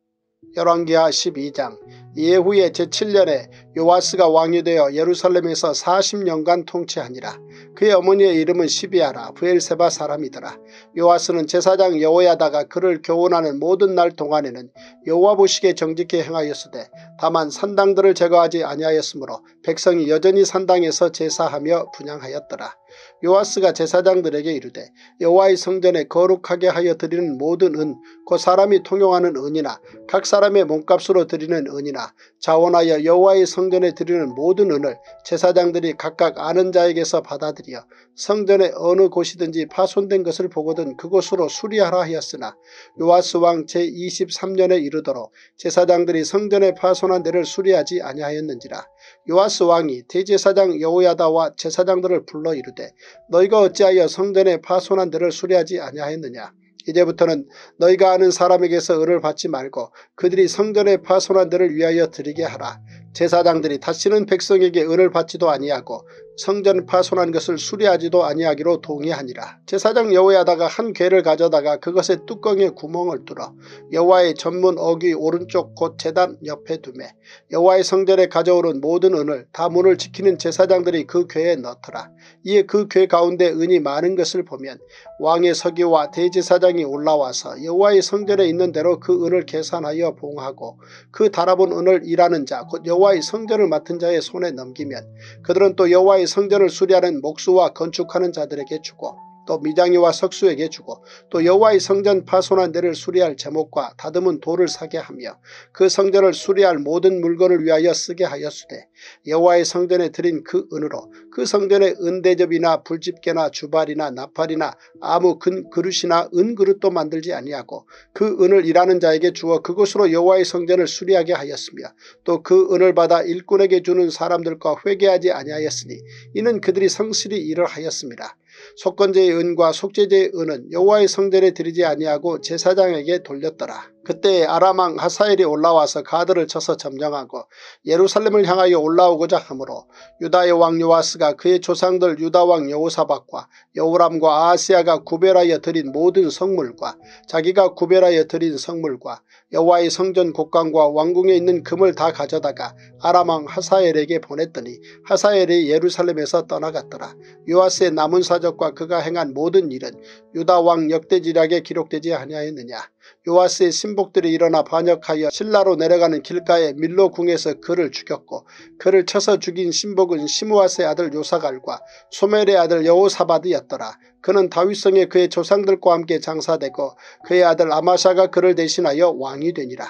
열왕기하 12장 예후의 제7년에 요아스가 왕이 되어 예루살렘에서 40년간 통치하니라. 그의 어머니의 이름은 시비아라 부엘세바 사람이더라. 요아스는 제사장 여호야다가 그를 교훈하는 모든 날 동안에는 여호와 보시기에 정직히 행하였으되 다만 산당들을 제거하지 아니하였으므로 백성이 여전히 산당에서 제사하며 분양하였더라. 요아스가 제사장들에게 이르되 여호와의 성전에 거룩하게 하여 드리는 모든 은, 그 사람이 통용하는 은이나 각 사람의 몸값으로 드리는 은이나 자원하여 여호와의 성전에 드리는 모든 은을 제사장들이 각각 아는 자에게서 받아들여 성전의 어느 곳이든지 파손된 것을 보거든 그곳으로 수리하라 하였으나 요아스 왕 제23년에 이르도록 제사장들이 성전에 파손한 데를 수리하지 아니하였는지라 요아스 왕이 대제사장 여호야다와 제사장들을 불러 이르되 너희가 어찌하여 성전에 파손한 데를 수리하지 아니하였느냐 이제부터는 너희가 아는 사람에게서 을을 받지 말고 그들이 성전에 파손한 데를 위하여 드리게 하라. 제사장들이 다시는 백성에게 은을 받지도 아니하고 성전 파손한 것을 수리하지도 아니하기로 동의하니라. 제사장 여호야다가 한 괴를 가져다가 그것의 뚜껑에 구멍을 뚫어 여호와의 전문 어귀 오른쪽 곧 제단 옆에 두매 여호와의 성전에 가져오는 모든 은을 다 문을 지키는 제사장들이 그 괴에 넣더라. 이에 그 괴 가운데 은이 많은 것을 보면 왕의 서기와 대제사장이 올라와서 여호와의 성전에 있는 대로 그 은을 계산하여 봉하고 그 달아본 은을 일하는 자 곧 여호와의 성전을 맡은 자의 손에 넘기면 그들은 또 여호와의 성전을 수리하는 목수와 건축하는 자들에게 주고 또 미장이와 석수에게 주고 또 여호와의 성전 파손한 데를 수리할 제목과 다듬은 돌을 사게 하며 그 성전을 수리할 모든 물건을 위하여 쓰게 하였으되 여호와의 성전에 드린 그 은으로 그 성전의 은대접이나 불집게나 주발이나 나팔이나 아무 근 그릇이나 은그릇도 만들지 아니하고 그 은을 일하는 자에게 주어 그곳으로 여호와의 성전을 수리하게 하였으며 또 그 은을 받아 일꾼에게 주는 사람들과 회개하지 아니하였으니 이는 그들이 성실히 일을 하였습니다. 속건제의 은과 속죄제의 은은 여호와의 성전에 드리지 아니하고 제사장에게 돌렸더라. 그때 아람왕 하사엘이 올라와서 가드를 쳐서 점령하고 예루살렘을 향하여 올라오고자 하므로 유다의 왕 요아스가 그의 조상들 유다왕 여호사박과 여호람과 아하시아가 구별하여 드린 모든 성물과 자기가 구별하여 드린 성물과 여호와의 성전 곡간과 왕궁에 있는 금을 다 가져다가 아람왕 하사엘에게 보냈더니 하사엘이 예루살렘에서 떠나갔더라. 요아스의 남은 사적과 그가 행한 모든 일은 유다왕 역대지략에 기록되지 아니하였느냐. 요아스의 신복들이 일어나 반역하여 신라로 내려가는 길가에 밀로 궁에서 그를 죽였고 그를 쳐서 죽인 신복은 시무아스의 아들 요사갈과 소멜의 아들 여호사바드였더라. 그는 다윗성에 그의 조상들과 함께 장사되고 그의 아들 아마샤가 그를 대신하여 왕이 되니라.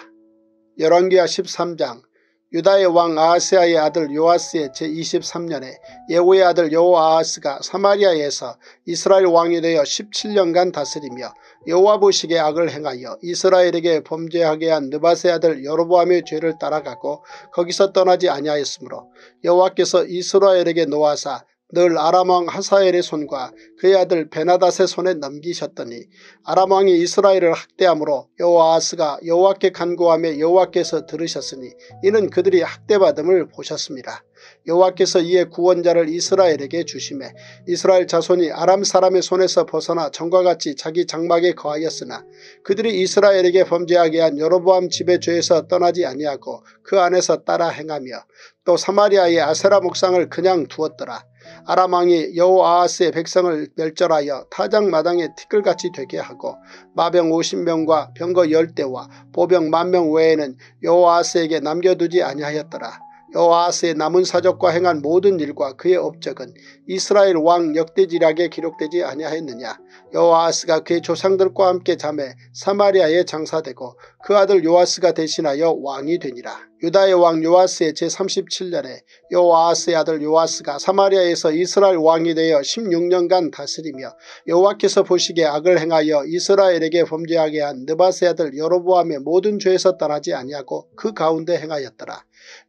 열왕기하 13장 유다의 왕 아하스야의 아들 요아스의 제23년에 예후의 아들 여호아하스가 사마리아에서 이스라엘 왕이 되어 17년간 다스리며 여호와 보시기에 악을 행하여 이스라엘에게 범죄하게 한 느바세 아들 여로보암의 죄를 따라가고 거기서 떠나지 아니하였으므로 여호와께서 이스라엘에게 노하사 늘 아람왕 하사엘의 손과 그의 아들 베나닷의 손에 넘기셨더니 아람왕이 이스라엘을 학대함으로 여호아스가 여호와께 간구하며 여호와께서 들으셨으니 이는 그들이 학대받음을 보셨습니다. 여호와께서 이에 구원자를 이스라엘에게 주심에 이스라엘 자손이 아람 사람의 손에서 벗어나 전과 같이 자기 장막에 거하였으나 그들이 이스라엘에게 범죄하게 한 여로보암 집의 죄에서 떠나지 아니하고 그 안에서 따라 행하며 또 사마리아의 아세라 목상을 그냥 두었더라. 아람왕이 여호아하스의 백성을 멸절하여 타작마당에 티끌같이 되게 하고 마병 50명과 병거 10대와 보병 만명 외에는 여호아하스에게 남겨두지 아니하였더라. 여호아스의 남은 사적과 행한 모든 일과 그의 업적은 이스라엘 왕 역대지략에 기록되지 아니하였느냐. 여호아스가 그의 조상들과 함께 잠에 사마리아에 장사되고 그 아들 요아스가 대신하여 왕이 되니라. 유다의 왕 요아스의 제37년에 여호아스의 아들 요아스가 사마리아에서 이스라엘 왕이 되어 16년간 다스리며 여호와께서 보시기에 악을 행하여 이스라엘에게 범죄하게 한 느바세 아들 여로보암의 모든 죄에서 떠나지 아니하고 그 가운데 행하였더라.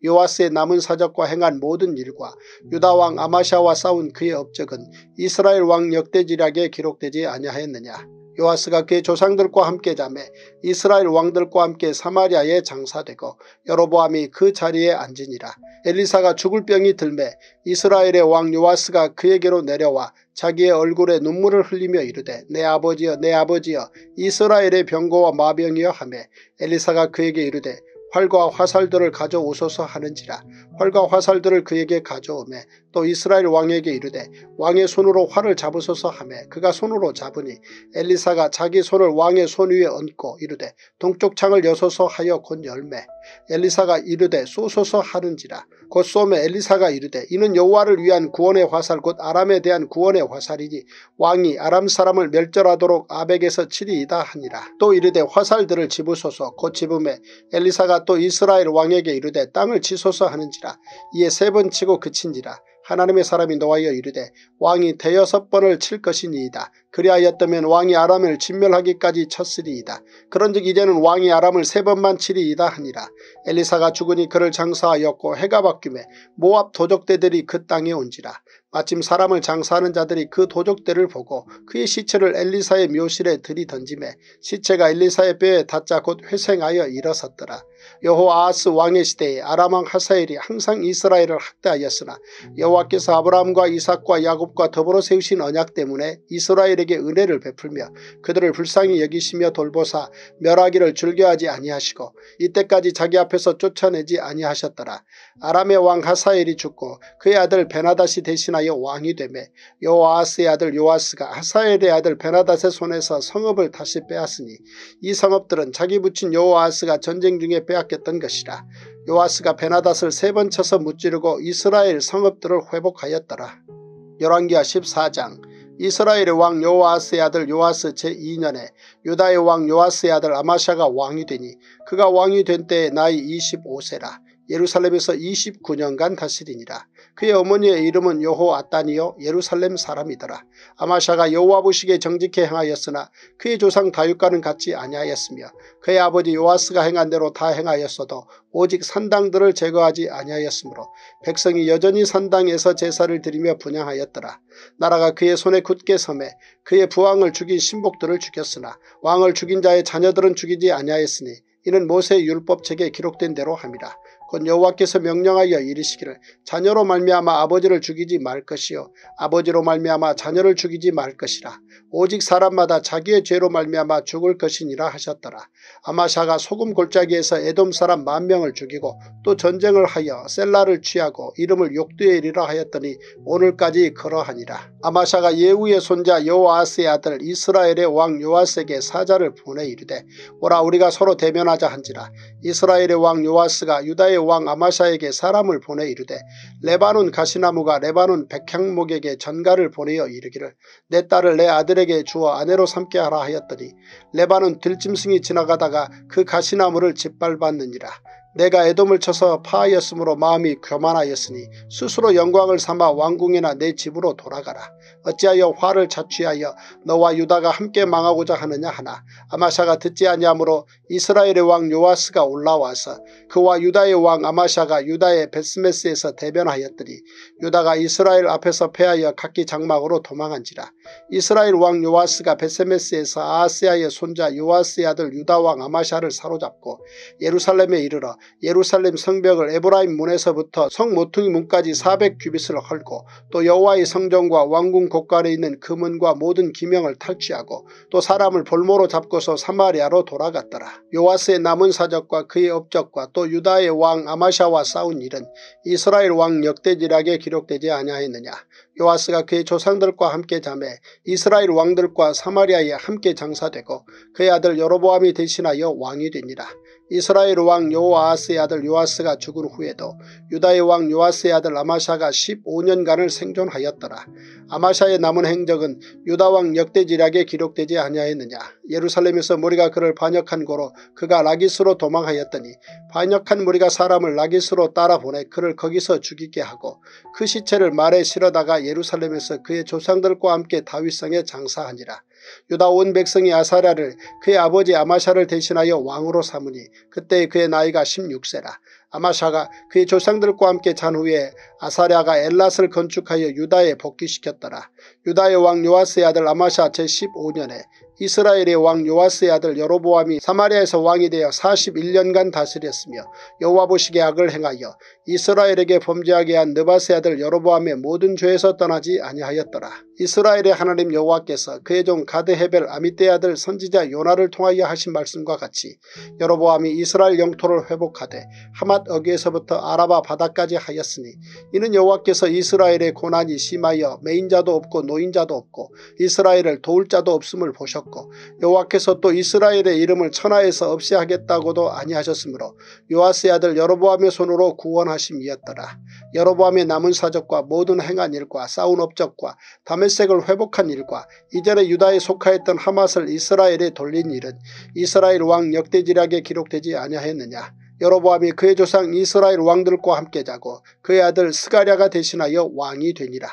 요아스의 남은 사적과 행한 모든 일과 유다 왕 아마샤와 싸운 그의 업적은 이스라엘 왕 역대지략에 기록되지 아니하였느냐. 요아스가 그의 조상들과 함께 자매 이스라엘 왕들과 함께 사마리아에 장사되고 여로보암이 그 자리에 앉으니라. 엘리사가 죽을 병이 들매 이스라엘의 왕 요아스가 그에게로 내려와 자기의 얼굴에 눈물을 흘리며 이르되 내 아버지여 내 아버지여 이스라엘의 병고와 마병이여 하매 엘리사가 그에게 이르되 활과 화살들을 가져오소서 하는지라. 활과 화살들을 그에게 가져오매 또 이스라엘 왕에게 이르되 왕의 손으로 활을 잡으소서 하매 그가 손으로 잡으니 엘리사가 자기 손을 왕의 손 위에 얹고 이르되 동쪽 창을 여소서 하여 곧 열매. 엘리사가 이르되 쏘소서 하는지라. 곧 쏘매 엘리사가 이르되 이는 여호와를 위한 구원의 화살 곧 아람에 대한 구원의 화살이니 왕이 아람 사람을 멸절하도록 아벡에서 치리이다 하니라. 또 이르되 화살들을 집으소서. 곧 집음에 엘리사가 또 이스라엘 왕에게 이르되 땅을 치소서 하는지라 이에 세 번 치고 그친지라 하나님의 사람이 노하여 이르되 왕이 대여섯 번을 칠 것이니이다. 그리하였다면 왕이 아람을 진멸하기까지 쳤으리이다. 그런즉 이제는 왕이 아람을 세 번만 치리이다 하니라. 엘리사가 죽으니 그를 장사하였고 해가 바뀌매 모압 도적대들이 그 땅에 온지라. 마침 사람을 장사하는 자들이 그 도적대를 보고 그의 시체를 엘리사의 묘실에 들이던짐에 시체가 엘리사의 뼈에 닿자 곧 회생하여 일어섰더라. 여호아하스 왕의 시대에 아람왕 하사엘이 항상 이스라엘을 학대하였으나 여호와께서 아브라함과 이삭과 야곱과 더불어 세우신 언약 때문에 이스라엘에게 은혜를 베풀며 그들을 불쌍히 여기시며 돌보사 멸하기를 즐겨하지 아니하시고 이때까지 자기 앞에서 쫓아내지 아니하셨더라. 아람의 왕 하사엘이 죽고 그의 아들 베나닷이 대신하여 왕이 되매 여호아스의 아들 요아스가 하사엘의 아들 베나닷의 손에서 성읍을 다시 빼앗으니 이 성읍들은 자기 부친 여호아스가 전쟁 중에 빼앗 겼던 것이라. 요아스가 베나닷을 세 번 쳐서 무찌르고 이스라엘 성읍들을 회복하였더라. 열왕기하 14장 이스라엘의 왕 요아스의 아들 요아스 제2년에 유다의 왕 요아스의 아들 아마샤가 왕이 되니 그가 왕이 된 때에 나이 25세라. 예루살렘에서 29년간 다스리니라. 그의 어머니의 이름은 여호아따니요 예루살렘 사람이더라. 아마샤가 여호와 보시기에 정직해 행하였으나 그의 조상 다윗과는 같지 아니하였으며 그의 아버지 요아스가 행한 대로 다 행하였어도 오직 산당들을 제거하지 아니하였으므로 백성이 여전히 산당에서 제사를 드리며 분양하였더라. 나라가 그의 손에 굳게 섬에 그의 부왕을 죽인 신복들을 죽였으나 왕을 죽인 자의 자녀들은 죽이지 아니하였으니 이는 모세 율법책에 기록된 대로 함이라. 곧 여호와께서 명령하여 이르시기를 자녀로 말미암아 아버지를 죽이지 말 것이요 아버지로 말미암아 자녀를 죽이지 말 것이라. 오직 사람마다 자기의 죄로 말미암아 죽을 것이니라 하셨더라. 아마샤가 소금 골짜기에서 에돔 사람 만 명을 죽이고 또 전쟁을 하여 셀라를 취하고 이름을 욕두엘이라 하였더니 오늘까지 그러하니라. 아마샤가 예후의 손자 여호아스의 아들 이스라엘의 왕 요아스에게 사자를 보내 이르되 오라 우리가 서로 대면하자 한지라. 이스라엘의 왕 요아스가 유다의 왕 아마샤에게 사람을 보내 이르되 레바논 가시나무가 레바논 백향목에게 전가를 보내어 이르기를 내 딸을 내 아들 에게 주어 아내로 삼게 하라 하였더니 레바논 들짐승이 지나가다가 그 가시나무를 짓밟았느니라. 내가 애돔을 쳐서 파하였으므로 마음이 교만하였으니 스스로 영광을 삼아 왕궁이나 내 집으로 돌아가라. 어찌하여 화를 자취하여 너와 유다가 함께 망하고자 하느냐 하나 아마샤가 듣지 아니하므로 이스라엘의 왕 요아스가 올라와서 그와 유다의 왕 아마샤가 유다의 벧세메스에서 대면하였더니 유다가 이스라엘 앞에서 패하여 각기 장막으로 도망한지라. 이스라엘 왕 요아스가 벧세메스에서 아하시야의 손자 요아스의 아들 유다 왕 아마샤를 사로잡고 예루살렘에 이르러 예루살렘 성벽을 에브라임 문에서부터 성 모퉁이 문까지 400 규빗을 헐고 또 여호와의 성전과 왕궁 곳간에 있는 금은과 모든 기명을 탈취하고 또 사람을 볼모로 잡고서 사마리아로 돌아갔더라. 요아스의 남은 사적과 그의 업적과 또 유다의 왕 아마샤와 싸운 일은 이스라엘 왕 역대지락에 기록되지 아니하였느냐. 요아스가 그의 조상들과 함께 잠에 이스라엘 왕들과 사마리아에 함께 장사되고 그의 아들 여로보암이 대신하여 왕이 되니라. 이스라엘 왕 요아스의 아들 요아스가 죽은 후에도 유다의 왕 요아스의 아들 아마샤가 15년간을 생존하였더라. 아마샤의 남은 행적은 유다 왕 역대지략에 기록되지 아니하였느냐. 예루살렘에서 무리가 그를 반역한 고로 그가 라기스로 도망하였더니 반역한 무리가 사람을 라기스로 따라 보내 그를 거기서 죽이게 하고 그 시체를 말에 실어다가 예루살렘에서 그의 조상들과 함께 다윗성에 장사하니라. 유다 온 백성이 아사랴를 그의 아버지 아마샤를 대신하여 왕으로 삼으니 그때 그의 나이가 16세라. 아마샤가 그의 조상들과 함께 잔 후에 아사랴가 엘랏을 건축하여 유다에 복귀시켰더라. 유다의 왕 요아스의 아들 아마샤 제15년에 이스라엘의 왕 요아스의 아들 여로보암이 사마리아에서 왕이 되어 41년간 다스렸으며 여호와 보시기에 악을 행하여 이스라엘에게 범죄하게 한 느바스의 아들 여로보암의 모든 죄에서 떠나지 아니하였더라. 이스라엘의 하나님 여호와께서 그의 종 가드 헤벨 아미떼 아들 선지자 요나를 통하여 하신 말씀과 같이 여로보암이 이스라엘 영토를 회복하되 하맛 어귀에서부터 아라바 바다까지 하였으니 이는 여호와께서 이스라엘의 고난이 심하여 메인자도 없고 노인자도 없고 이스라엘을 도울 자도 없음을 보셨고 여호와께서 또 이스라엘의 이름을 천하에서 없이 하겠다고도 아니하셨으므로 요아스의 아들 여로보암의 손으로 구원하심이었더라. 여로보암의 남은 사적과 모든 행한 일과 싸운 업적과 다메색을 회복한 일과 이전에 유다에 속하였던 하맛을 이스라엘에 돌린 일은 이스라엘 왕 역대지략에 기록되지 아니하였느냐. 여로보암이 그의 조상 이스라엘 왕들과 함께 자고 그의 아들 스가랴가 대신하여 왕이 되니라.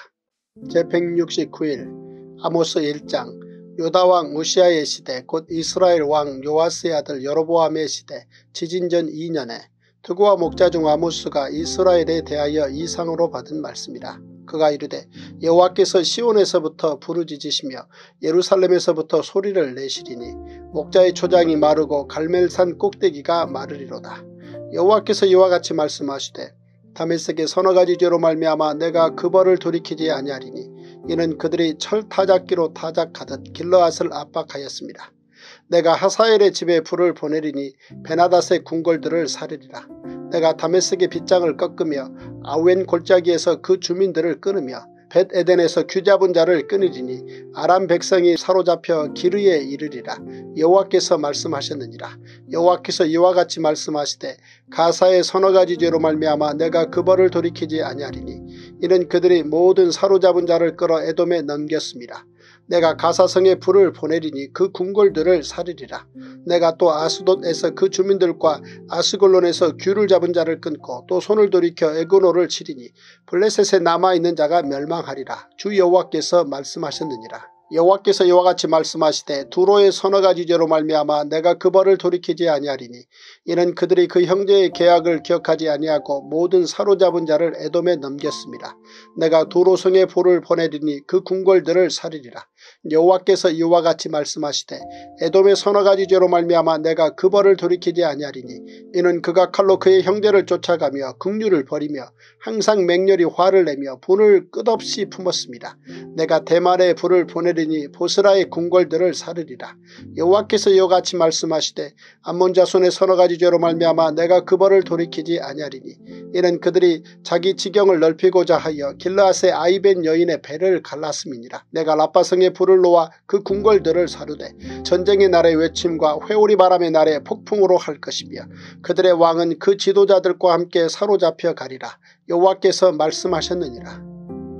제169일 아모스 1장 요다왕 우시아의 시대 곧 이스라엘 왕 요아스의 아들 여로보암의 시대 지진전 2년에 드고와 목자 중 아모스가 이스라엘에 대하여 이상으로 받은 말씀이라. 그가 이르되 여호와께서 시온에서부터 부르짖으시며 예루살렘에서부터 소리를 내시리니 목자의 초장이 마르고 갈멜산 꼭대기가 마르리로다. 여호와께서 이와 같이 말씀하시되 다메섹의 서너 가지 죄로 말미암아 내가 그 벌을 돌이키지 아니하리니 이는 그들이 철 타작기로 타작하듯 길러앗을 압박하였습니다. 내가 하사엘의 집에 불을 보내리니 베나닷의 궁궐들을 사르리라. 내가 다메섹의 빗장을 꺾으며 아우엔 골짜기에서 그 주민들을 끊으며 벳 에덴에서 규잡은 자를 끊으리니 아람 백성이 사로잡혀 기르에 이르리라. 여호와께서 말씀하셨느니라. 여호와께서 이와 같이 말씀하시되 가사의 서너 가지 죄로 말미암아 내가 그 벌을 돌이키지 아니하리니 이는 그들이 모든 사로잡은 자를 끌어 에돔에 넘겼습니다. 내가 가사성에 불을 보내리니 그 궁궐들을 사르리라. 내가 또 아스돗에서 그 주민들과 아스골론에서 귤을 잡은 자를 끊고 또 손을 돌이켜 에그노를 치리니 블레셋에 남아있는 자가 멸망하리라. 주 여호와께서 말씀하셨느니라. 여호와께서 이와 같이 말씀하시되 두로의 서너 가지 죄로 말미암아 내가 그 벌을 돌이키지 아니하리니 이는 그들이 그 형제의 계약을 기억하지 아니하고 모든 사로잡은 자를 에돔에 넘겼습니다. 내가 두로성에 볼을 보내리니 그 궁궐들을 사리리라. 여호와께서 이와 같이 말씀하시되 에돔의 서너 가지 죄로 말미암아 내가 그 벌을 돌이키지 아니하리니 이는 그가 칼로 그의 형제를 쫓아가며 극류를 버리며 항상 맹렬히 화를 내며 분을 끝없이 품었습니다. 내가 대만에 불을 보내리니 보스라의 궁궐들을 사르리라. 여호와께서 이와 같이 말씀하시되 암몬 자손의 서너 가지 죄로 말미암아 내가 그 벌을 돌이키지 아니하리니 이는 그들이 자기 지경을 넓히고자 하여 길라앗의 아이벤 여인의 배를 갈랐음이니라. 내가 라빠성의 불을 놓아 그 궁궐들을 사르되 전쟁의 날의 외침과 회오리 바람의 날에 폭풍으로 할 것이며 그들의 왕은 그 지도자들과 함께 사로잡혀 가리라. 여호와께서 말씀하셨느니라.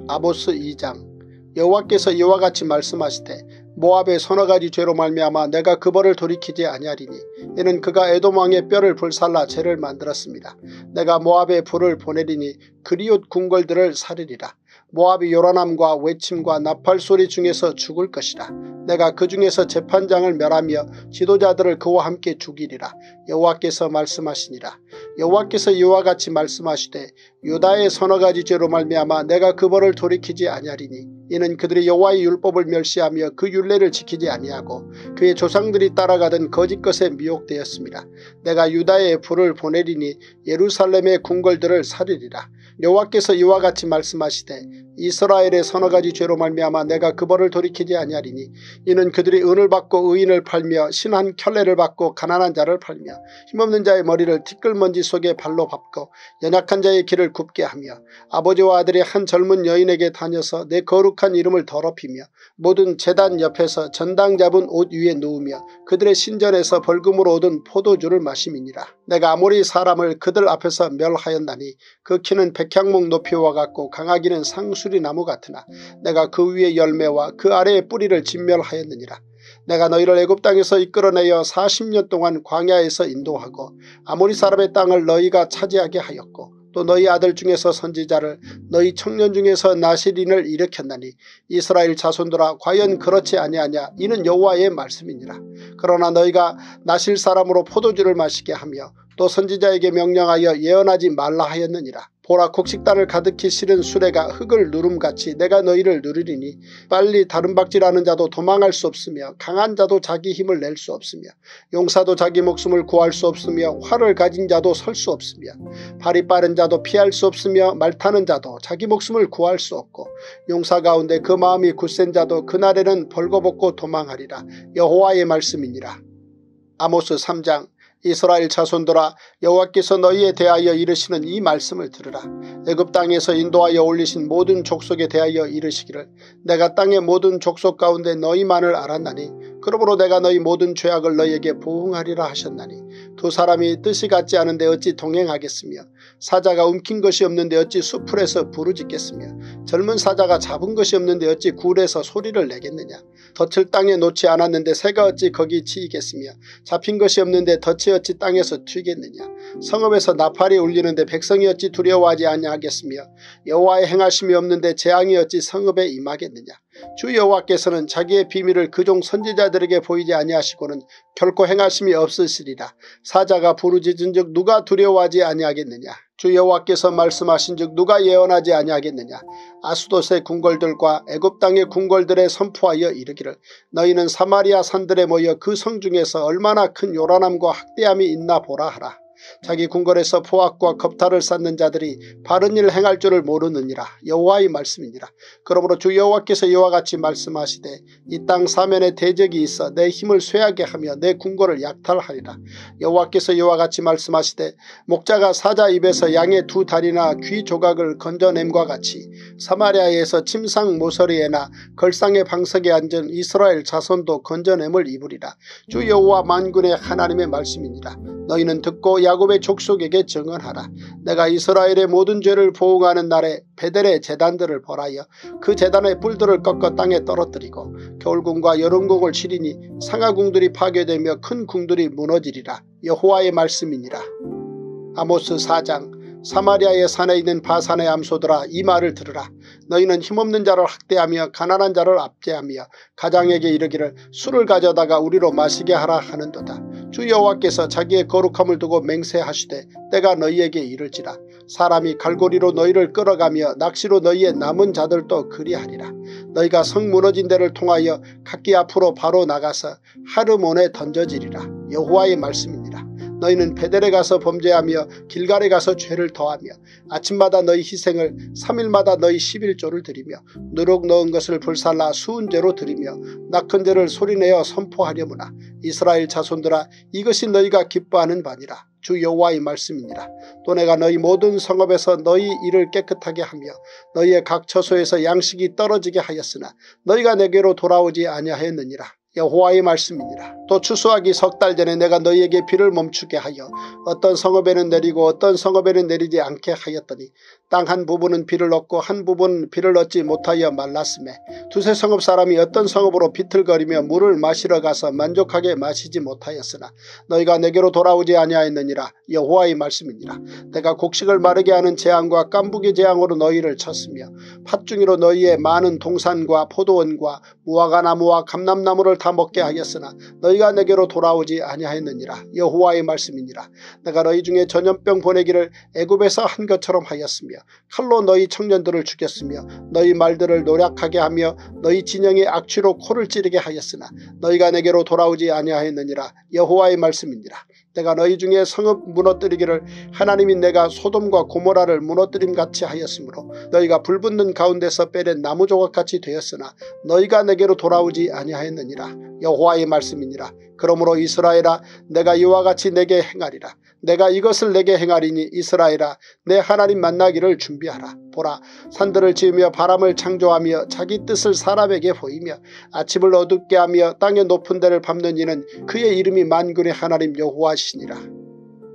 아보스 2장 여호와께서 이와 같이 말씀하시되 모압의 서너 가지 죄로 말미암아 내가 그 벌을 돌이키지 아니하리니 이는 그가 에돔 왕의 뼈를 불살라 죄를 만들었습니다. 내가 모압의 불을 보내리니 그리옷 궁궐들을 사르리라. 모압이 요란함과 외침과 나팔 소리 중에서 죽을 것이라. 내가 그 중에서 재판장을 멸하며 지도자들을 그와 함께 죽이리라. 여호와께서 말씀하시니라. 여호와께서 이와 같이 말씀하시되 유다의 서너 가지 죄로 말미암아 내가 그 벌을 돌이키지 아니하리니 이는 그들이 여호와의 율법을 멸시하며 그 율례를 지키지 아니하고 그의 조상들이 따라가던 거짓 것에 미혹되었습니다. 내가 유다의 불을 보내리니 예루살렘의 궁궐들을 사르리라. 여호와께서 이와 같이 말씀하시되 이스라엘의 서너 가지 죄로 말미암아 내가 그 벌을 돌이키지 아니하리니 이는 그들이 은을 받고 의인을 팔며 신한 켤레를 받고 가난한 자를 팔며 힘없는 자의 머리를 티끌먼지 속에 발로 밟고 연약한 자의 길을 굽게 하며 아버지와 아들이 한 젊은 여인에게 다녀서 내 거룩한 이름을 더럽히며 모든 재단 옆에서 전당 잡은 옷 위에 누우며 그들의 신전에서 벌금으로 얻은 포도주를 마심이니라. 내가 아무리 사람을 그들 앞에서 멸하였나니 그 키는 백향목 높이와 같고 강하기는 상수 리 나무 같으나 내가 그 위에 열매와 그 아래의 뿌리를 진멸하였느니라. 내가 너희를 애굽 땅에서 이끌어내어 40년 동안 광야에서 인도하고 아모리 사람의 땅을 너희가 차지하게 하였고 또 너희 아들 중에서 선지자를 너희 청년 중에서 나시린을 일으켰나니 이스라엘 자손들아 과연 그렇지 아니하냐 이는 여호와의 말씀이니라. 그러나 너희가 나실 사람으로 포도주를 마시게 하며 또 선지자에게 명령하여 예언하지 말라 하였느니라. 보라 곡식단을 가득히 실은 수레가 흙을 누름같이 내가 너희를 누르리니 빨리 다른 박질하는 자도 도망할 수 없으며 강한 자도 자기 힘을 낼 수 없으며 용사도 자기 목숨을 구할 수 없으며 활을 가진 자도 설 수 없으며 발이 빠른 자도 피할 수 없으며 말 타는 자도 자기 목숨을 구할 수 없고 용사 가운데 그 마음이 굳센 자도 그날에는 벌거벗고 도망하리라 여호와의 말씀이니라. 아모스 3장 이스라엘 자손들아 여호와께서 너희에 대하여 이르시는 이 말씀을 들으라. 애굽 땅에서 인도하여 올리신 모든 족속에 대하여 이르시기를 내가 땅의 모든 족속 가운데 너희만을 알았나니 그러므로 내가 너희 모든 죄악을 너희에게 보응하리라 하셨나니 두 사람이 뜻이 같지 않은데 어찌 동행하겠으며 사자가 움킨 것이 없는데 어찌 수풀에서 부르짖겠으며 젊은 사자가 잡은 것이 없는데 어찌 굴에서 소리를 내겠느냐? 덫을 땅에 놓지 않았는데 새가 어찌 거기 치이겠으며 잡힌 것이 없는데 덫이 어찌 땅에서 튀겠느냐? 성읍에서 나팔이 울리는데 백성이 어찌 두려워하지 아니하겠으며 여호와의 행하심이 없는데 재앙이 어찌 성읍에 임하겠느냐 주 여호와께서는 자기의 비밀을 그종 선지자들에게 보이지 아니하시고는 결코 행하심이 없으시리라. 사자가 부르짖은 즉 누가 두려워하지 아니하겠느냐. 주 여호와께서 말씀하신 즉 누가 예언하지 아니하겠느냐. 아수도의 궁궐들과 애굽 땅의 궁궐들에 선포하여 이르기를 너희는 사마리아 산들에 모여 그 성 중에서 얼마나 큰 요란함과 학대함이 있나 보라 하라. 자기 궁궐에서 포악과 겁탈을 쌓는 자들이 바른 일을 행할 줄을 모르느니라 여호와의 말씀이니라. 그러므로 주 여호와께서 이와 같이 말씀하시되 이 땅 사면에 대적이 있어 내 힘을 쇠하게 하며 내 궁궐을 약탈하리라. 여호와께서 이와 같이 말씀하시되 목자가 사자 입에서 양의 두 다리나 귀 조각을 건져냄과 같이 사마리아에서 침상 모서리에나 걸상의 방석에 앉은 이스라엘 자손도 건져냄을 입으리라. 주 여호와 만군의 하나님의 말씀이니라. 너희는 듣고 야 곱의 족속에게 증언하라. 내가 이스라엘의 모든 죄를 보응하는 날에 베델의 재단들을 벌하여 그 재단의 뿔들을 꺾어 땅에 떨어뜨리고 겨울궁과 여름궁을 치리니 상하궁들이 파괴되며 큰 궁들이 무너지리라. 여호와의 말씀이니라. 아모스 4장 사마리아의 산에 있는 바산의 암소들아 이 말을 들으라. 너희는 힘없는 자를 학대하며 가난한 자를 압제하며 가장에게 이르기를 술을 가져다가 우리로 마시게 하라 하는도다. 주 여호와께서 자기의 거룩함을 두고 맹세하시되 때가 너희에게 이를지라. 사람이 갈고리로 너희를 끌어가며 낚시로 너희의 남은 자들도 그리하리라. 너희가 성 무너진 데를 통하여 각기 앞으로 바로 나가서 하르몬에 던져지리라. 여호와의 말씀이니라. 너희는 베델에 가서 범죄하며 길갈에 가서 죄를 더하며 아침마다 너희 희생을 3일마다 너희 11조를 드리며 누룩 넣은 것을 불살라 수은제로 드리며 낙한 죄를 소리내어 선포하려무나 이스라엘 자손들아 이것이 너희가 기뻐하는 바니라. 주 여호와의 말씀이니라. 또 내가 너희 모든 성읍에서 너희 일을 깨끗하게 하며 너희의 각 처소에서 양식이 떨어지게 하였으나 너희가 내게로 돌아오지 아니하였느니라. 여호와의 말씀이니라. 또 추수하기 석 달 전에 내가 너희에게 비를 멈추게 하여 어떤 성읍에는 내리고 어떤 성읍에는 내리지 않게 하였더니 땅 한 부분은 비를 얻고 한 부분은 비를 얻지 못하여 말랐음에 두세 성읍 사람이 어떤 성읍으로 비틀거리며 물을 마시러 가서 만족하게 마시지 못하였으나 너희가 내게로 돌아오지 아니하였느니라 여호와의 말씀이니라. 내가 곡식을 마르게 하는 재앙과 깐부기 재앙으로 너희를 쳤으며 팥중이로 너희의 많은 동산과 포도원과 무화과나무와 감람나무를 다 먹게 하였으나 너희가 내게로 돌아오지 아니하였느니라. 여호와의 말씀이니라. 내가 너희 중에 전염병 보내기를 애굽에서 한 것처럼 하였으며 칼로 너희 청년들을 죽였으며 너희 말들을 노력하게 하며 너희 진영의 악취로 코를 찌르게 하였으나 너희가 내게로 돌아오지 아니하였느니라. 여호와의 말씀이니라 내가 너희 중에 성읍 무너뜨리기를 하나님이 내가 소돔과 고모라를 무너뜨림같이 하였으므로 너희가 불붙는 가운데서 빼낸 나무 조각같이 되었으나 너희가 내게로 돌아오지 아니하였느니라. 여호와의 말씀이니라 그러므로 이스라엘아 내가 이와 같이 내게 행하리라 내가 이것을 내게 행하리니 이스라엘아 내 하나님 만나기를 준비하라. 보라 산들을 지으며 바람을 창조하며 자기 뜻을 사람에게 보이며 아침을 어둡게 하며 땅의 높은 데를 밟는 이는 그의 이름이 만군의 하나님 여호와시니라.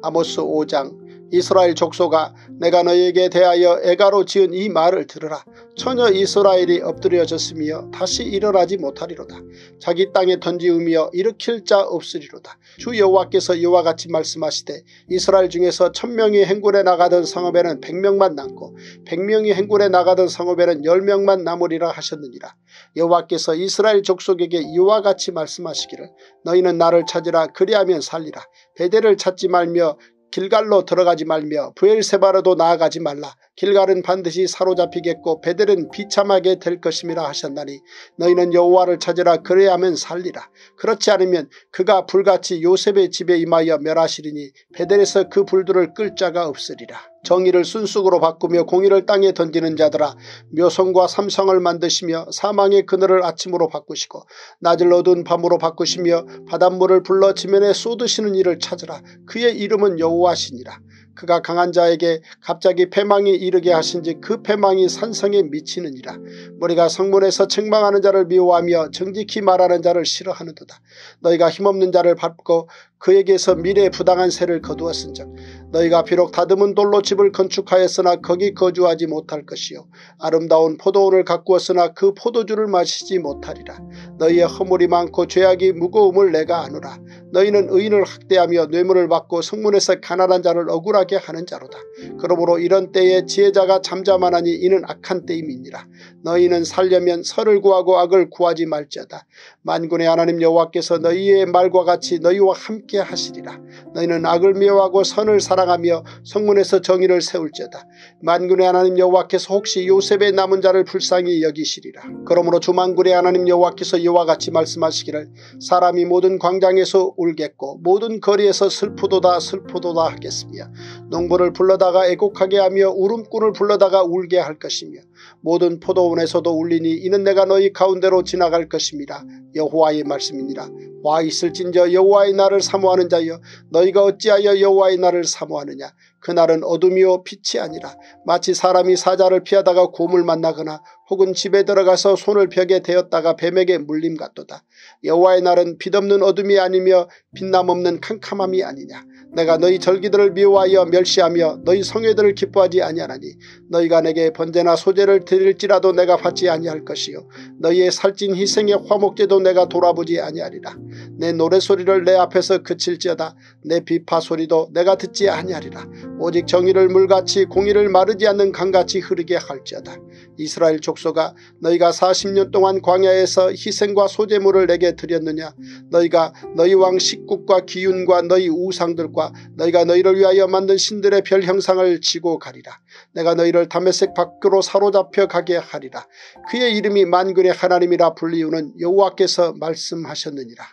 아모스 5장 이스라엘 족소가 내가 너희에게 대하여 애가로 지은 이 말을 들으라. 처녀 이스라엘이 엎드려졌으며 다시 일어나지 못하리로다. 자기 땅에 던지우며 일으킬 자 없으리로다. 주 여호와께서 이와 같이 말씀하시되 이스라엘 중에서 천명이 행군에 나가던 성읍에는 백명만 남고 백명이 행군에 나가던 성읍에는 열명만 남으리라 하셨느니라. 여호와께서 이스라엘 족속에게 이와 같이 말씀하시기를 너희는 나를 찾으라 그리하면 살리라. 베델을 찾지 말며 길갈로 들어가지 말며 부엘세바로도 나아가지 말라. 길갈은 반드시 사로잡히겠고 베델은 비참하게 될 것임이라 하셨나니 너희는 여호와를 찾으라 그래야 하면 살리라. 그렇지 않으면 그가 불같이 요셉의 집에 임하여 멸하시리니 베델에서 그 불들을 끌 자가 없으리라. 정의를 순쑥으로 바꾸며 공의를 땅에 던지는 자들아 묘성과 삼성을 만드시며 사망의 그늘을 아침으로 바꾸시고 낮을 어두운 밤으로 바꾸시며 바닷물을 불러 지면에 쏟으시는 이를 찾으라. 그의 이름은 여호와시니라. 그가 강한 자에게 갑자기 패망이 이르게 하신지 그 패망이 산성에 미치느니라. 머리가 성문에서 책망하는 자를 미워하며 정직히 말하는 자를 싫어하는도다. 너희가 힘없는 자를 밟고 그에게서 미래에 부당한 세를 거두었은즉 너희가 비록 다듬은 돌로 집을 건축하였으나 거기 거주하지 못할 것이요 아름다운 포도원을 가꾸었으나 그 포도주를 마시지 못하리라. 너희의 허물이 많고 죄악이 무거움을 내가 아노라. 너희는 의인을 학대하며 뇌물을 받고 성문에서 가난한 자를 억울하게 하는 자로다. 그러므로 이런 때에 지혜자가 잠잠하나니 이는 악한 때임이니라. 너희는 살려면 설을 구하고 악을 구하지 말지어다. 만군의 하나님 여호와께서 너희의 말과 같이 너희와 함께 하시리라. 너희는 악을 미워하고 선을 사랑하며 성문에서 정의를 세울지어다. 만군의 하나님 여호와께서 혹시 요셉의 남은 자를 불쌍히 여기시리라. 그러므로 주만군의 하나님 여호와께서 이와 같이 말씀하시기를 사람이 모든 광장에서 울겠고 모든 거리에서 슬프도다 슬프도다 하겠으며 농부를 불러다가 애곡하게 하며 울음꾼을 불러다가 울게 할 것이며 모든 포도원에서도 울리니 이는 내가 너희 가운데로 지나갈 것입니다. 여호와의 말씀이니라. 와 있을진저 여호와의 날을 사모하는 자여 너희가 어찌하여 여호와의 날을 사모하느냐 그날은 어둠이요 빛이 아니라 마치 사람이 사자를 피하다가 곰을 만나거나 혹은 집에 들어가서 손을 벽에 대었다가 뱀에게 물림 같도다. 여호와의 날은 빛없는 어둠이 아니며 빛남 없는 캄캄함이 아니냐. 내가 너희 절기들을 미워하여 멸시하며 너희 성회들을 기뻐하지 아니하나니 너희가 내게 번제나 소제를 드릴지라도 내가 받지 아니할 것이요 너희의 살찐 희생의 화목제도 내가 돌아보지 아니하리라. 내 노래소리를 내 앞에서 그칠지어다 내 비파 소리도 내가 듣지 아니하리라. 오직 정의를 물같이 공의를 마르지 않는 강같이 흐르게 할지어다. 이스라엘 족소가 너희가 40년 동안 광야에서 희생과 소제물을 내게 드렸느냐 너희가 너희 왕 식국과 기운과 너희 우상들과 너희가 너희를 위하여 만든 신들의 별 형상을 지고 가리라. 내가 너희를 담에색 밖으로 사로잡혀 가게 하리라. 그의 이름이 만군의 하나님이라 불리우는 여호와께서 말씀하셨느니라.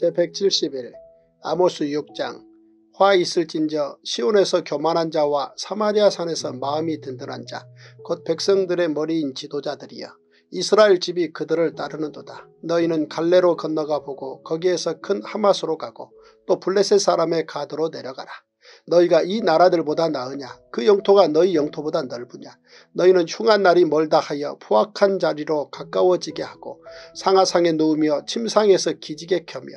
제171 아모스 6장 화 있을진저 시온에서 교만한 자와 사마리아 산에서 마음이 든든한 자 곧 백성들의 머리인 지도자들이여 이스라엘 집이 그들을 따르는도다. 너희는 갈래로 건너가 보고 거기에서 큰 하마스로 가고 또 블레셋 사람의 가드로 내려가라. 너희가 이 나라들보다 나으냐? 그 영토가 너희 영토보다 넓으냐? 너희는 흉한 날이 멀다 하여 포악한 자리로 가까워지게 하고 상하상에 누우며 침상에서 기지개 켜며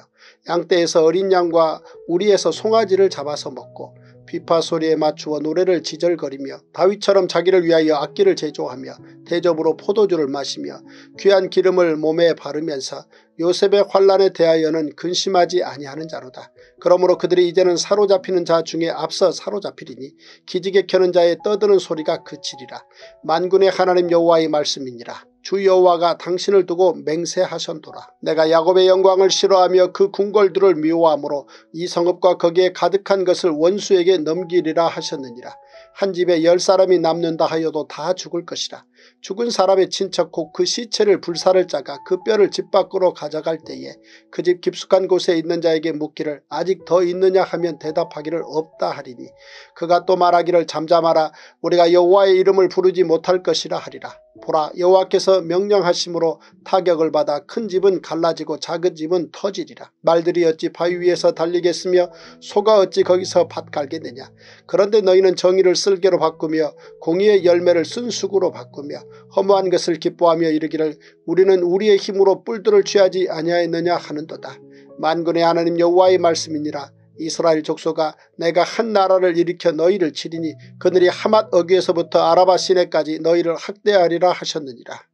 양떼에서 어린 양과 우리에서 송아지를 잡아서 먹고 비파 소리에 맞추어 노래를 지절거리며 다윗처럼 자기를 위하여 악기를 제조하며 대접으로 포도주를 마시며 귀한 기름을 몸에 바르면서 요셉의 환란에 대하여는 근심하지 아니하는 자로다. 그러므로 그들이 이제는 사로잡히는 자 중에 앞서 사로잡히리니 기지개 켜는 자의 떠드는 소리가 그치리라. 만군의 하나님 여호와의 말씀이니라. 주 여호와가 당신을 두고 맹세하셨도라. 내가 야곱의 영광을 싫어하며 그 궁궐들을 미워하므로 이 성읍과 거기에 가득한 것을 원수에게 넘기리라 하셨느니라. 한 집에 열 사람이 남는다 하여도 다 죽을 것이라. 죽은 사람의 친척 혹그 시체를 불사를 짜가 그 뼈를 집 밖으로 가져갈 때에 그 집 깊숙한 곳에 있는 자에게 묻기를 아직 더 있느냐 하면 대답하기를 없다 하리니 그가 또 말하기를 잠잠하라 우리가 여호와의 이름을 부르지 못할 것이라 하리라. 보라 여호와께서 명령하심으로 타격을 받아 큰 집은 갈라지고 작은 집은 터지리라. 말들이 어찌 바위 위에서 달리겠으며 소가 어찌 거기서 밭 갈겠느냐. 그런데 너희는 정의를 쓸개로 바꾸며 공의의 열매를 쓴수구로 바꾸며 허무한 것을 기뻐하며 이르기를 우리는 우리의 힘으로 뿔들을 취하지 아니하였느냐 하는도다. 만군의 하나님 여호와의 말씀이니라. 이스라엘 족속아 내가 한 나라를 일으켜 너희를 치리니 그들이 하맛 어귀에서부터 아라바 시내까지 너희를 학대하리라 하셨느니라.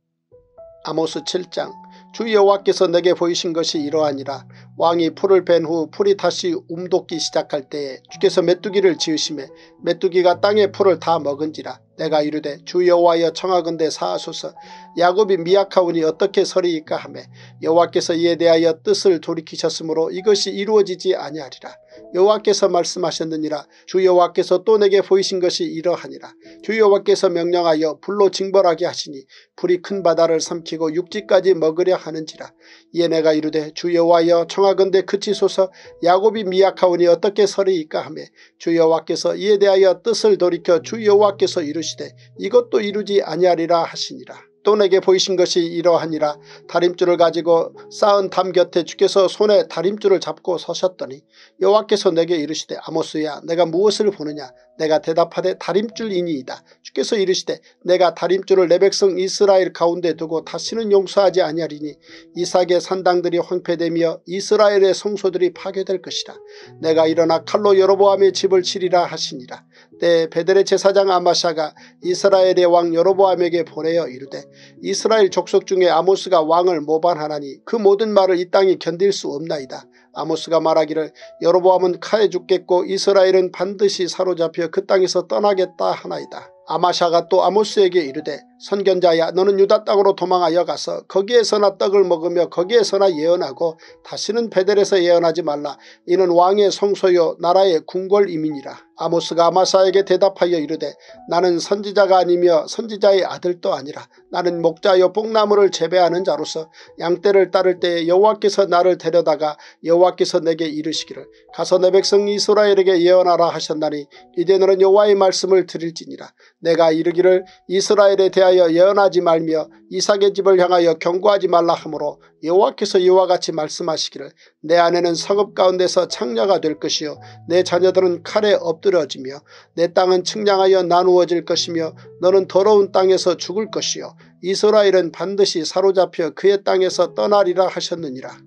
아모스 7장 주 여호와께서 내게 보이신 것이 이러하니라 왕이 풀을 벤 후 풀이 다시 움돋기 시작할 때에 주께서 메뚜기를 지으심에 메뚜기가 땅의 풀을 다 먹은지라 내가 이르되 주 여호와여 청하건대 사하소서 야곱이 미약하오니 어떻게 서리이까 하매 여호와께서 이에 대하여 뜻을 돌이키셨으므로 이것이 이루어지지 아니하리라. 여호와께서 말씀하셨느니라 주 여호와께서 또 내게 보이신 것이 이러하니라. 주 여호와께서 명령하여 불로 징벌하게 하시니 불이 큰 바다를 삼키고 육지까지 먹으려 하는지라. 이에 내가 이르되 주 여호와여 청하건대 그치소서 야곱이 미약하오니 어떻게 서리이까 하매 주 여호와께서 이에 대하여 뜻을 돌이켜 주 여호와께서 이르시되 이것도 이루지 아니하리라 하시니라. 또 내게 보이신 것이 이러하니라 다림줄을 가지고 쌓은 담 곁에 주께서 손에 다림줄을 잡고 서셨더니 여호와께서 내게 이르시되 아모스야 내가 무엇을 보느냐 내가 대답하되 다림줄이니이다. 주께서 이르시되 내가 다림줄을 내 백성 이스라엘 가운데 두고 다시는 용서하지 아니하리니 이삭의 산당들이 황폐되며 이스라엘의 성소들이 파괴될 것이라. 내가 일어나 칼로 여로보암의 집을 치리라 하시니라. 때 베델의 제사장 아마샤가 이스라엘의 왕 여로보암에게 보내어 이르되 이스라엘 족속 중에 아모스가 왕을 모반하나니 그 모든 말을 이 땅이 견딜 수 없나이다. 아모스가 말하기를 여로보암은 칼에 죽겠고 이스라엘은 반드시 사로잡혀 그 땅에서 떠나겠다 하나이다. 아마샤가 또 아모스에게 이르되 선견자야 너는 유다 땅으로 도망하여 가서 거기에서나 떡을 먹으며 거기에서나 예언하고 다시는 베델에서 예언하지 말라. 이는 왕의 성소요 나라의 궁궐임이니라. 아모스가 아마사에게 대답하여 이르되 나는 선지자가 아니며 선지자의 아들도 아니라 나는 목자여 뽕나무를 재배하는 자로서 양떼를 따를 때에 여호와께서 나를 데려다가 여호와께서 내게 이르시기를 가서 내 백성 이스라엘에게 예언하라 하셨나니 이제 너는 여호와의 말씀을 드릴지니라. 내가 이르기를 이스라엘에 대 하여 예언하지 말며 이삭의 집을 향하여 경고하지 말라 하므로 여호와께서 이와 같이 말씀하시기를 내 아내는 성읍 가운데서 창녀가 될 것이요 내 자녀들은 칼에 엎드려지며 내 땅은 측량하여 나누어질 것이며 너는 더러운 땅에서 죽을 것이요 이스라엘은 반드시 사로잡혀 그의 땅에서 떠나리라 하셨느니라.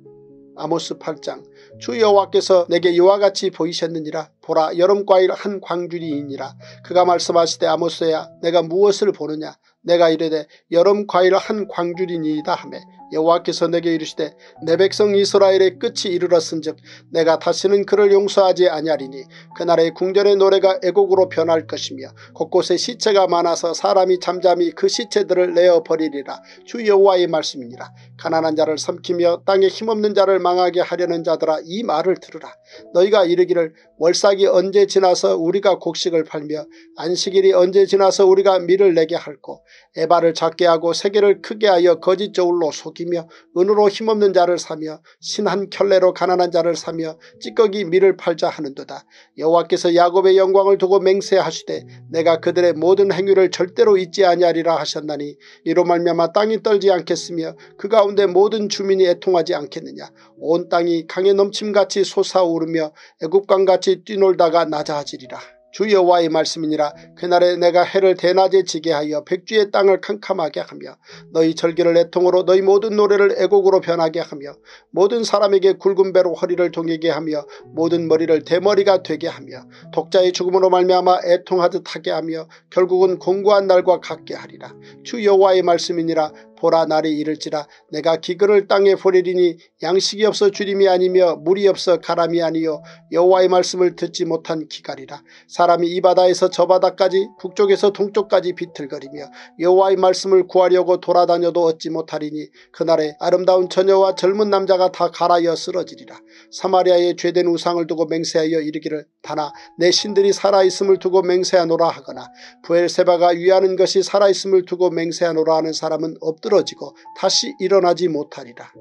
아모스 8장. 주 여호와께서 내게 이와 같이 보이셨느니라. 보라 여름과일 한 광주리이니라. 그가 말씀하시되 아모스야 내가 무엇을 보느냐 내가 이르되 여름 과일 한 광주리니이다 하매 여호와께서 내게 이르시되 내 백성 이스라엘의 끝이 이르렀은즉 내가 다시는 그를 용서하지 아니하리니 그날의 궁전의 노래가 애곡으로 변할 것이며 곳곳에 시체가 많아서 사람이 잠잠히 그 시체들을 내어버리리라. 주 여호와의 말씀이니라. 가난한 자를 삼키며 땅에 힘없는 자를 망하게 하려는 자들아 이 말을 들으라. 너희가 이르기를 월삭이 언제 지나서 우리가 곡식을 팔며 안식일이 언제 지나서 우리가 밀을 내게 할고 에바를 작게 하고 세계를 크게 하여 거짓 저울로 속이며 은으로 힘없는 자를 사며 신한 켤레로 가난한 자를 사며 찌꺼기 밀을 팔자 하는도다. 여호와께서 야곱의 영광을 두고 맹세하시되 내가 그들의 모든 행위를 절대로 잊지 아니하리라 하셨나니 이로 말미암아 땅이 떨지 않겠으며 그 가운데 모든 주민이 애통하지 않겠느냐. 온 땅이 강에 넘침같이 솟아오르며 애국강같이 뛰놀다가 낮아지리라. 주 여호와의 말씀이니라. 그날에 내가 해를 대낮에 지게 하여 백주의 땅을 캄캄하게 하며 너희 절기를 애통으로 너희 모든 노래를 애곡으로 변하게 하며 모든 사람에게 굵은 배로 허리를 동이게 하며 모든 머리를 대머리가 되게 하며 독자의 죽음으로 말미암아 애통하듯 하게 하며 결국은 공고한 날과 같게 하리라. 주 여호와의 말씀이니라 보라 날이 이를지라 내가 기근을 땅에 보내리니 양식이 없어 주림이 아니며 물이 없어 가람이 아니요 여호와의 말씀을 듣지 못한 기갈이라. 사람이 이 바다에서 저 바다까지 북쪽에서 동쪽까지 비틀거리며 여호와의 말씀을 구하려고 돌아다녀도 얻지 못하리니 그날에 아름다운 처녀와 젊은 남자가 다 갈아여 쓰러지리라. 사마리아의 죄된 우상을 두고 맹세하여 이르기를 다나 내 신들이 살아있음을 두고 맹세하노라 하거나 부엘세바가 위하는 것이 살아있음을 두고 맹세하노라 하는 사람은 없더라 쓰러지고 다시 일어나지 못하리라.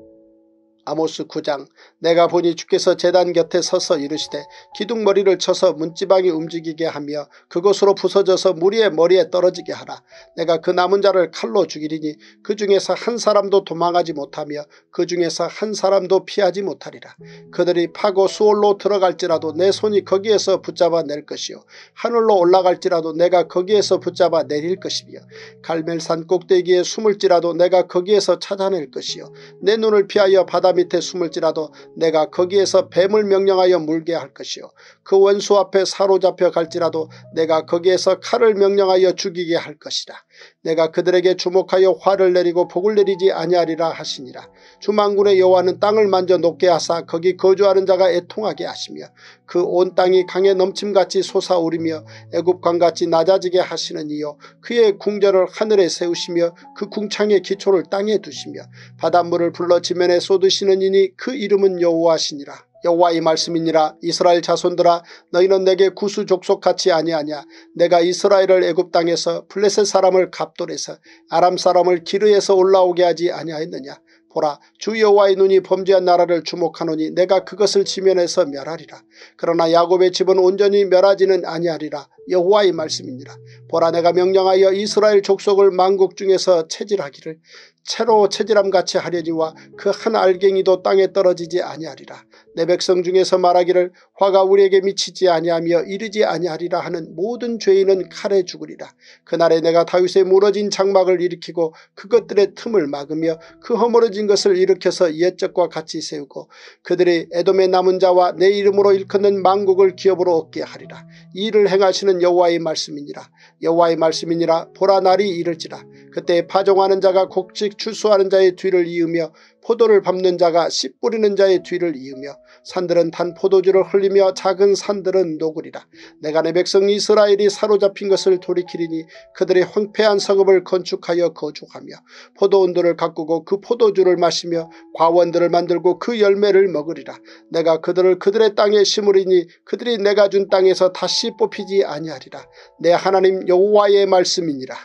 아모스 9장 내가 보니 주께서 재단 곁에 서서 이르시되 기둥머리를 쳐서 문지방이 움직이게 하며 그것으로 부서져서 무리의 머리에 떨어지게 하라. 내가 그 남은 자를 칼로 죽이리니 그 중에서 한 사람도 도망하지 못하며 그 중에서 한 사람도 피하지 못하리라. 그들이 파고 수월로 들어갈지라도 내 손이 거기에서 붙잡아 낼 것이요 하늘로 올라갈지라도 내가 거기에서 붙잡아 내릴 것이며 갈멜산 꼭대기에 숨을지라도 내가 거기에서 찾아낼 것이요 내 눈을 피하여 바다 밑에 숨을지라도 내가 거기에서 뱀을 명령하여 물게 할 것이요 그 원수 앞에 사로잡혀 갈지라도 내가 거기에서 칼을 명령하여 죽이게 할 것이라. 내가 그들에게 주목하여 화를 내리고 복을 내리지 아니하리라 하시니라. 주망군의 여호와는 땅을 만져 높게 하사 거기 거주하는 자가 애통하게 하시며 그 온 땅이 강에 넘침같이 솟아오르며 애굽강같이 낮아지게 하시는 이요 그의 궁전을 하늘에 세우시며 그 궁창의 기초를 땅에 두시며 바닷물을 불러 지면에 쏟으시는 이니 그 이름은 여호와시니라. 여호와의 말씀이니라 이스라엘 자손들아 너희는 내게 구수 족속 같이 아니하냐 내가 이스라엘을 애굽 땅에서 블레셋 사람을 갑돌에서 아람 사람을 기르에서 올라오게 하지 아니하였느냐 보라 주 여호와의 눈이 범죄한 나라를 주목하노니 내가 그것을 지면에서 멸하리라. 그러나 야곱의 집은 온전히 멸하지는 아니하리라. 여호와의 말씀이니라. 보라 내가 명령하여 이스라엘 족속을 만국 중에서 체질하기를 채로 체질함 같이 하려니와 그 한 알갱이도 땅에 떨어지지 아니하리라. 내 백성 중에서 말하기를 화가 우리에게 미치지 아니하며 이르지 아니하리라 하는 모든 죄인은 칼에 죽으리라. 그날에 내가 다윗의 무너진 장막을 일으키고 그것들의 틈을 막으며 그 허물어진 것을 일으켜서 옛적과 같이 세우고 그들이 에돔의 남은 자와 내 이름으로 일컫는 만국을 기업으로 얻게 하리라. 이 일을 행하시는 여호와의 말씀이니라. 여호와의 말씀이니라 보라 날이 이를지라. 그때 파종하는 자가 곡식 출소하는 자의 뒤를 이으며 포도를 밟는 자가 씨 뿌리는 자의 뒤를 이으며 산들은 단 포도주를 흘리며 작은 산들은 녹으리라. 내가 내 백성 이스라엘이 사로잡힌 것을 돌이키리니 그들의 황폐한 성읍을 건축하여 거주하며 포도원들을 가꾸고 그 포도주를 마시며 과원들을 만들고 그 열매를 먹으리라. 내가 그들을 그들의 땅에 심으리니 그들이 내가 준 땅에서 다시 뽑히지 아니하리라. 내 하나님 여호와의 말씀이니라.